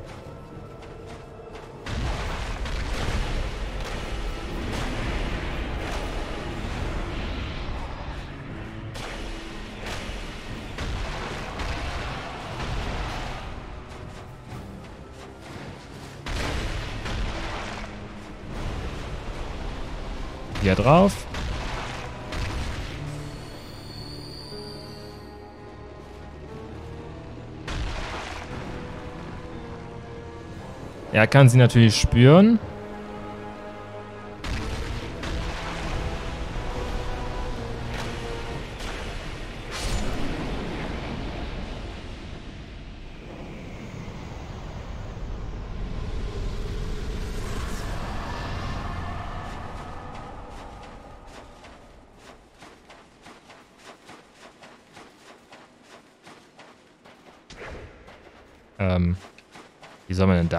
[SPEAKER 1] Er kann sie natürlich spüren.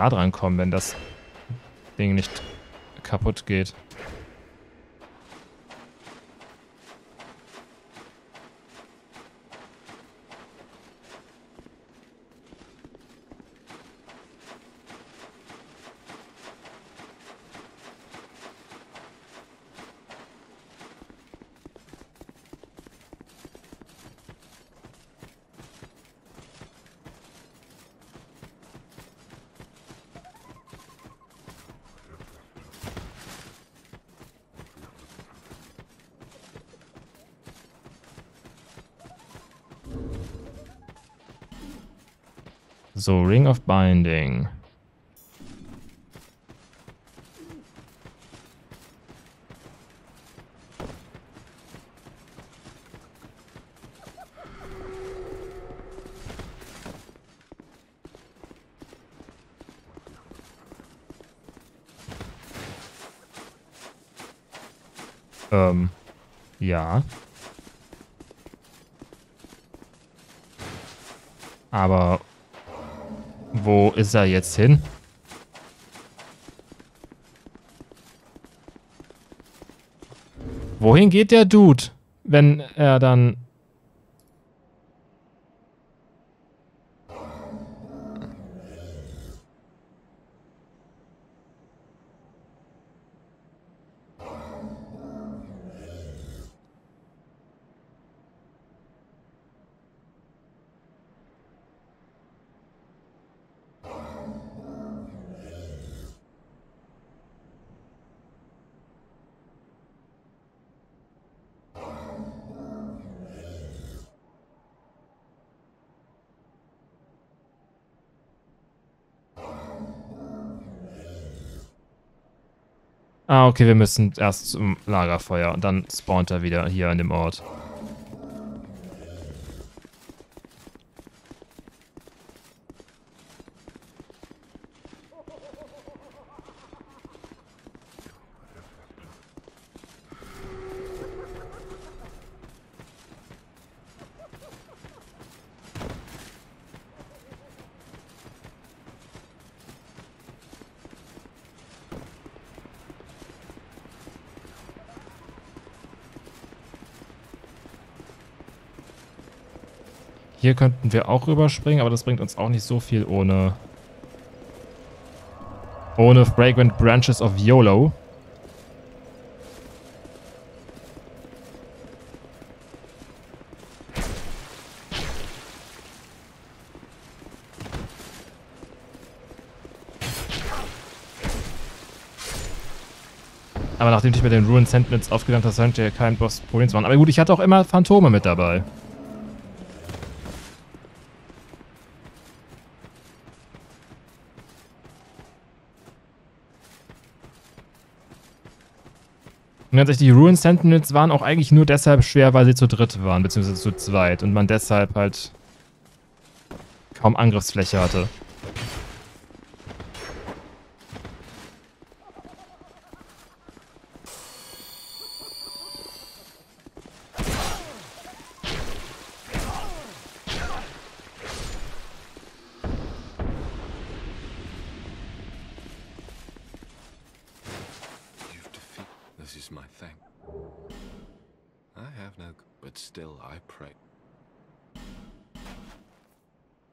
[SPEAKER 1] Dran kommen, wenn das Ding nicht kaputt geht? So, Ring of Binding. Ähm, ja. Aber ist er jetzt hin? Wohin geht der Dude, wenn er dann okay, wir müssen erst zum Lagerfeuer und dann spawnt er wieder hier an dem Ort. Hier könnten wir auch rüberspringen, aber das bringt uns auch nicht so viel ohne... Ohne Fragrant Branches of YOLO. Aber nachdem ich mit den Ruin Sentinels aufgedacht habe, sollte ja kein Boss-Problem machen. Aber gut, ich hatte auch immer Phantome mit dabei. Tatsächlich, die Ruin Sentinels waren auch eigentlich nur deshalb schwer, weil sie zu dritt waren, beziehungsweise zu zweit. Und man deshalb halt kaum Angriffsfläche hatte.
[SPEAKER 2] You've defeated. This is my thing. I have no. But still, I pray.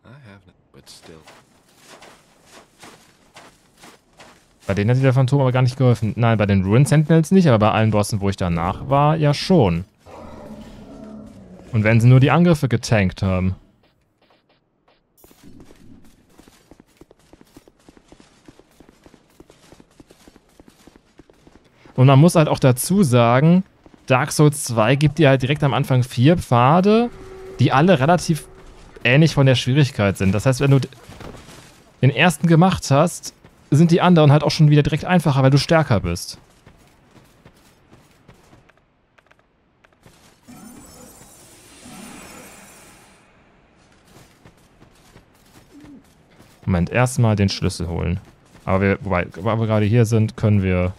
[SPEAKER 2] I have no. But still.
[SPEAKER 1] Bei denen hat der Phantom aber gar nicht geholfen. Nein, bei den Ruin Sentinels nicht, aber bei allen Bossen, wo ich danach war, ja schon. Und wenn sie nur die Angriffe getankt haben. Und man muss halt auch dazu sagen, Dark Souls 2 gibt dir halt direkt am Anfang vier Pfade, die alle relativ ähnlich von der Schwierigkeit sind. Das heißt, wenn du den ersten gemacht hast, sind die anderen halt auch schon wieder direkt einfacher, weil du stärker bist. Moment, erstmal den Schlüssel holen. Aber wir, wobei, weil wir gerade hier sind, können wir...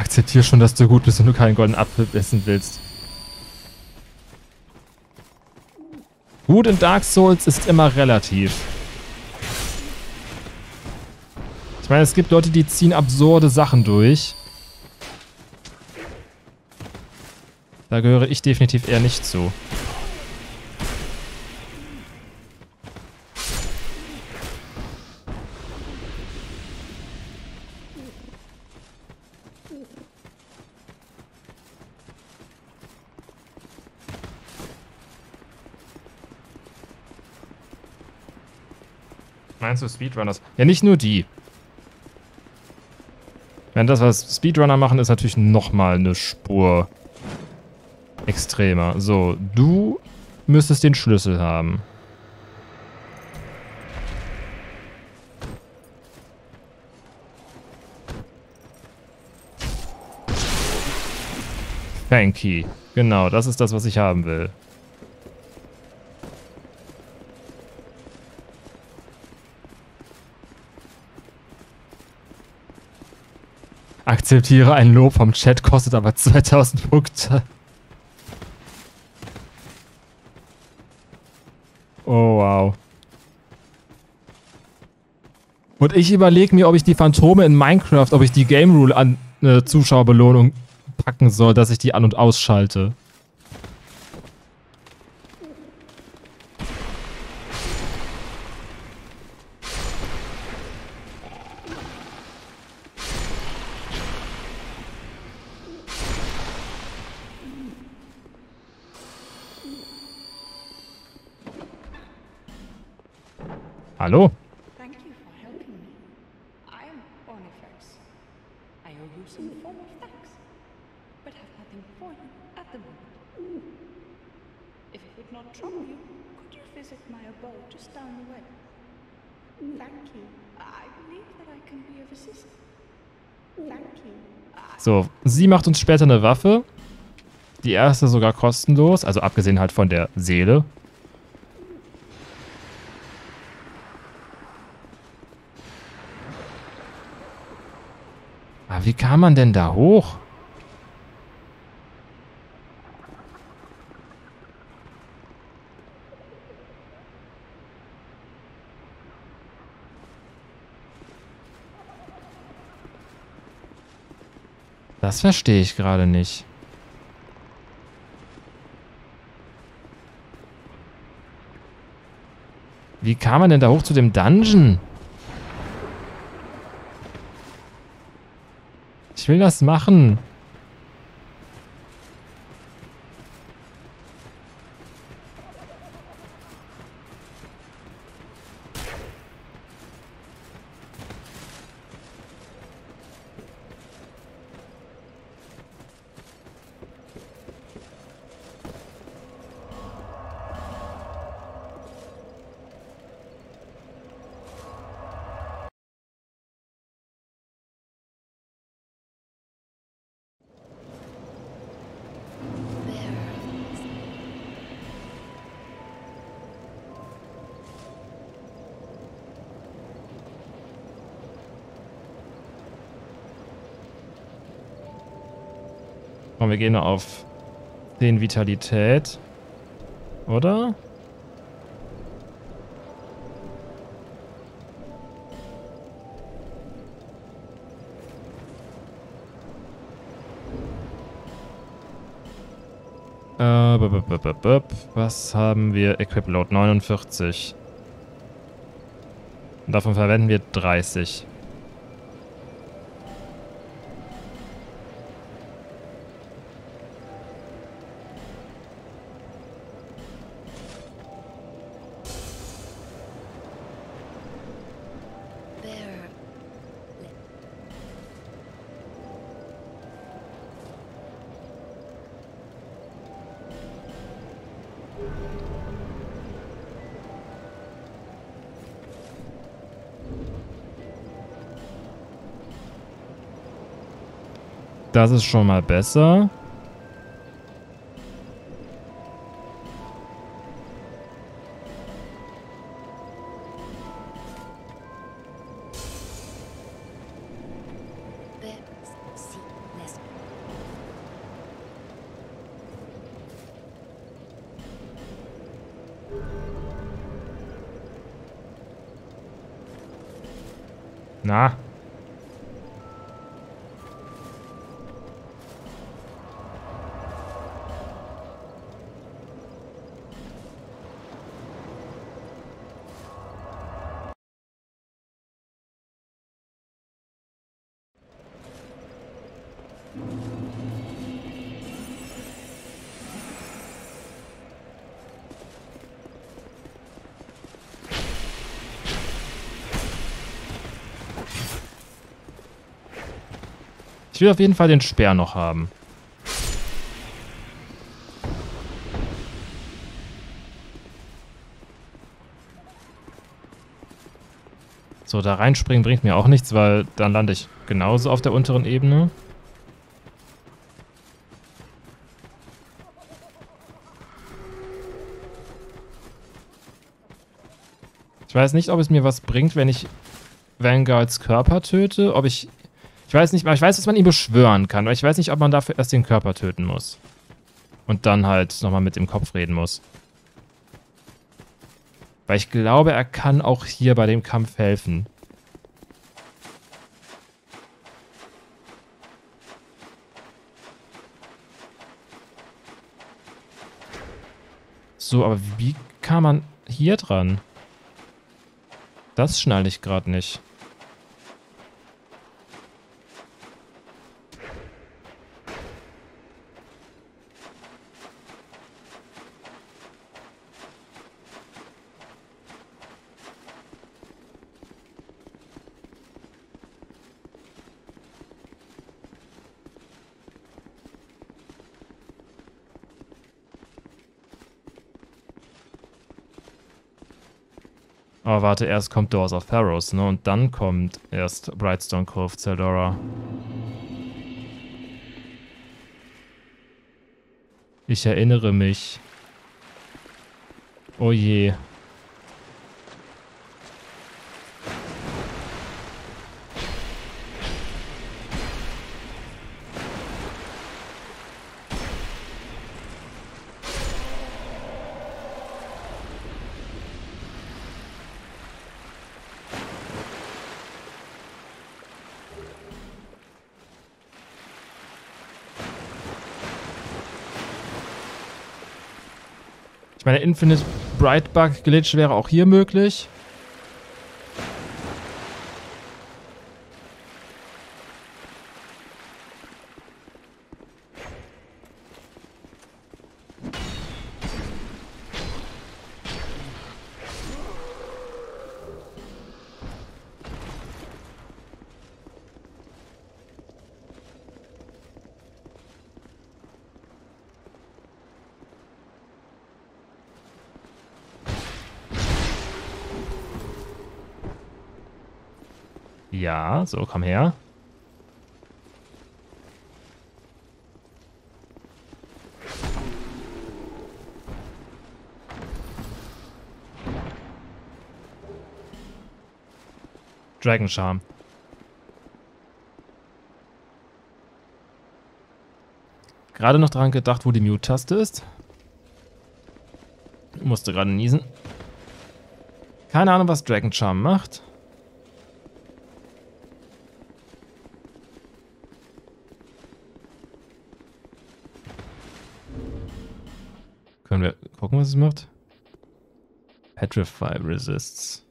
[SPEAKER 1] Jetzt akzeptier schon, dass du gut bist und du keinen goldenen Apfel essen willst. Gut in Dark Souls ist immer relativ. Ich meine, es gibt Leute, die ziehen absurde Sachen durch. Da gehöre ich definitiv eher nicht zu. Meinst du Speedrunners? Ja, nicht nur die. Wenn das, was Speedrunner machen, ist natürlich nochmal eine Spur extremer. So, du müsstest den Schlüssel haben. Fanky. Genau, das ist das, was ich haben will. Akzeptiere ein Lob vom Chat, kostet aber 2000 Punkte. Oh, wow. Und ich überlege mir, ob ich die Phantome in Minecraft, ob ich die Game Rule an eine Zuschauerbelohnung packen soll, dass ich die an- und ausschalte. Sie macht uns später eine Waffe. Die erste sogar kostenlos, also abgesehen halt von der Seele. Aber wie kam man denn da hoch? Das verstehe ich gerade nicht. Wie kam man denn da hoch zu dem Dungeon? Ich will das machen. Gehen auf 10 Vitalität. Oder? Äh. Was haben wir? Equip Load 49. Und davon verwenden wir 30. Das ist schon mal besser. Ich will auf jeden Fall den Speer noch haben. So, da reinspringen bringt mir auch nichts, weil dann lande ich genauso auf der unteren Ebene. Ich weiß nicht, ob es mir was bringt, wenn ich Vanguards Körper töte. Ob ich. Ich weiß nicht, aber ich weiß, dass man ihn beschwören kann, aber ich weiß nicht, ob man dafür erst den Körper töten muss. Und dann halt nochmal mit dem Kopf reden muss. Weil ich glaube, er kann auch hier bei dem Kampf helfen. So, aber wie kam man hier dran? Das schneide ich gerade nicht. Warte, erst kommt Doors of Pharaohs, ne? Und dann kommt erst Brightstone Cove Zeldora. Ich erinnere mich. Oh je. Ich meine, Infinite Brightbug Glitch wäre auch hier möglich. Ja, so, komm her. Dragon Charm. Gerade noch dran gedacht, wo die Mute-Taste ist. Musste gerade niesen. Keine Ahnung, was Dragon Charm macht. Was es macht? Petrify Resists.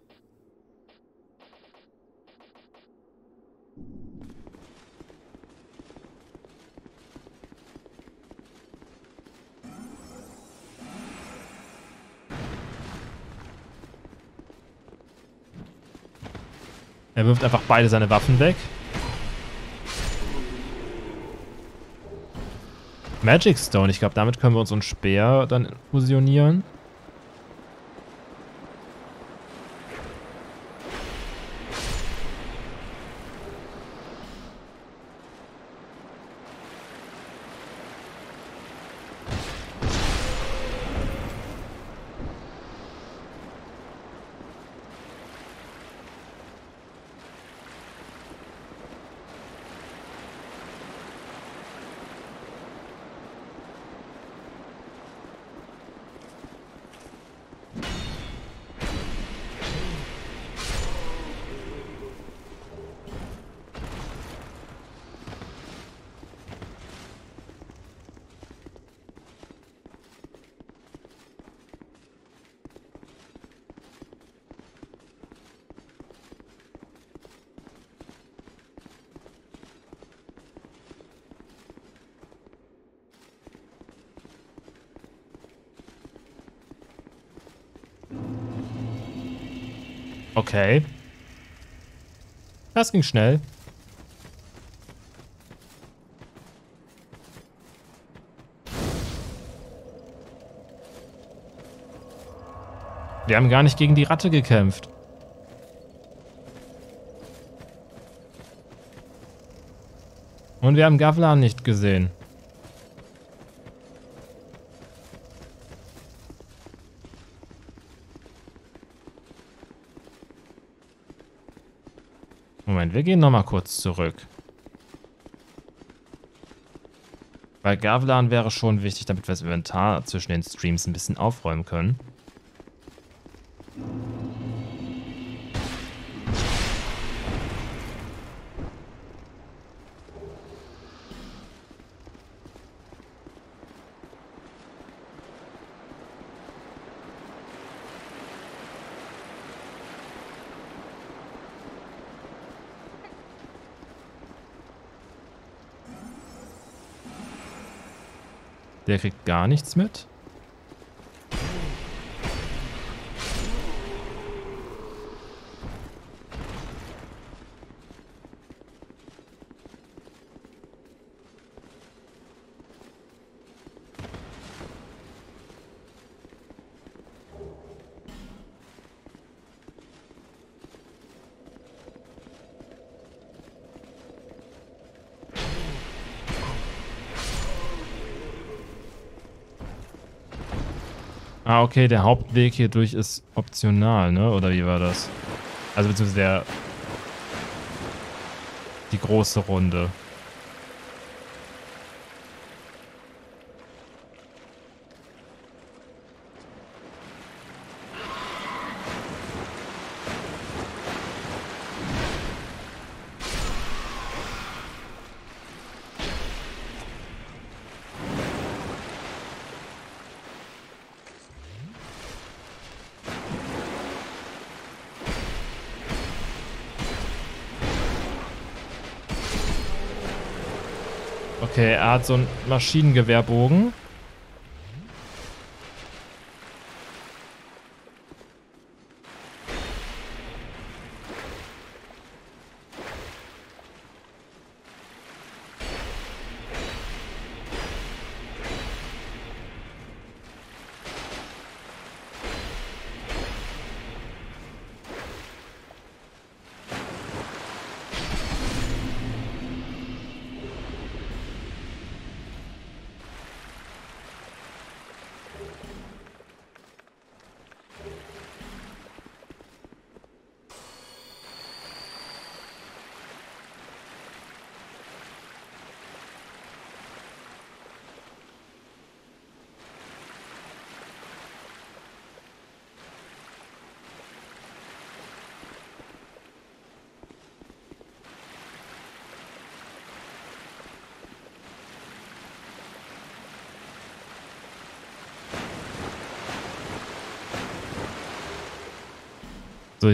[SPEAKER 1] Er wirft einfach beide seine Waffen weg. Magic Stone. Ich glaube, damit können wir unseren Speer dann fusionieren. Okay. Das ging schnell. Wir haben gar nicht gegen die Ratte gekämpft. Und wir haben Gavlan nicht gesehen. Moment, wir gehen nochmal kurz zurück. Weil Gavlan wäre schon wichtig, damit wir das Inventar zwischen den Streams ein bisschen aufräumen können. Der kriegt gar nichts mit. Ah, okay, der Hauptweg hier durch ist optional, ne? Oder wie war das? Also beziehungsweise der... Die große Runde. Okay, er hat so einen Maschinengewehrbogen.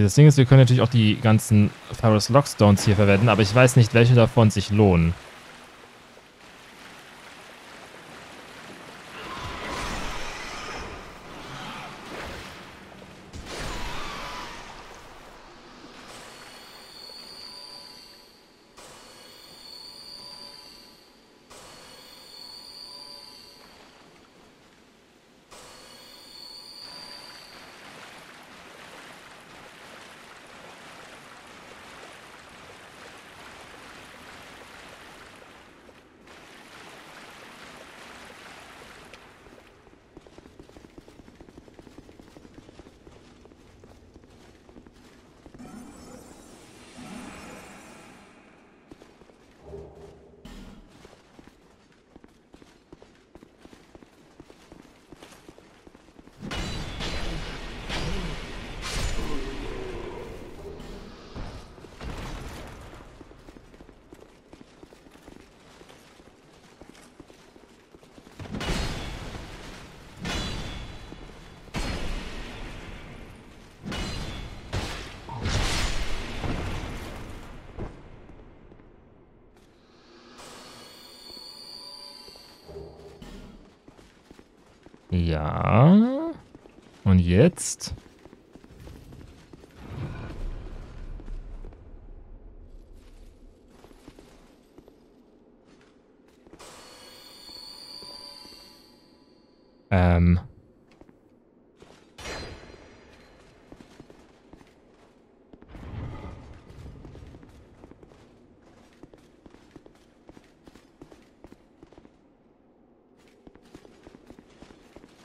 [SPEAKER 1] Das Ding ist, wir können natürlich auch die ganzen Pharaoh's Lockstones hier verwenden, aber ich weiß nicht, welche davon sich lohnen.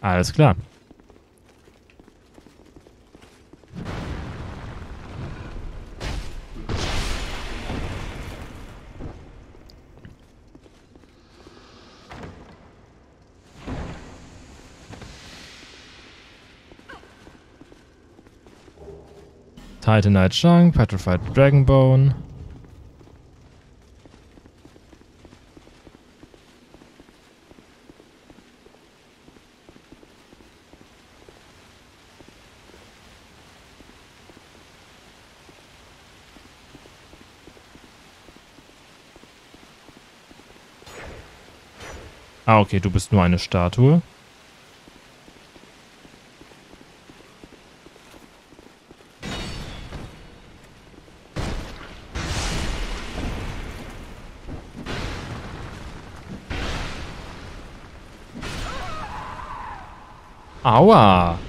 [SPEAKER 1] Alles klar. Titanite Chunk, Petrified Dragonbone. Ah, okay, du bist nur eine Statue. Aua!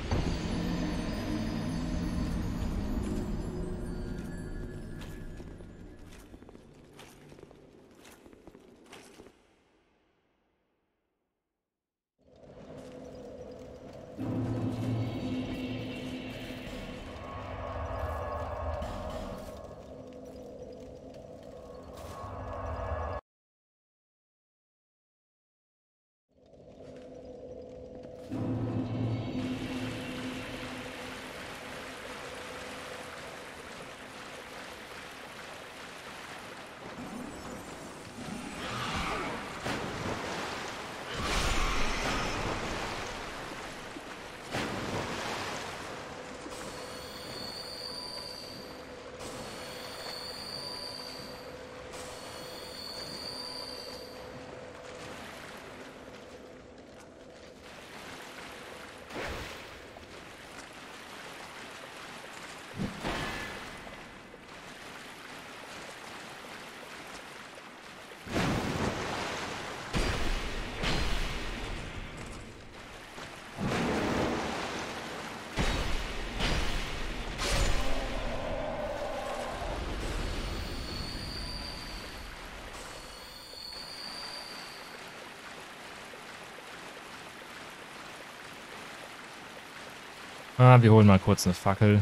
[SPEAKER 1] Wir holen mal kurz eine Fackel.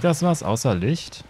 [SPEAKER 1] Das was außer Licht?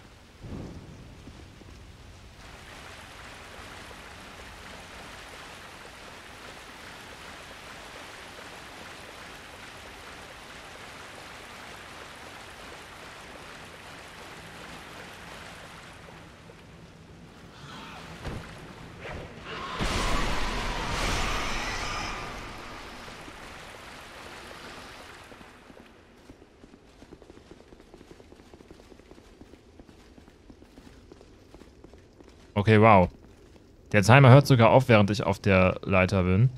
[SPEAKER 1] Okay, wow. Der Timer hört sogar auf, während ich auf der Leiter bin.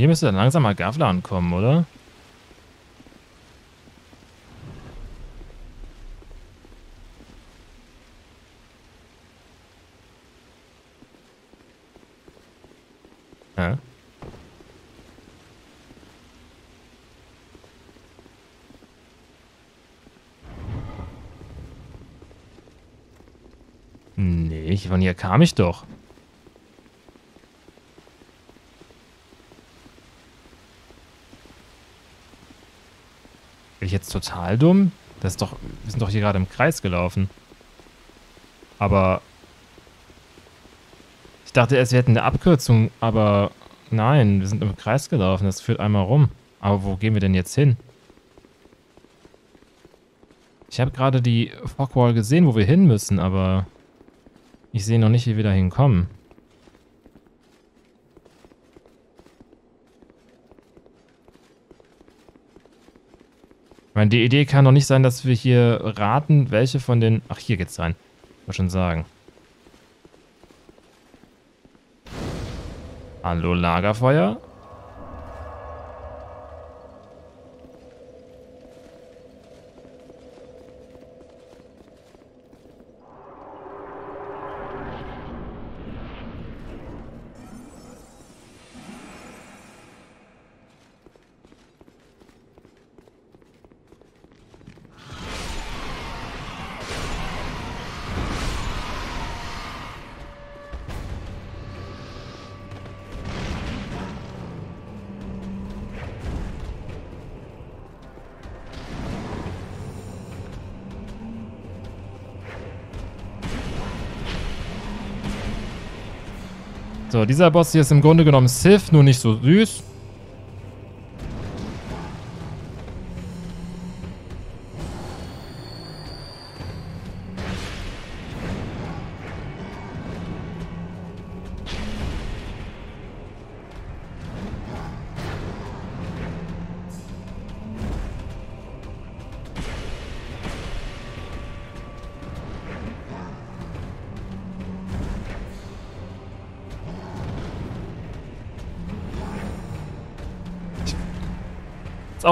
[SPEAKER 1] Hier müsste dann langsam mal Gavlan kommen, oder? Hä? Nee, von hier kam ich doch. Total dumm? Das ist doch. Wir sind doch hier gerade im Kreis gelaufen. Aber. Ich dachte erst, wir hätten eine Abkürzung, aber nein, wir sind im Kreis gelaufen. Das führt einmal rum. Aber wo gehen wir denn jetzt hin? Ich habe gerade die Fogwall gesehen, wo wir hin müssen, aber ich sehe noch nicht, wie wir da hinkommen. Meine, die Idee kann doch nicht sein, dass wir hier raten, welche von den... Ach, hier geht's rein. Muss schon sagen. Hallo, Lagerfeuer? So, dieser Boss hier ist im Grunde genommen Sith, nur nicht so süß.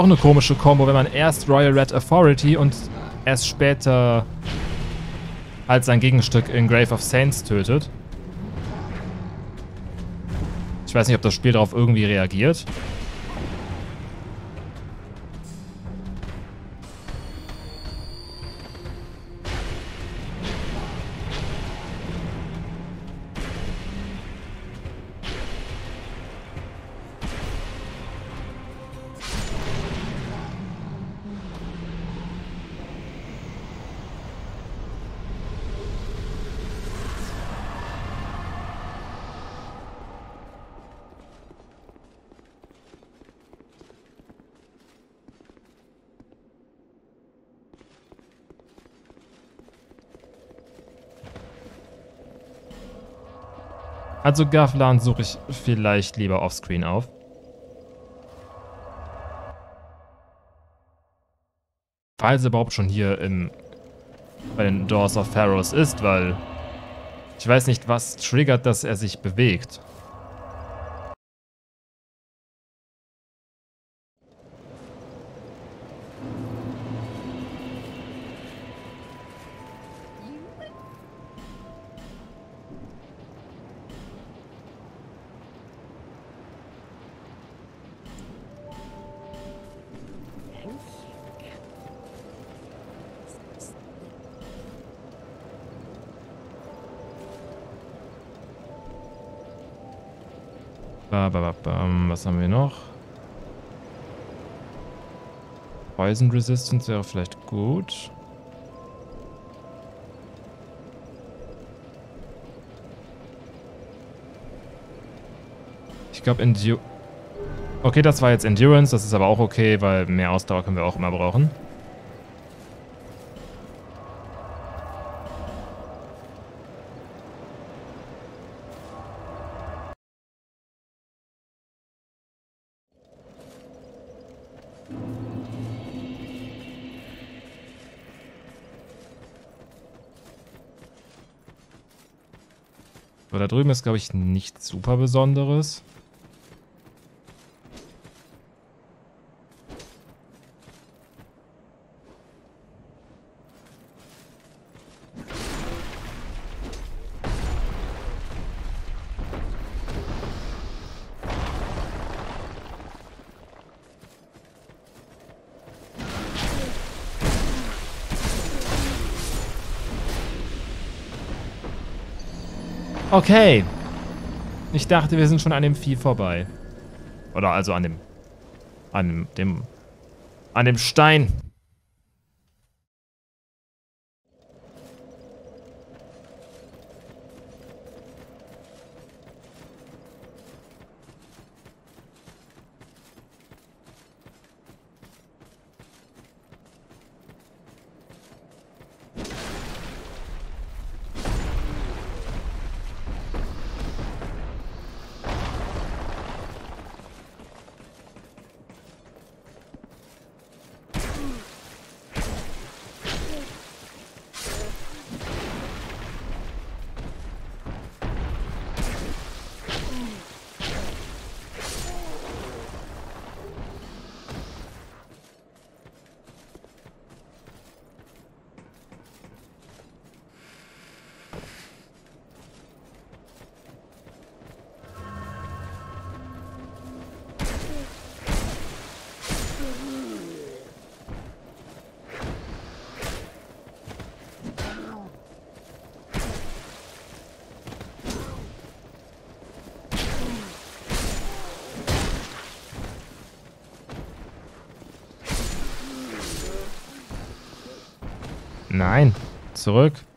[SPEAKER 1] Eine komische Combo, wenn man erst Royal Red Authority und erst später halt sein Gegenstück in Grave of Saints tötet. Ich weiß nicht, ob das Spiel darauf irgendwie reagiert. Also Gavlan suche ich vielleicht lieber offscreen auf. Falls er überhaupt schon hier im, bei den Doors of Pharaohs ist, weil ich weiß nicht, was triggert, dass er sich bewegt. Was haben wir noch? Poison Resistance wäre vielleicht gut. Ich glaube Endurance... Okay, das war jetzt Endurance, das ist aber auch okay, weil mehr Ausdauer können wir auch immer brauchen. Aber da drüben ist, glaube ich, nichts super Besonderes. Okay. Ich dachte, wir sind schon an dem Vieh vorbei. Oder also an dem... An dem... an dem Stein. Zurück.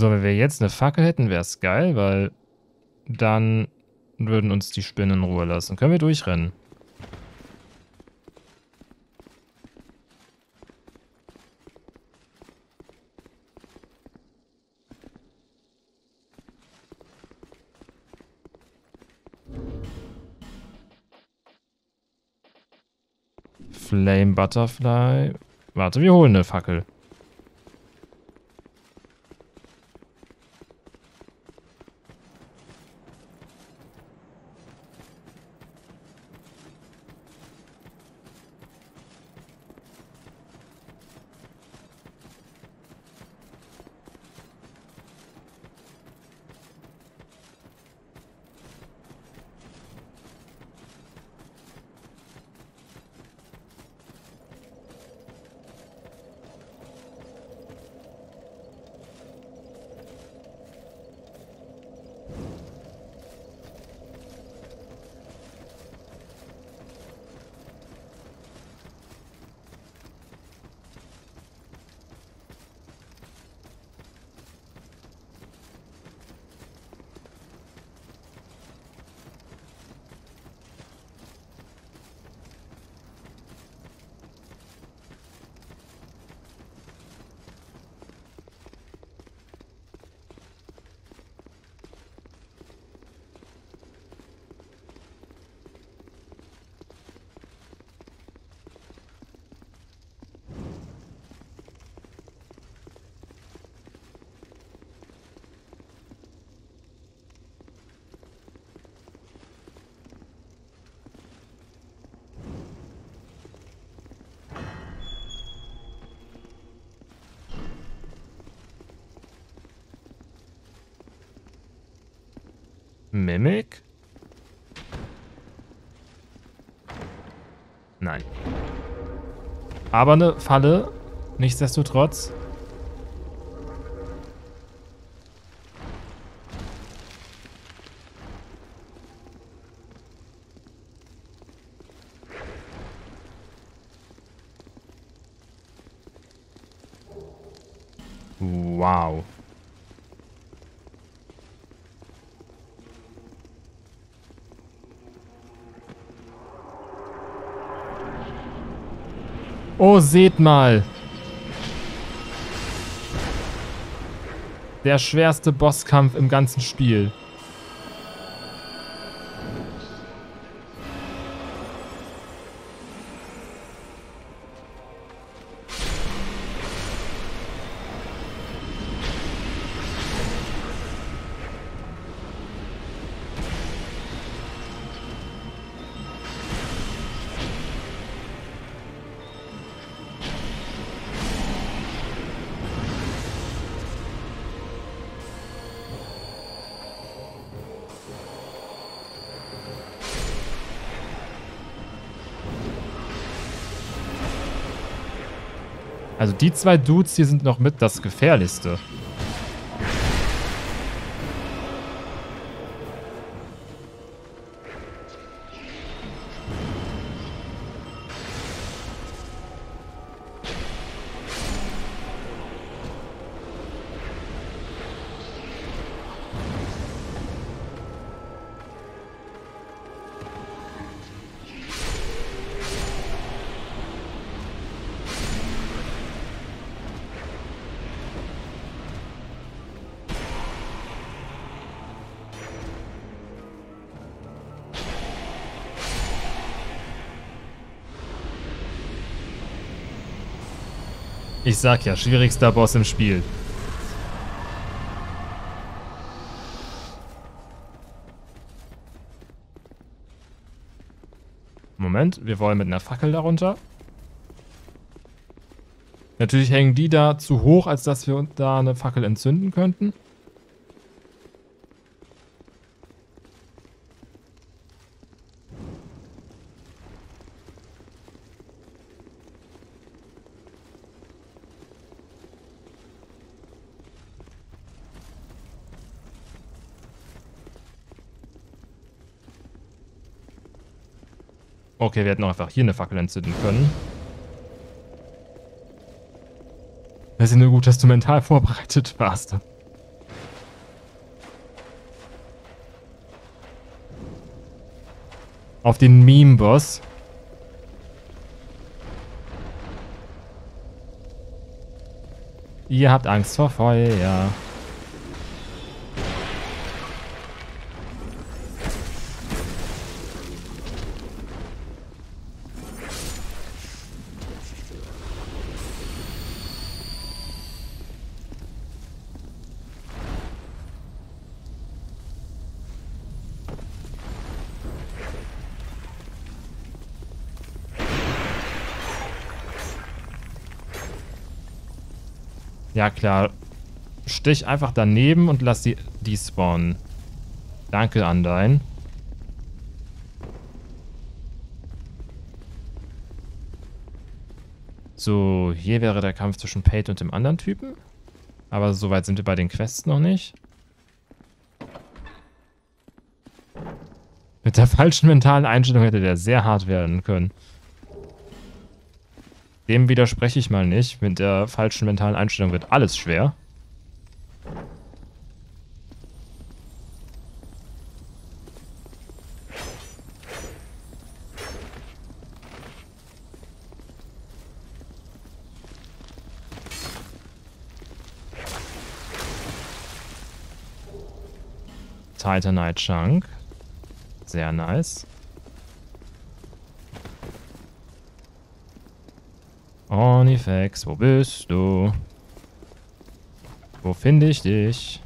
[SPEAKER 1] So, wenn wir jetzt eine Fackel hätten, wäre es geil, weil dann würden uns die Spinnen in Ruhe lassen. Können wir durchrennen. Flame Butterfly. Warte, wir holen eine Fackel. Aber eine Falle, nichtsdestotrotz. Wow. Oh, seht mal. Der schwerste Bosskampf im ganzen Spiel. Also die zwei Dudes hier sind noch mit das Gefährlichste. Ich sag ja, schwierigster Boss im Spiel. Moment, wir wollen mit einer Fackel darunter. Natürlich hängen die da zu hoch, als dass wir da eine Fackel entzünden könnten. Okay, wir hätten auch einfach hier eine Fackel entzünden können. Es ist nur gut, dass du mental vorbereitet warst. Auf den Meme-Boss. Ihr habt Angst vor Feuer. Ja, klar. Stich einfach daneben und lass die, die spawnen. Danke, Undyne. So, hier wäre der Kampf zwischen Pate und dem anderen Typen. Aber soweit sind wir bei den Quests noch nicht. Mit der falschen mentalen Einstellung hätte der sehr hart werden können. Dem widerspreche ich mal nicht. Mit der falschen mentalen Einstellung wird alles schwer. Titanite Chunk. Sehr nice. Ornifex, wo bist du? Wo finde ich dich?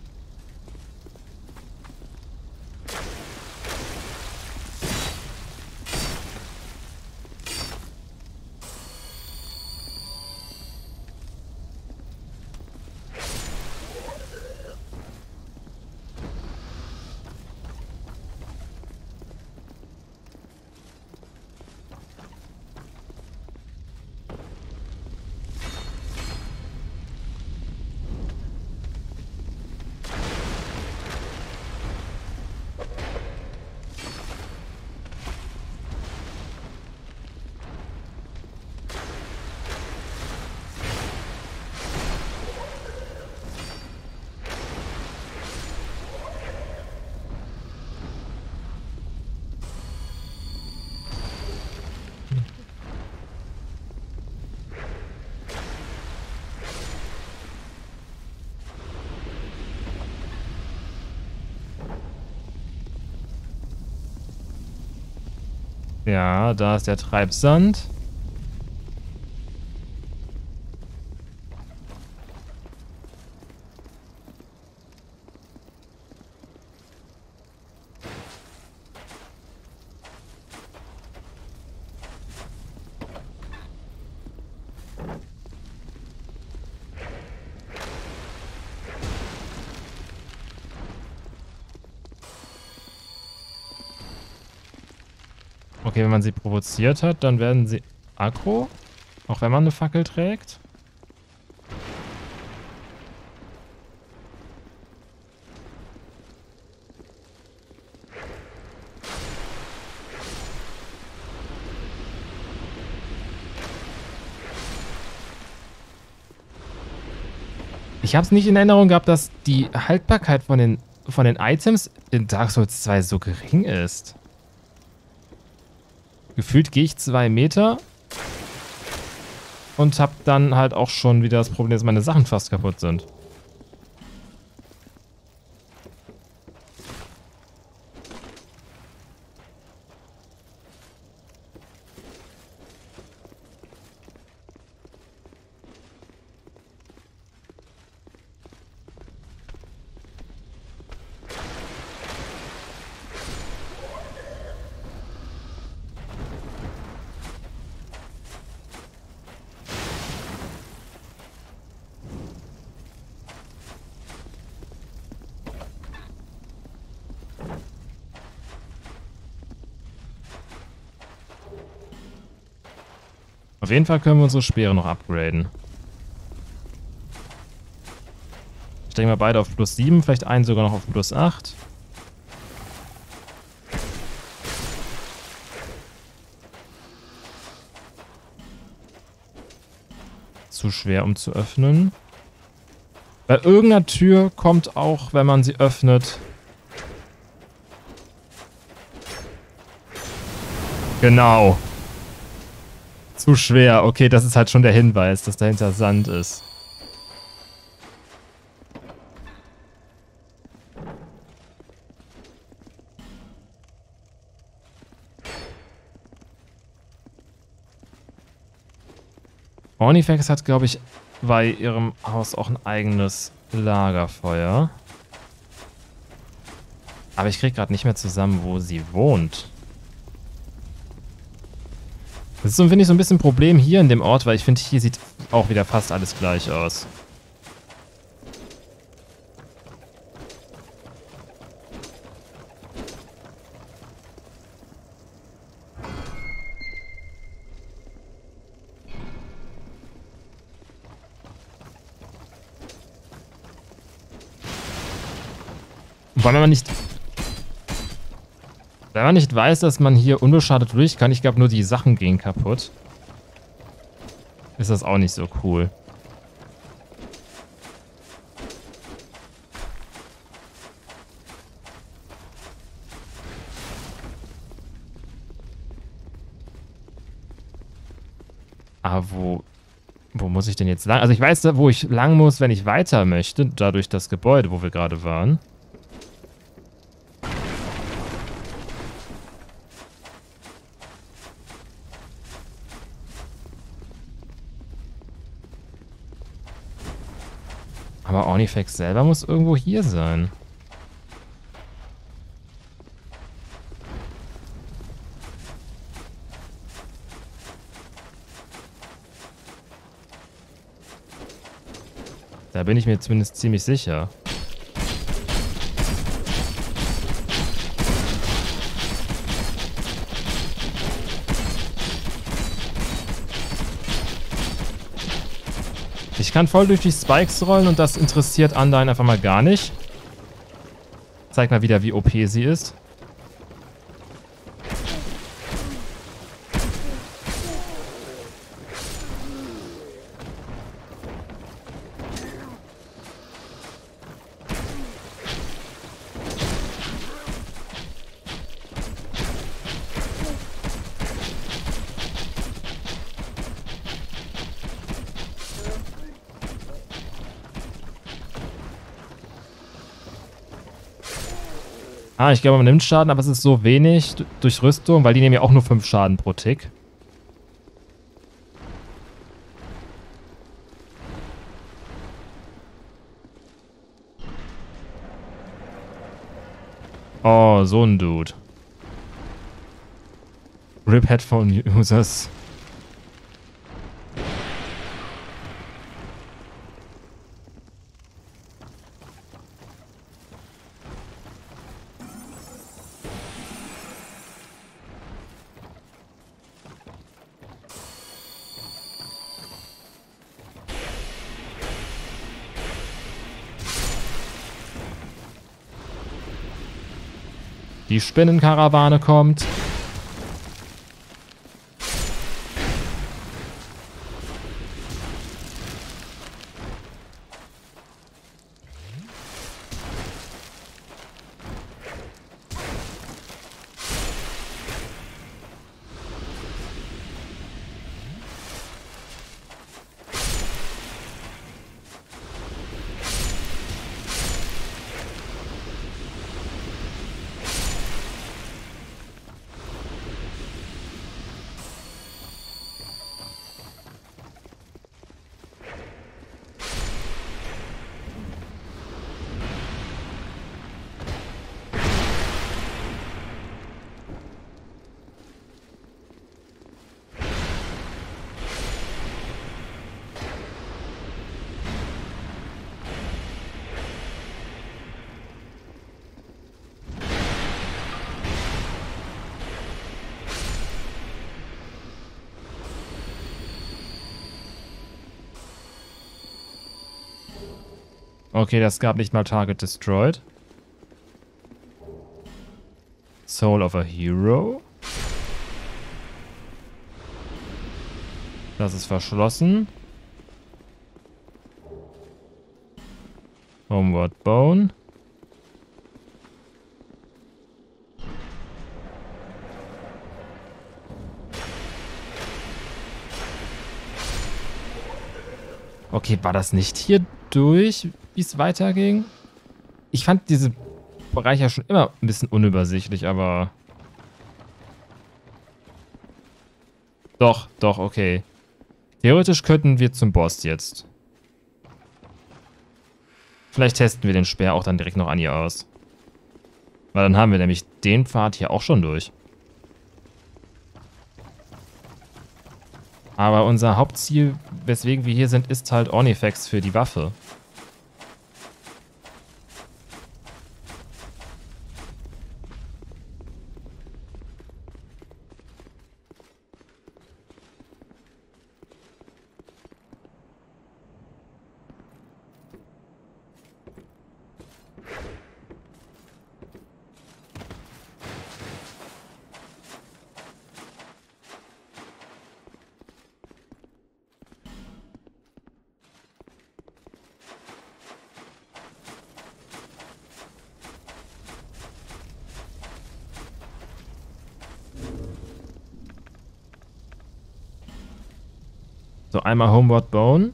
[SPEAKER 1] Da ist der Treibsand. Provoziert hat, dann werden sie aggro. Auch wenn man eine Fackel trägt. Ich habe es nicht in Erinnerung gehabt, dass die Haltbarkeit von den, von den Items in Dark Souls 2 so gering ist. Gefühlt gehe ich zwei Meter und habe dann halt auch schon wieder das Problem, dass meine Sachen fast kaputt sind. Jeden Fall können wir unsere Speere noch upgraden. Ich denke mal beide auf plus 7, vielleicht einen sogar noch auf plus 8. Zu schwer, um zu öffnen. Bei irgendeiner Tür kommt auch, wenn man sie öffnet... Genau. Zu schwer. Okay, das ist halt schon der Hinweis, dass dahinter Sand ist. Ornifex hat, glaube ich, bei ihrem Haus auch ein eigenes Lagerfeuer. Aber ich kriege gerade nicht mehr zusammen, wo sie wohnt. Das ist so, finde ich, so ein bisschen ein Problem hier in dem Ort, weil ich finde, hier sieht auch wieder fast alles gleich aus. Weil man nicht wenn man nicht weiß, dass man hier unbeschadet durch kann, ich glaube nur die Sachen gehen kaputt, ist das auch nicht so cool. Aber wo, wo muss ich denn jetzt lang? Also ich weiß, wo ich lang muss, wenn ich weiter möchte, dadurch das Gebäude, wo wir gerade waren. Aber Ornifex selber muss irgendwo hier sein. Da bin ich mir zumindest ziemlich sicher. Kann voll durch die Spikes rollen und das interessiert Undyne einfach mal gar nicht. Zeig mal wieder, wie OP sie ist. Ah, ich glaube, man nimmt Schaden, aber es ist so wenig durch Rüstung, weil die nehmen ja auch nur 5 Schaden pro Tick. Oh, so ein Dude. RIP Headphone Users. Die Spinnenkarawane kommt. Okay, das gab nicht mal Target Destroyed. Soul of a Hero. Das ist verschlossen. Homeward Bone. Okay, war das nicht hier durch, wie es weiterging? Ich fand diese Bereich ja schon immer ein bisschen unübersichtlich, aber... Doch, doch, okay. Theoretisch könnten wir zum Boss jetzt. Vielleicht testen wir den Speer auch dann direkt noch an ihr aus. Weil dann haben wir nämlich den Pfad hier auch schon durch. Aber unser Hauptziel, weswegen wir hier sind, ist halt Ornifex für die Waffe. Einmal Homeward Bone.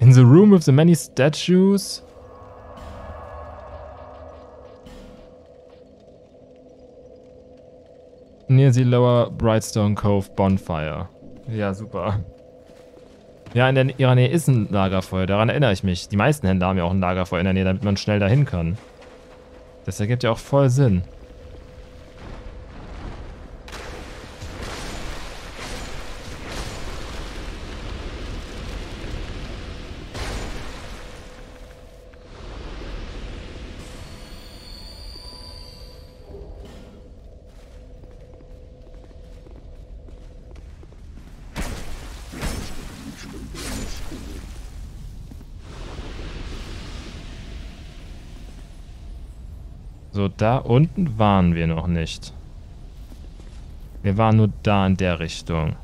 [SPEAKER 1] In the room with the many statues. The Lower Brightstone Cove Bonfire. Ja, super. Ja, in der, ihrer Nähe ist ein Lagerfeuer, daran erinnere ich mich. Die meisten Händler haben ja auch ein Lagerfeuer in der Nähe, damit man schnell dahin kann. Das ergibt ja auch voll Sinn. Da unten waren wir noch nicht. Wir waren nur da in der Richtung.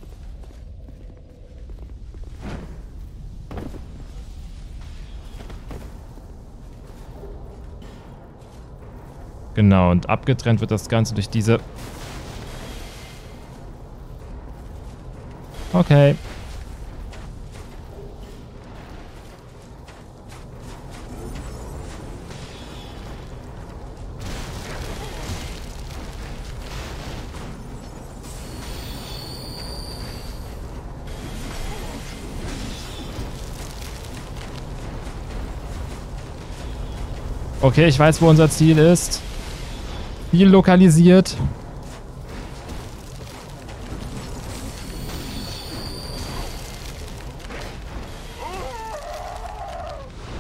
[SPEAKER 1] Genau, und abgetrennt wird das Ganze durch diese... Okay. Okay, ich weiß, wo unser Ziel ist. Ziel lokalisiert.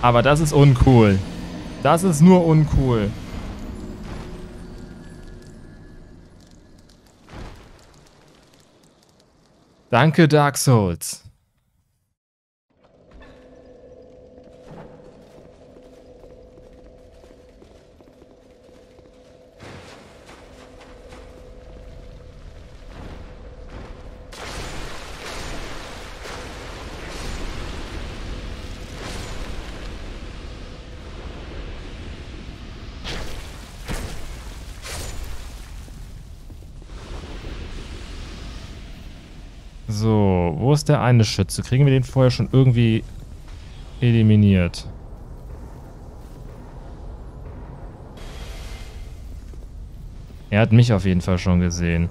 [SPEAKER 1] Aber das ist uncool. Das ist nur uncool. Danke, Dark Souls. So, wo ist der eine Schütze? Kriegen wir den vorher schon irgendwie eliminiert? Er hat mich auf jeden Fall schon gesehen.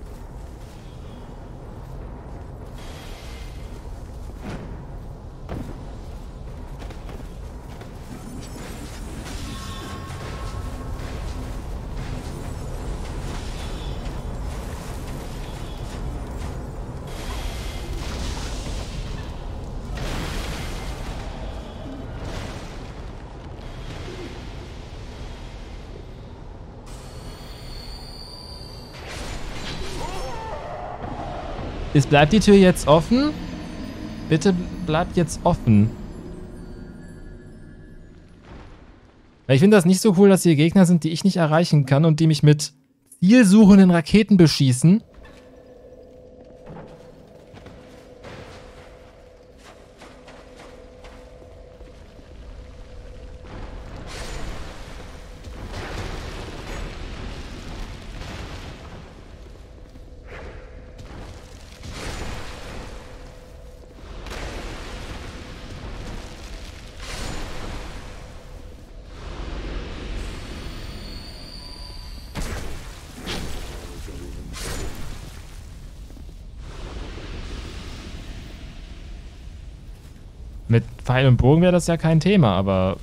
[SPEAKER 1] Ist, bleibt die Tür jetzt offen? Bitte bleibt jetzt offen. Ich finde das nicht so cool, dass hier Gegner sind, die ich nicht erreichen kann und die mich mit zielsuchenden Raketen beschießen. Pfeil und Bogen wäre das ja kein Thema, aber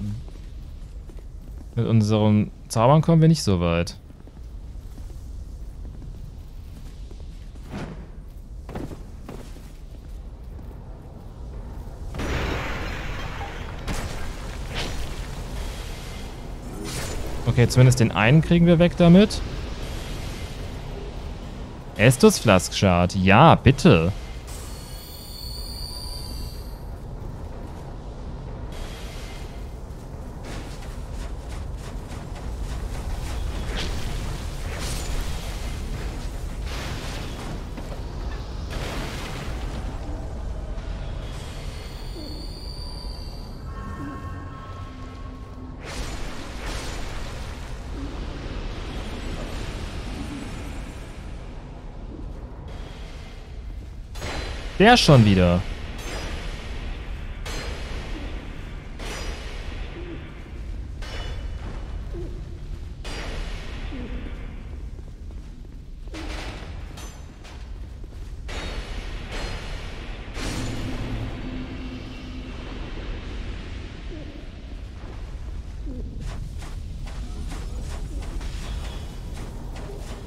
[SPEAKER 1] mit unseren Zaubern kommen wir nicht so weit. Okay, zumindest den einen kriegen wir weg damit. Estus Flaskshard. Ja, bitte. Der schon wieder.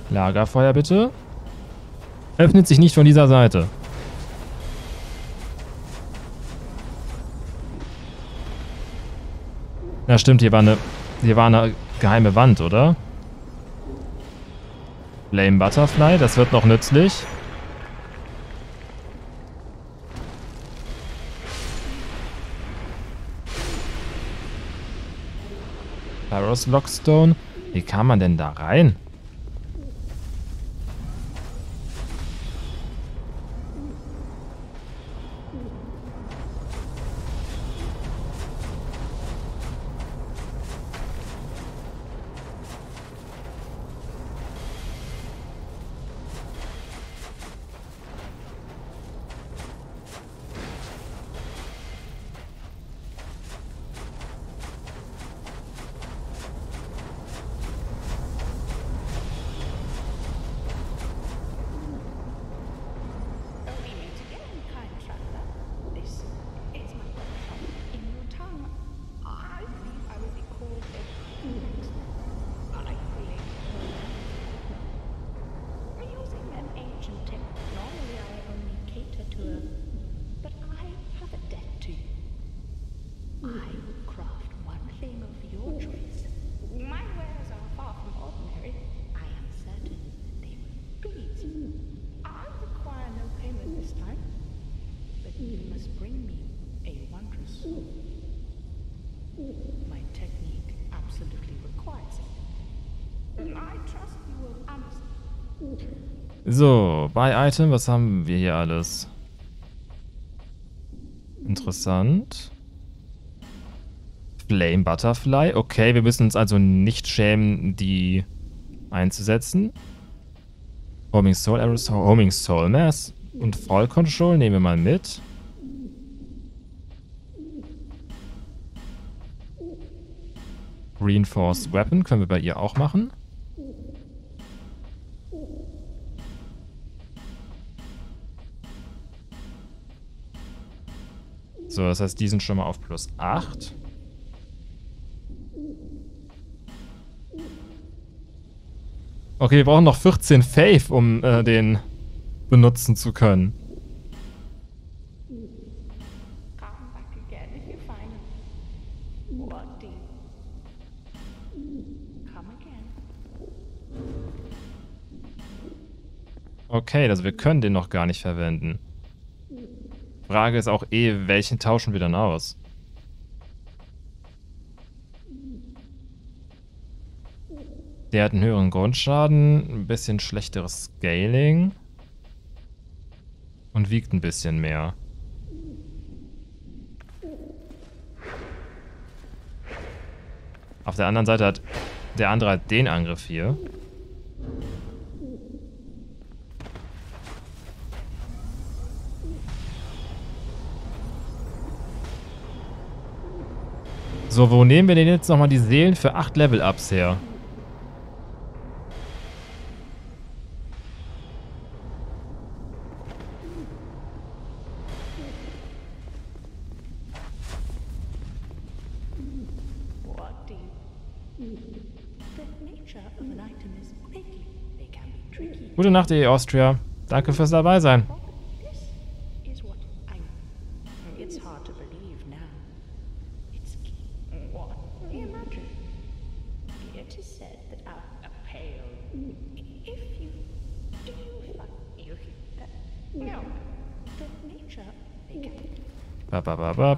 [SPEAKER 1] Lagerfeuer bitte. Öffnet sich nicht von dieser Seite. Ja, stimmt, hier war eine, hier war eine geheime Wand, oder? Flame Butterfly, das wird noch nützlich. Pyros Lockstone. Wie kam man denn da rein? Item, was haben wir hier alles? Interessant. Flame Butterfly. Okay, wir müssen uns also nicht schämen, die einzusetzen. Homing Soul Arrows, Homing Soul Mass und Fall Control nehmen wir mal mit. Reinforced Weapon können wir bei ihr auch machen. So, das heißt, die sind schon mal auf plus 8. Okay, wir brauchen noch 14 Faith, um äh, den benutzen zu können. Okay, also wir können den noch gar nicht verwenden. Frage ist auch eh, welchen tauschen wir dann aus? Der hat einen höheren Grundschaden, ein bisschen schlechteres Scaling und wiegt ein bisschen mehr. Auf der anderen Seite hat der andere den Angriff hier. So, wo nehmen wir denn jetzt nochmal die Seelen für 8 Level-Ups her? Gute Nacht, EA Austria. Danke fürs dabei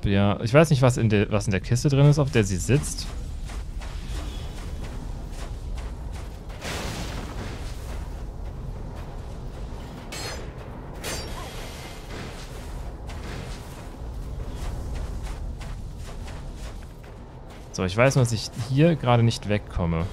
[SPEAKER 1] bap, ja. Ich weiß nicht, was in, der, was in der Kiste drin ist, auf der sie sitzt. So, ich weiß nur, dass ich hier gerade nicht wegkomme.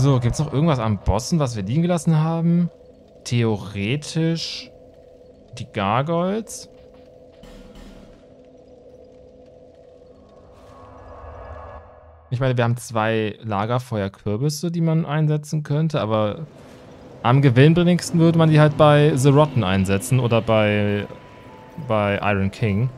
[SPEAKER 1] So, gibt's noch irgendwas am Bossen, was wir liegen gelassen haben? Theoretisch die Gargoyles. Ich meine, wir haben zwei Lagerfeuerkürbisse, die man einsetzen könnte, aber am gewinnbringendsten würde man die halt bei The Rotten einsetzen oder bei, bei Iron King.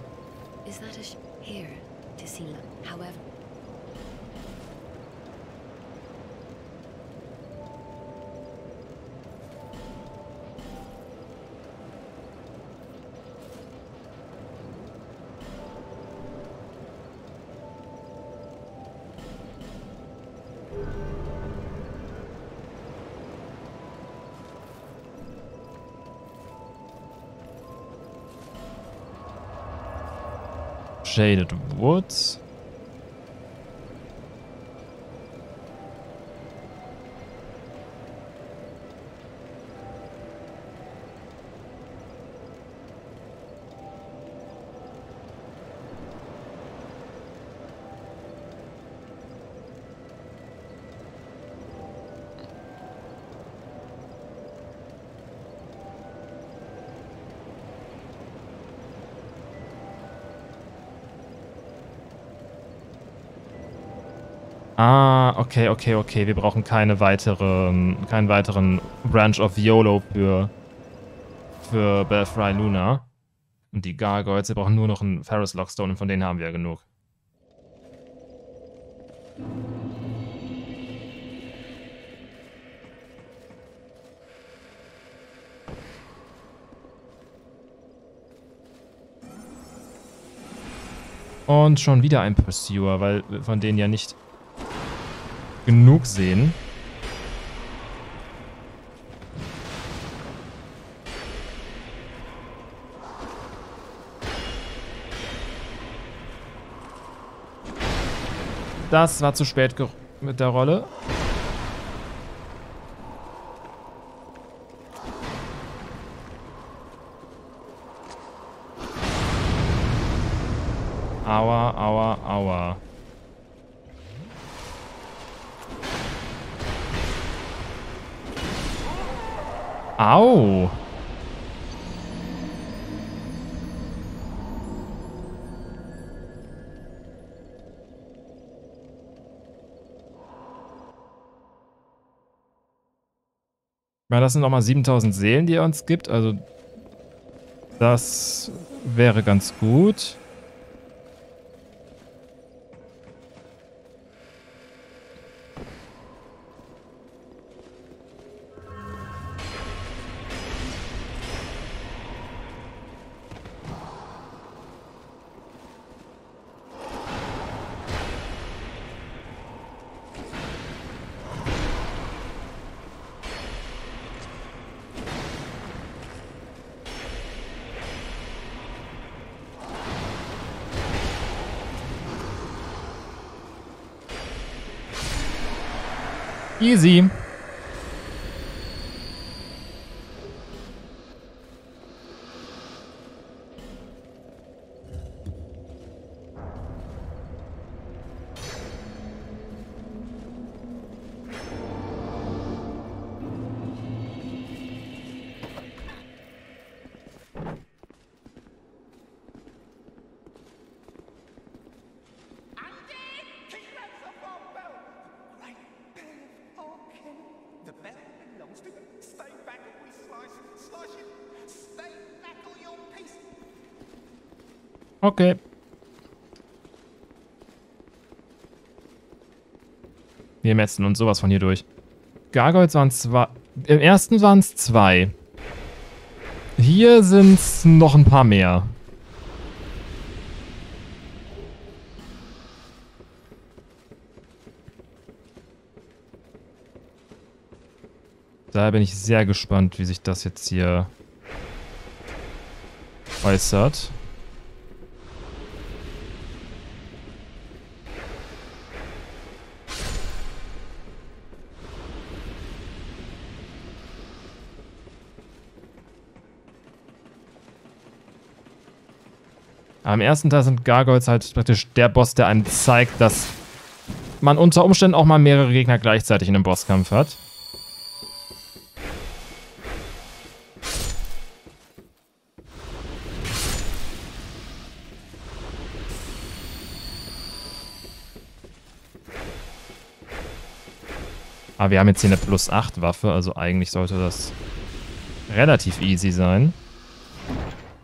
[SPEAKER 1] Shaded Woods. Okay, okay, okay. Wir brauchen keine weiteren, keinen weiteren Branch of YOLO für, für Belfry Luna. Und die Gargoyles, wir brauchen nur noch einen Ferris Lockstone und von denen haben wir ja genug. Und schon wieder ein Pursuer, weil von denen ja nicht genug sehen. Das war zu spät mit der Rolle. Ja, das sind nochmal 7000 Seelen, die er uns gibt. Also das wäre ganz gut. Easy. Wir metzen uns sowas von hier durch. Gargoyles waren zwei. Im ersten waren es zwei. Hier sind es noch ein paar mehr. Daher bin ich sehr gespannt, wie sich das jetzt hier äußert. Am ersten Teil sind Gargoyles halt praktisch der Boss, der einem zeigt, dass man unter Umständen auch mal mehrere Gegner gleichzeitig in einem Bosskampf hat. Aber wir haben jetzt hier eine plus 8 Waffe, also eigentlich sollte das relativ easy sein.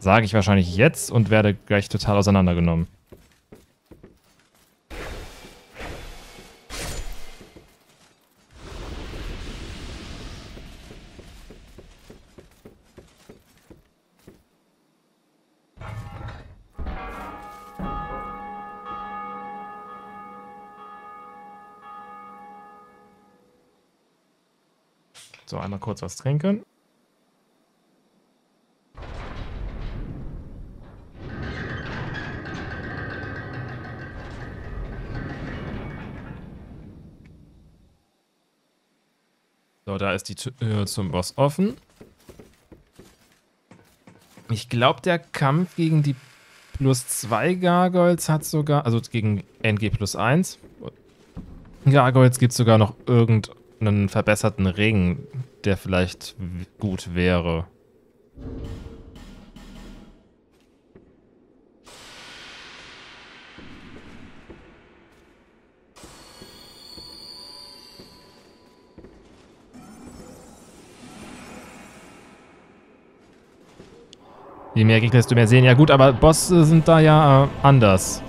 [SPEAKER 1] Sage ich wahrscheinlich jetzt und werde gleich total auseinandergenommen. So, einmal kurz was trinken. Ist die Tür zum Boss offen. Ich glaube, der Kampf gegen die plus 2 Gargoyles hat sogar, also gegen NG plus 1 Gargoyles gibt es sogar noch irgendeinen verbesserten Ring, der vielleicht gut wäre. Mehr Gegner, desto mehr sehen. Ja gut, aber Bosse sind da ja äh, anders.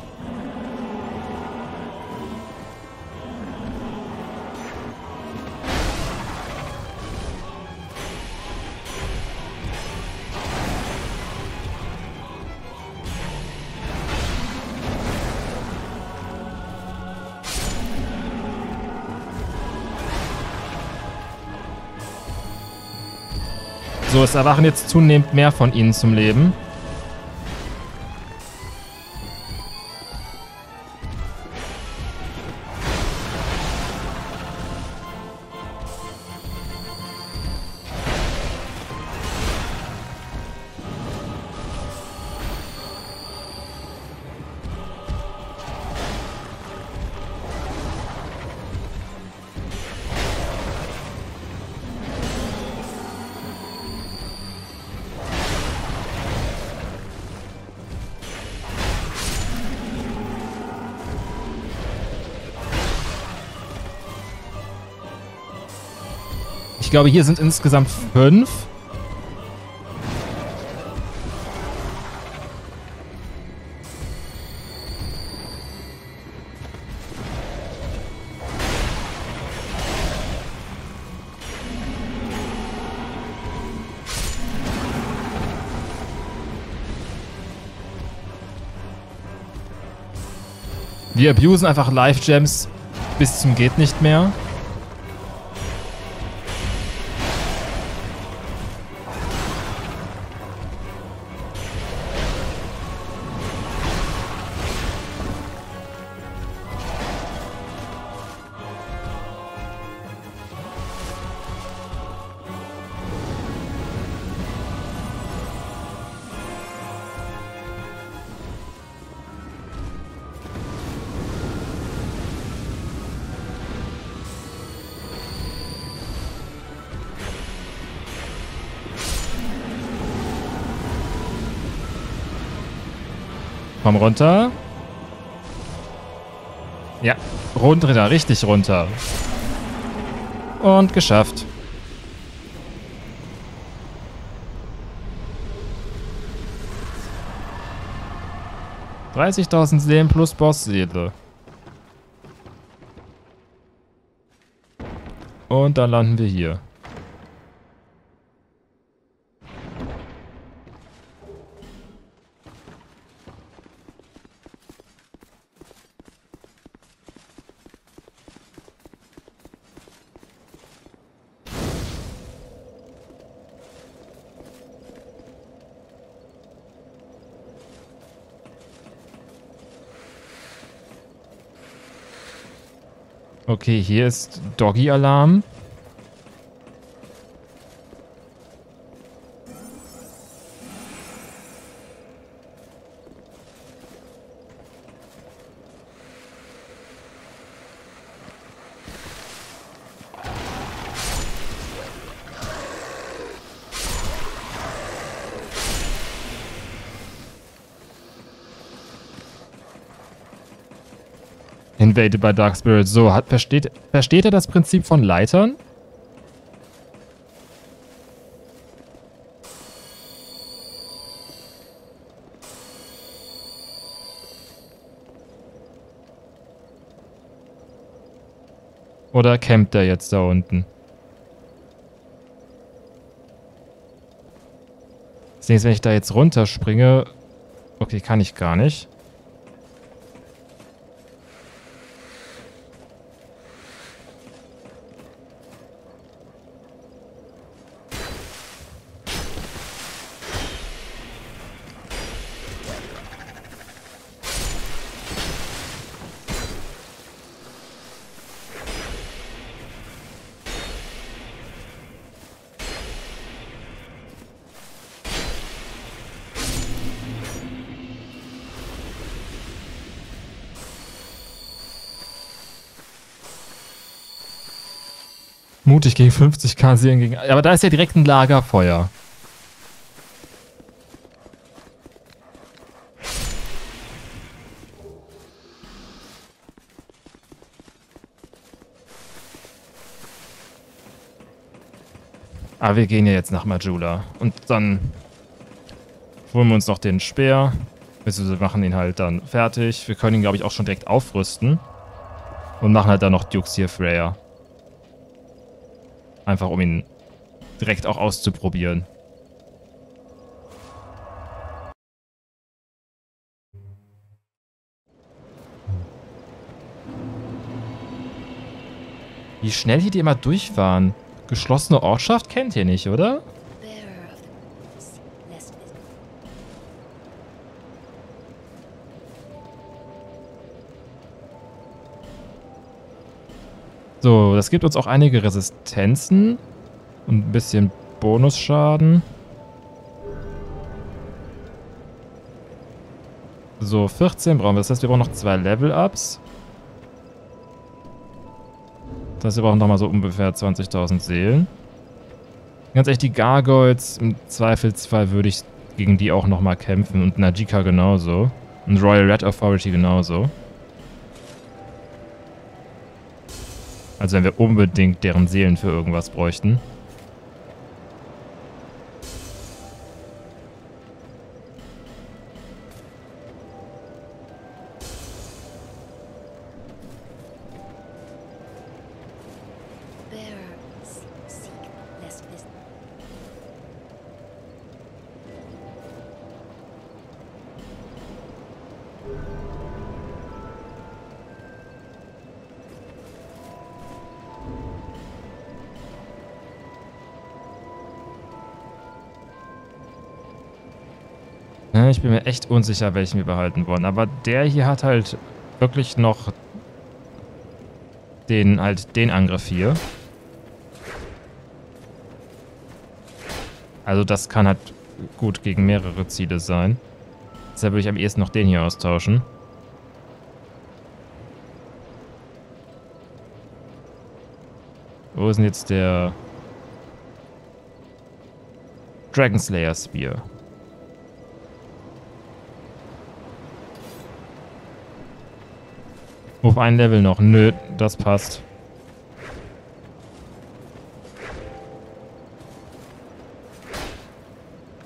[SPEAKER 1] So, es erwachen jetzt zunehmend mehr von ihnen zum Leben. Ich glaube, hier sind insgesamt fünf. Wir abusen einfach Life-Gems bis zum geht nicht mehr. Runter. Ja, runter, richtig runter. Und geschafft. Dreißigtausend Seelen plus Bossseele. Und dann landen wir hier. Okay, hier ist Doggy-Alarm. Invaded by Dark Spirits. So, hat, versteht, versteht er das Prinzip von Leitern? Oder campt er jetzt da unten? Das ist, wenn ich da jetzt runterspringe... Okay, kann ich gar nicht. Mutig gegen 50k Seelen gegen... Aber da ist ja direkt ein Lagerfeuer. Aber ah, wir gehen ja jetzt nach Majula. Und dann holen wir uns noch den Speer. Wir machen ihn halt dann fertig. Wir können ihn, glaube ich, auch schon direkt aufrüsten. Und machen halt dann noch Dukes hier Freya. Einfach um ihn direkt auch auszuprobieren. Wie schnell hier die immer durchfahren. Geschlossene Ortschaft kennt ihr nicht, oder? Das gibt uns auch einige Resistenzen und ein bisschen Bonusschaden. So, 14 brauchen wir. Das heißt, wir brauchen noch zwei Level-Ups. Das heißt, wir brauchen nochmal so ungefähr 20.000 Seelen. Ganz ehrlich, die Gargoyles, im Zweifelsfall würde ich gegen die auch nochmal kämpfen. Und Najika genauso. Und Royal Red Authority genauso. Also wenn wir unbedingt deren Seelen für irgendwas bräuchten. Mir echt unsicher, welchen wir behalten wollen. Aber der hier hat halt wirklich noch den, halt den Angriff hier. Also das kann halt gut gegen mehrere Ziele sein. Deshalb würde ich am ehesten noch den hier austauschen. Wo ist denn jetzt der Dragon Slayer Spear? Auf ein Level noch. Nö, das passt.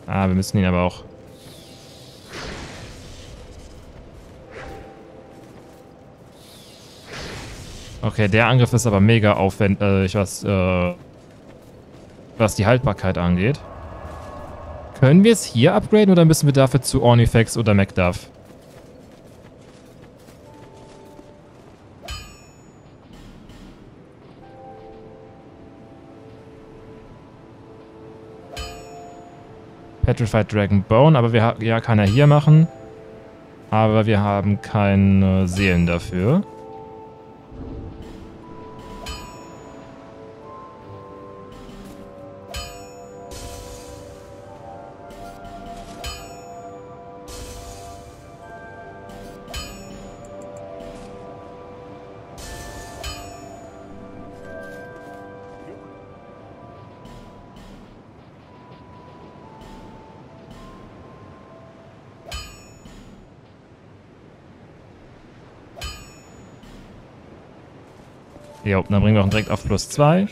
[SPEAKER 1] Ah, wir müssen ihn aber auch... Okay, der Angriff ist aber mega aufwendig, was, äh, was die Haltbarkeit angeht. Können wir es hier upgraden oder müssen wir dafür zu Ornifex oder Macduff? Petrified Dragon Bone, aber wir ja, kann er hier machen. Aber wir haben keine Seelen dafür. Jo, dann bringen wir auch direkt auf plus 2.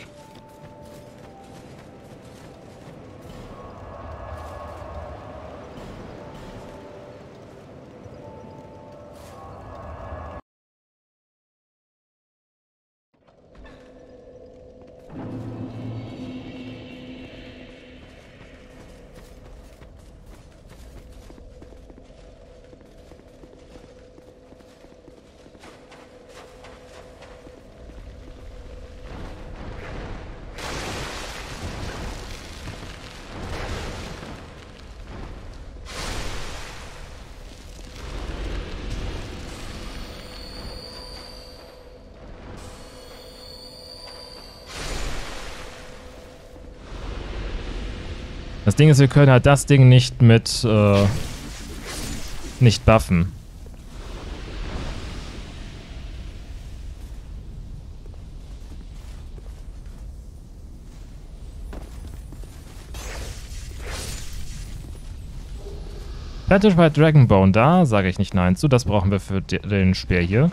[SPEAKER 1] Ding ist, wir können halt das Ding nicht mit, äh, nicht buffen. Petrified Dragonbone, da sage ich nicht nein zu. Das brauchen wir für den Speer hier.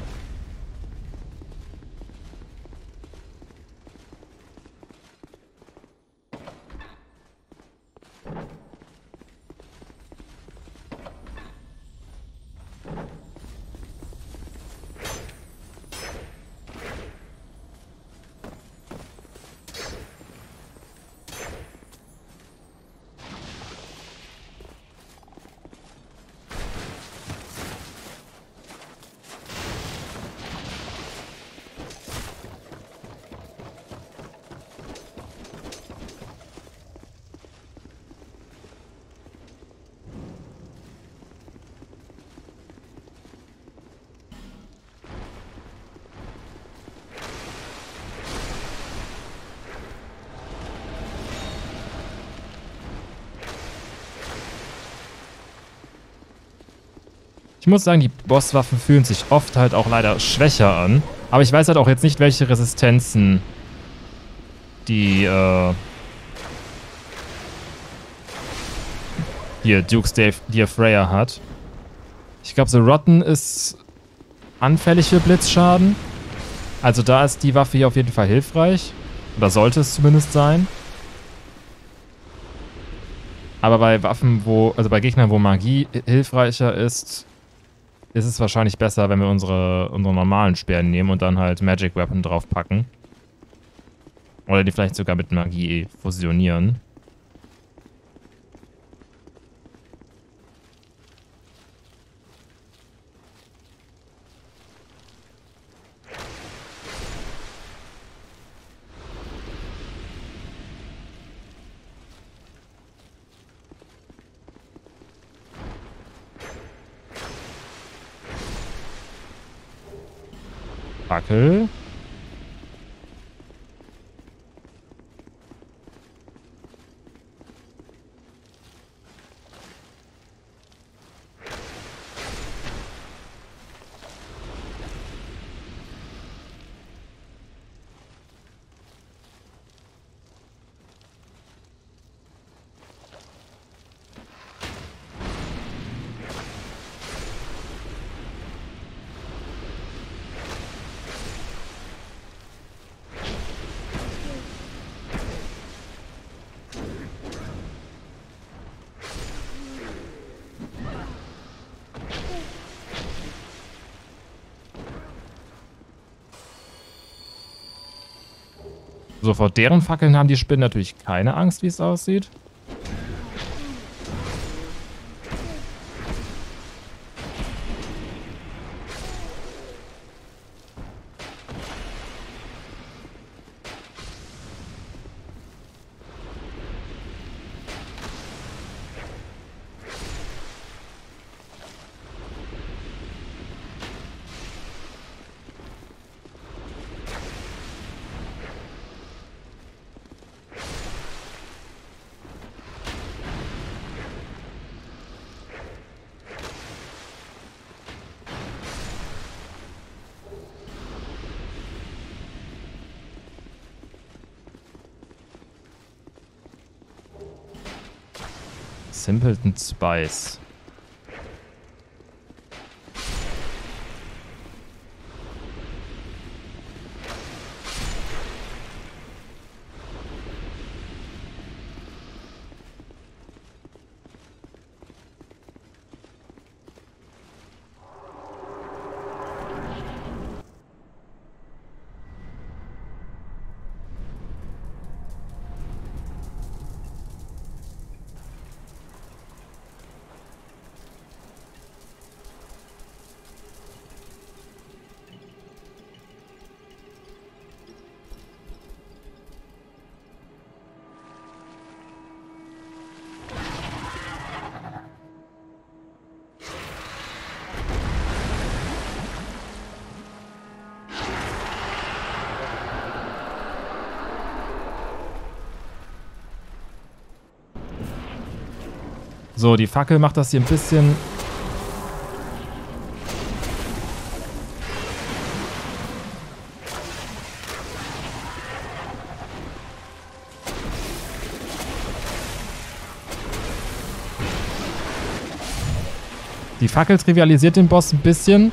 [SPEAKER 1] Ich muss sagen, die Bosswaffen fühlen sich oft halt auch leider schwächer an. Aber ich weiß halt auch jetzt nicht, welche Resistenzen die, äh... Hier, Duke's Dear Freya hat. Ich glaube, so Rotten ist anfällig für Blitzschaden. Also da ist die Waffe hier auf jeden Fall hilfreich. Oder sollte es zumindest sein. Aber bei Waffen, wo, also bei Gegnern, wo Magie hilfreicher ist, ist es wahrscheinlich besser, wenn wir unsere, unsere normalen Sperren nehmen und dann halt Magic Weapon draufpacken. Oder die vielleicht sogar mit Magie fusionieren. Fackel. So, vor deren Fackeln haben die Spinnen natürlich keine Angst, wie es aussieht. Spice. So, die Fackel macht das hier ein bisschen... Die Fackel trivialisiert den Boss ein bisschen.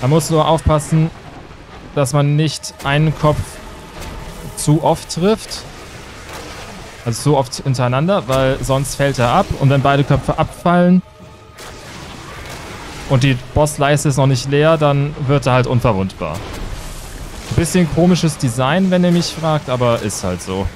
[SPEAKER 1] Man muss nur aufpassen, dass man nicht einen Kopf zu oft trifft. Also so oft hintereinander, weil sonst fällt er ab. Und wenn beide Köpfe abfallen und die Bossleiste ist noch nicht leer, dann wird er halt unverwundbar. Bisschen komisches Design, wenn ihr mich fragt, aber ist halt so.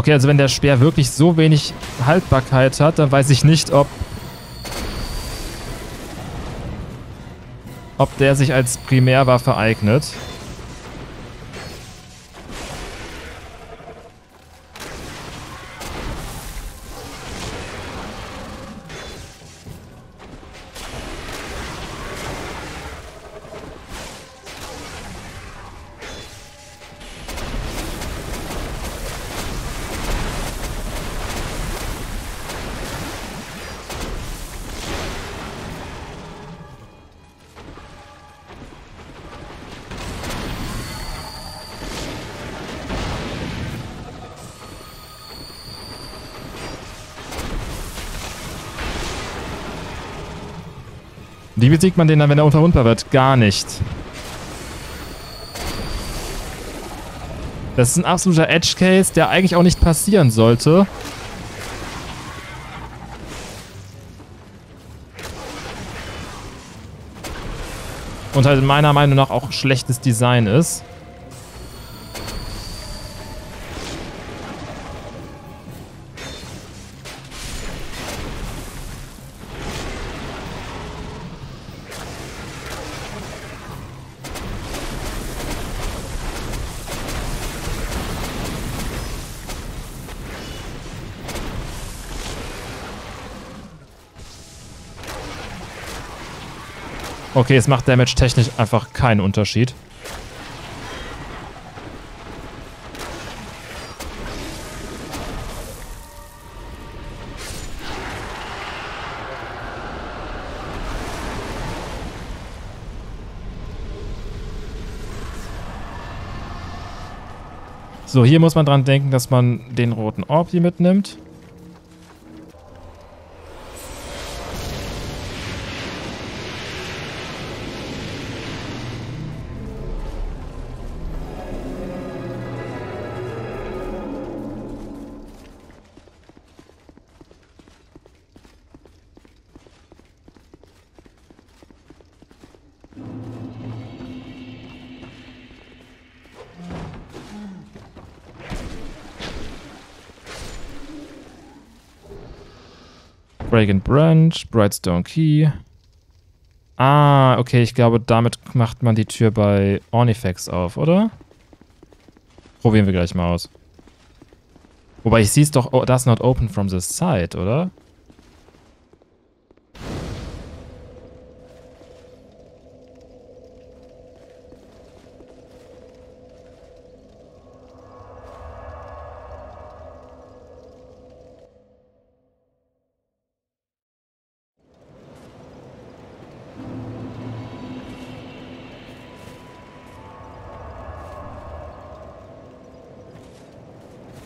[SPEAKER 1] Okay, also wenn der Speer wirklich so wenig Haltbarkeit hat, dann weiß ich nicht, ob... Ob der sich als Primärwaffe eignet. Besiegt man den dann, wenn er unverwundbar wird? Gar nicht. Das ist ein absoluter Edge-Case, der eigentlich auch nicht passieren sollte. Und halt meiner Meinung nach auch schlechtes Design ist. Okay, es macht damage-technisch einfach keinen Unterschied. So, hier muss man dran denken, dass man den roten Orb hier mitnimmt. Break Branch, Brightstone Key. Ah, okay, ich glaube, damit macht man die Tür bei Ornifex auf, oder? Probieren wir gleich mal aus. Wobei ich sehe es doch, oh, that's not open from the side, oder?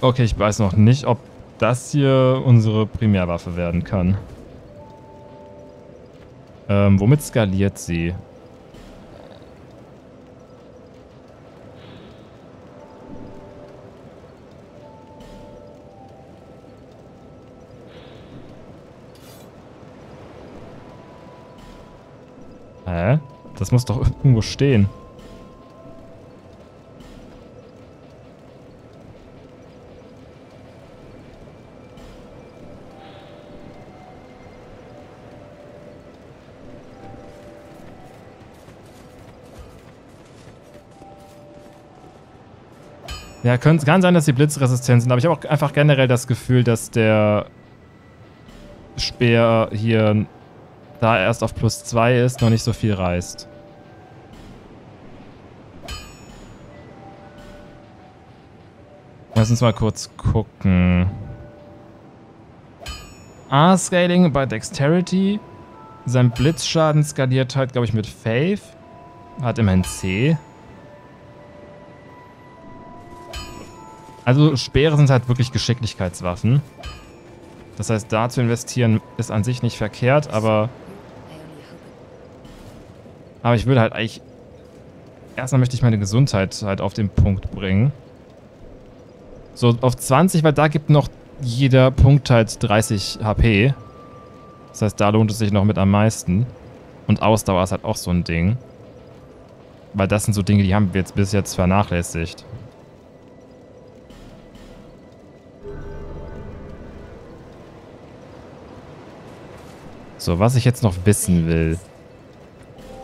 [SPEAKER 1] Okay, ich weiß noch nicht, ob das hier unsere Primärwaffe werden kann. Ähm, womit skaliert sie? Hä? Das muss doch irgendwo stehen. Ja, kann, kann sein, dass sie blitzresistent sind, aber ich habe auch einfach generell das Gefühl, dass der Speer hier, da er erst auf plus 2 ist, noch nicht so viel reißt. Lass uns mal kurz gucken. A-Scaling bei Dexterity. Sein Blitzschaden skaliert halt, glaube ich, mit Faith. Hat immerhin C. Also Speere sind halt wirklich Geschicklichkeitswaffen. Das heißt, da zu investieren ist an sich nicht verkehrt, aber... Aber ich würde halt eigentlich... Erstmal möchte ich meine Gesundheit halt auf den Punkt bringen. So, auf 20, weil da gibt noch jeder Punkt halt 30 HP. Das heißt, da lohnt es sich noch mit am meisten. Und Ausdauer ist halt auch so ein Ding. Weil das sind so Dinge, die haben wir jetzt bis jetzt vernachlässigt. So, was ich jetzt noch wissen will.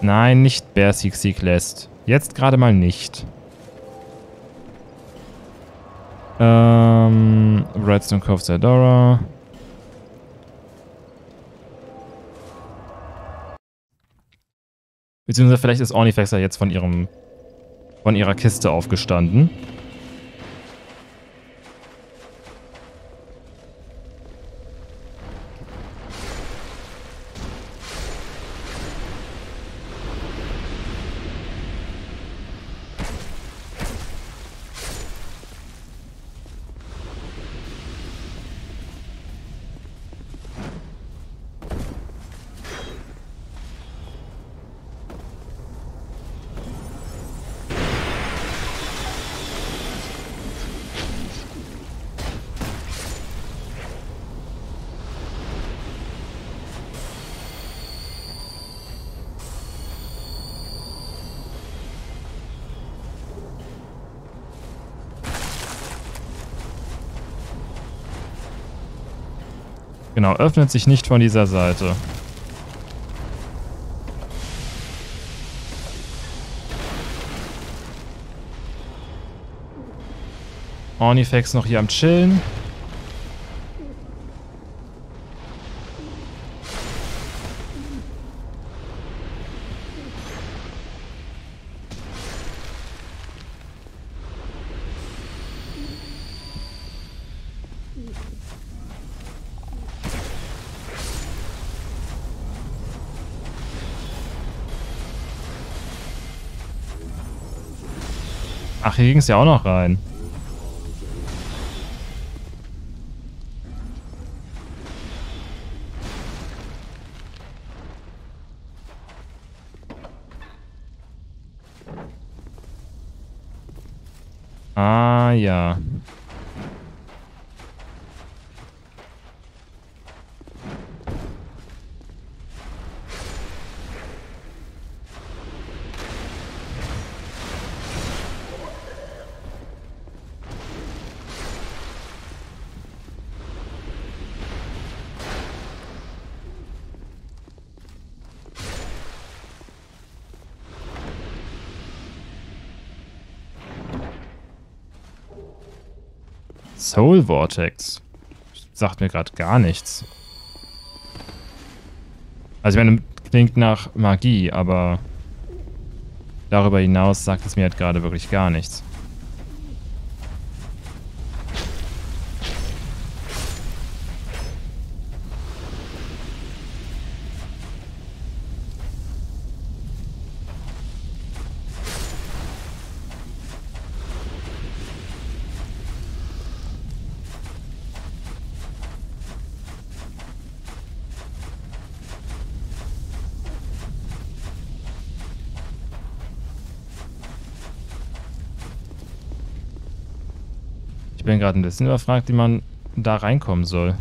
[SPEAKER 1] Nein, nicht Bear Seek Seek lässt. Jetzt gerade mal nicht. Ähm, Redstone Cove Zadora. Beziehungsweise vielleicht ist Ornifexer jetzt von ihrem von ihrer Kiste aufgestanden. Öffnet sich nicht von dieser Seite. Ornifex noch hier am Chillen. Hier ging es ja auch noch rein. Ah, ja. Vortex. Sagt mir gerade gar nichts. Also ich meine, klingt nach Magie, aber darüber hinaus sagt es mir halt gerade wirklich gar nichts. Gerade ein bisschen überfragt, wie man da reinkommen soll.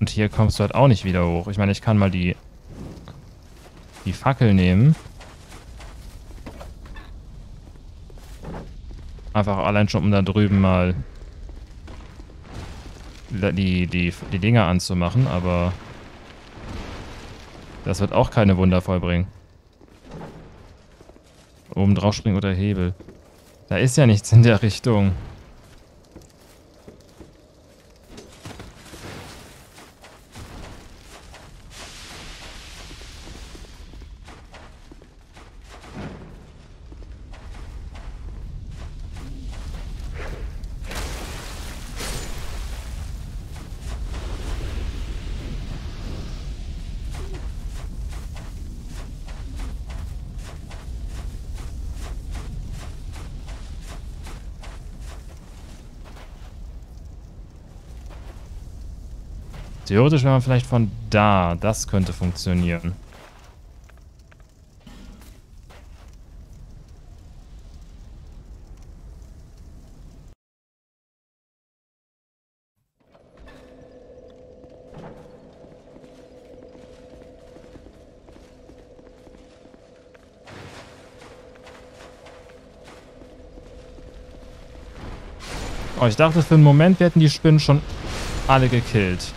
[SPEAKER 1] Und hier kommst du halt auch nicht wieder hoch. Ich meine, ich kann mal die, die Fackel nehmen. Einfach allein schon, um da drüben mal die, die, die Dinger anzumachen, aber das wird auch keine Wunder vollbringen. Oben drauf springen oder Hebel. Da ist ja nichts in der Richtung. Theoretisch wäre man vielleicht von da. Das könnte funktionieren. Oh, ich dachte für einen Moment, hätten die Spinnen schon alle gekillt.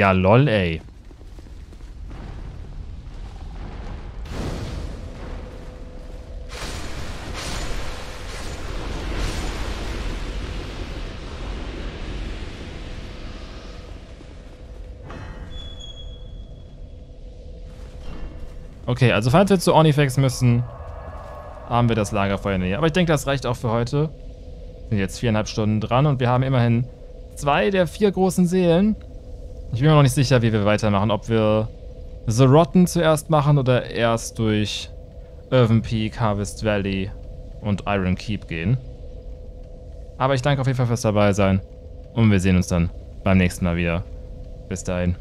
[SPEAKER 1] Ja, lol, ey. Okay, also falls wir zu Ornifex müssen, haben wir das Lagerfeuer in der Nähe. Aber ich denke, das reicht auch für heute. Wir sind jetzt viereinhalb Stunden dran und wir haben immerhin zwei der vier großen Seelen. Ich bin mir noch nicht sicher, wie wir weitermachen. Ob wir The Rotten zuerst machen oder erst durch Irvin Peak, Harvest Valley und Iron Keep gehen. Aber ich danke auf jeden Fall fürs dabei sein. Und wir sehen uns dann beim nächsten Mal wieder. Bis dahin.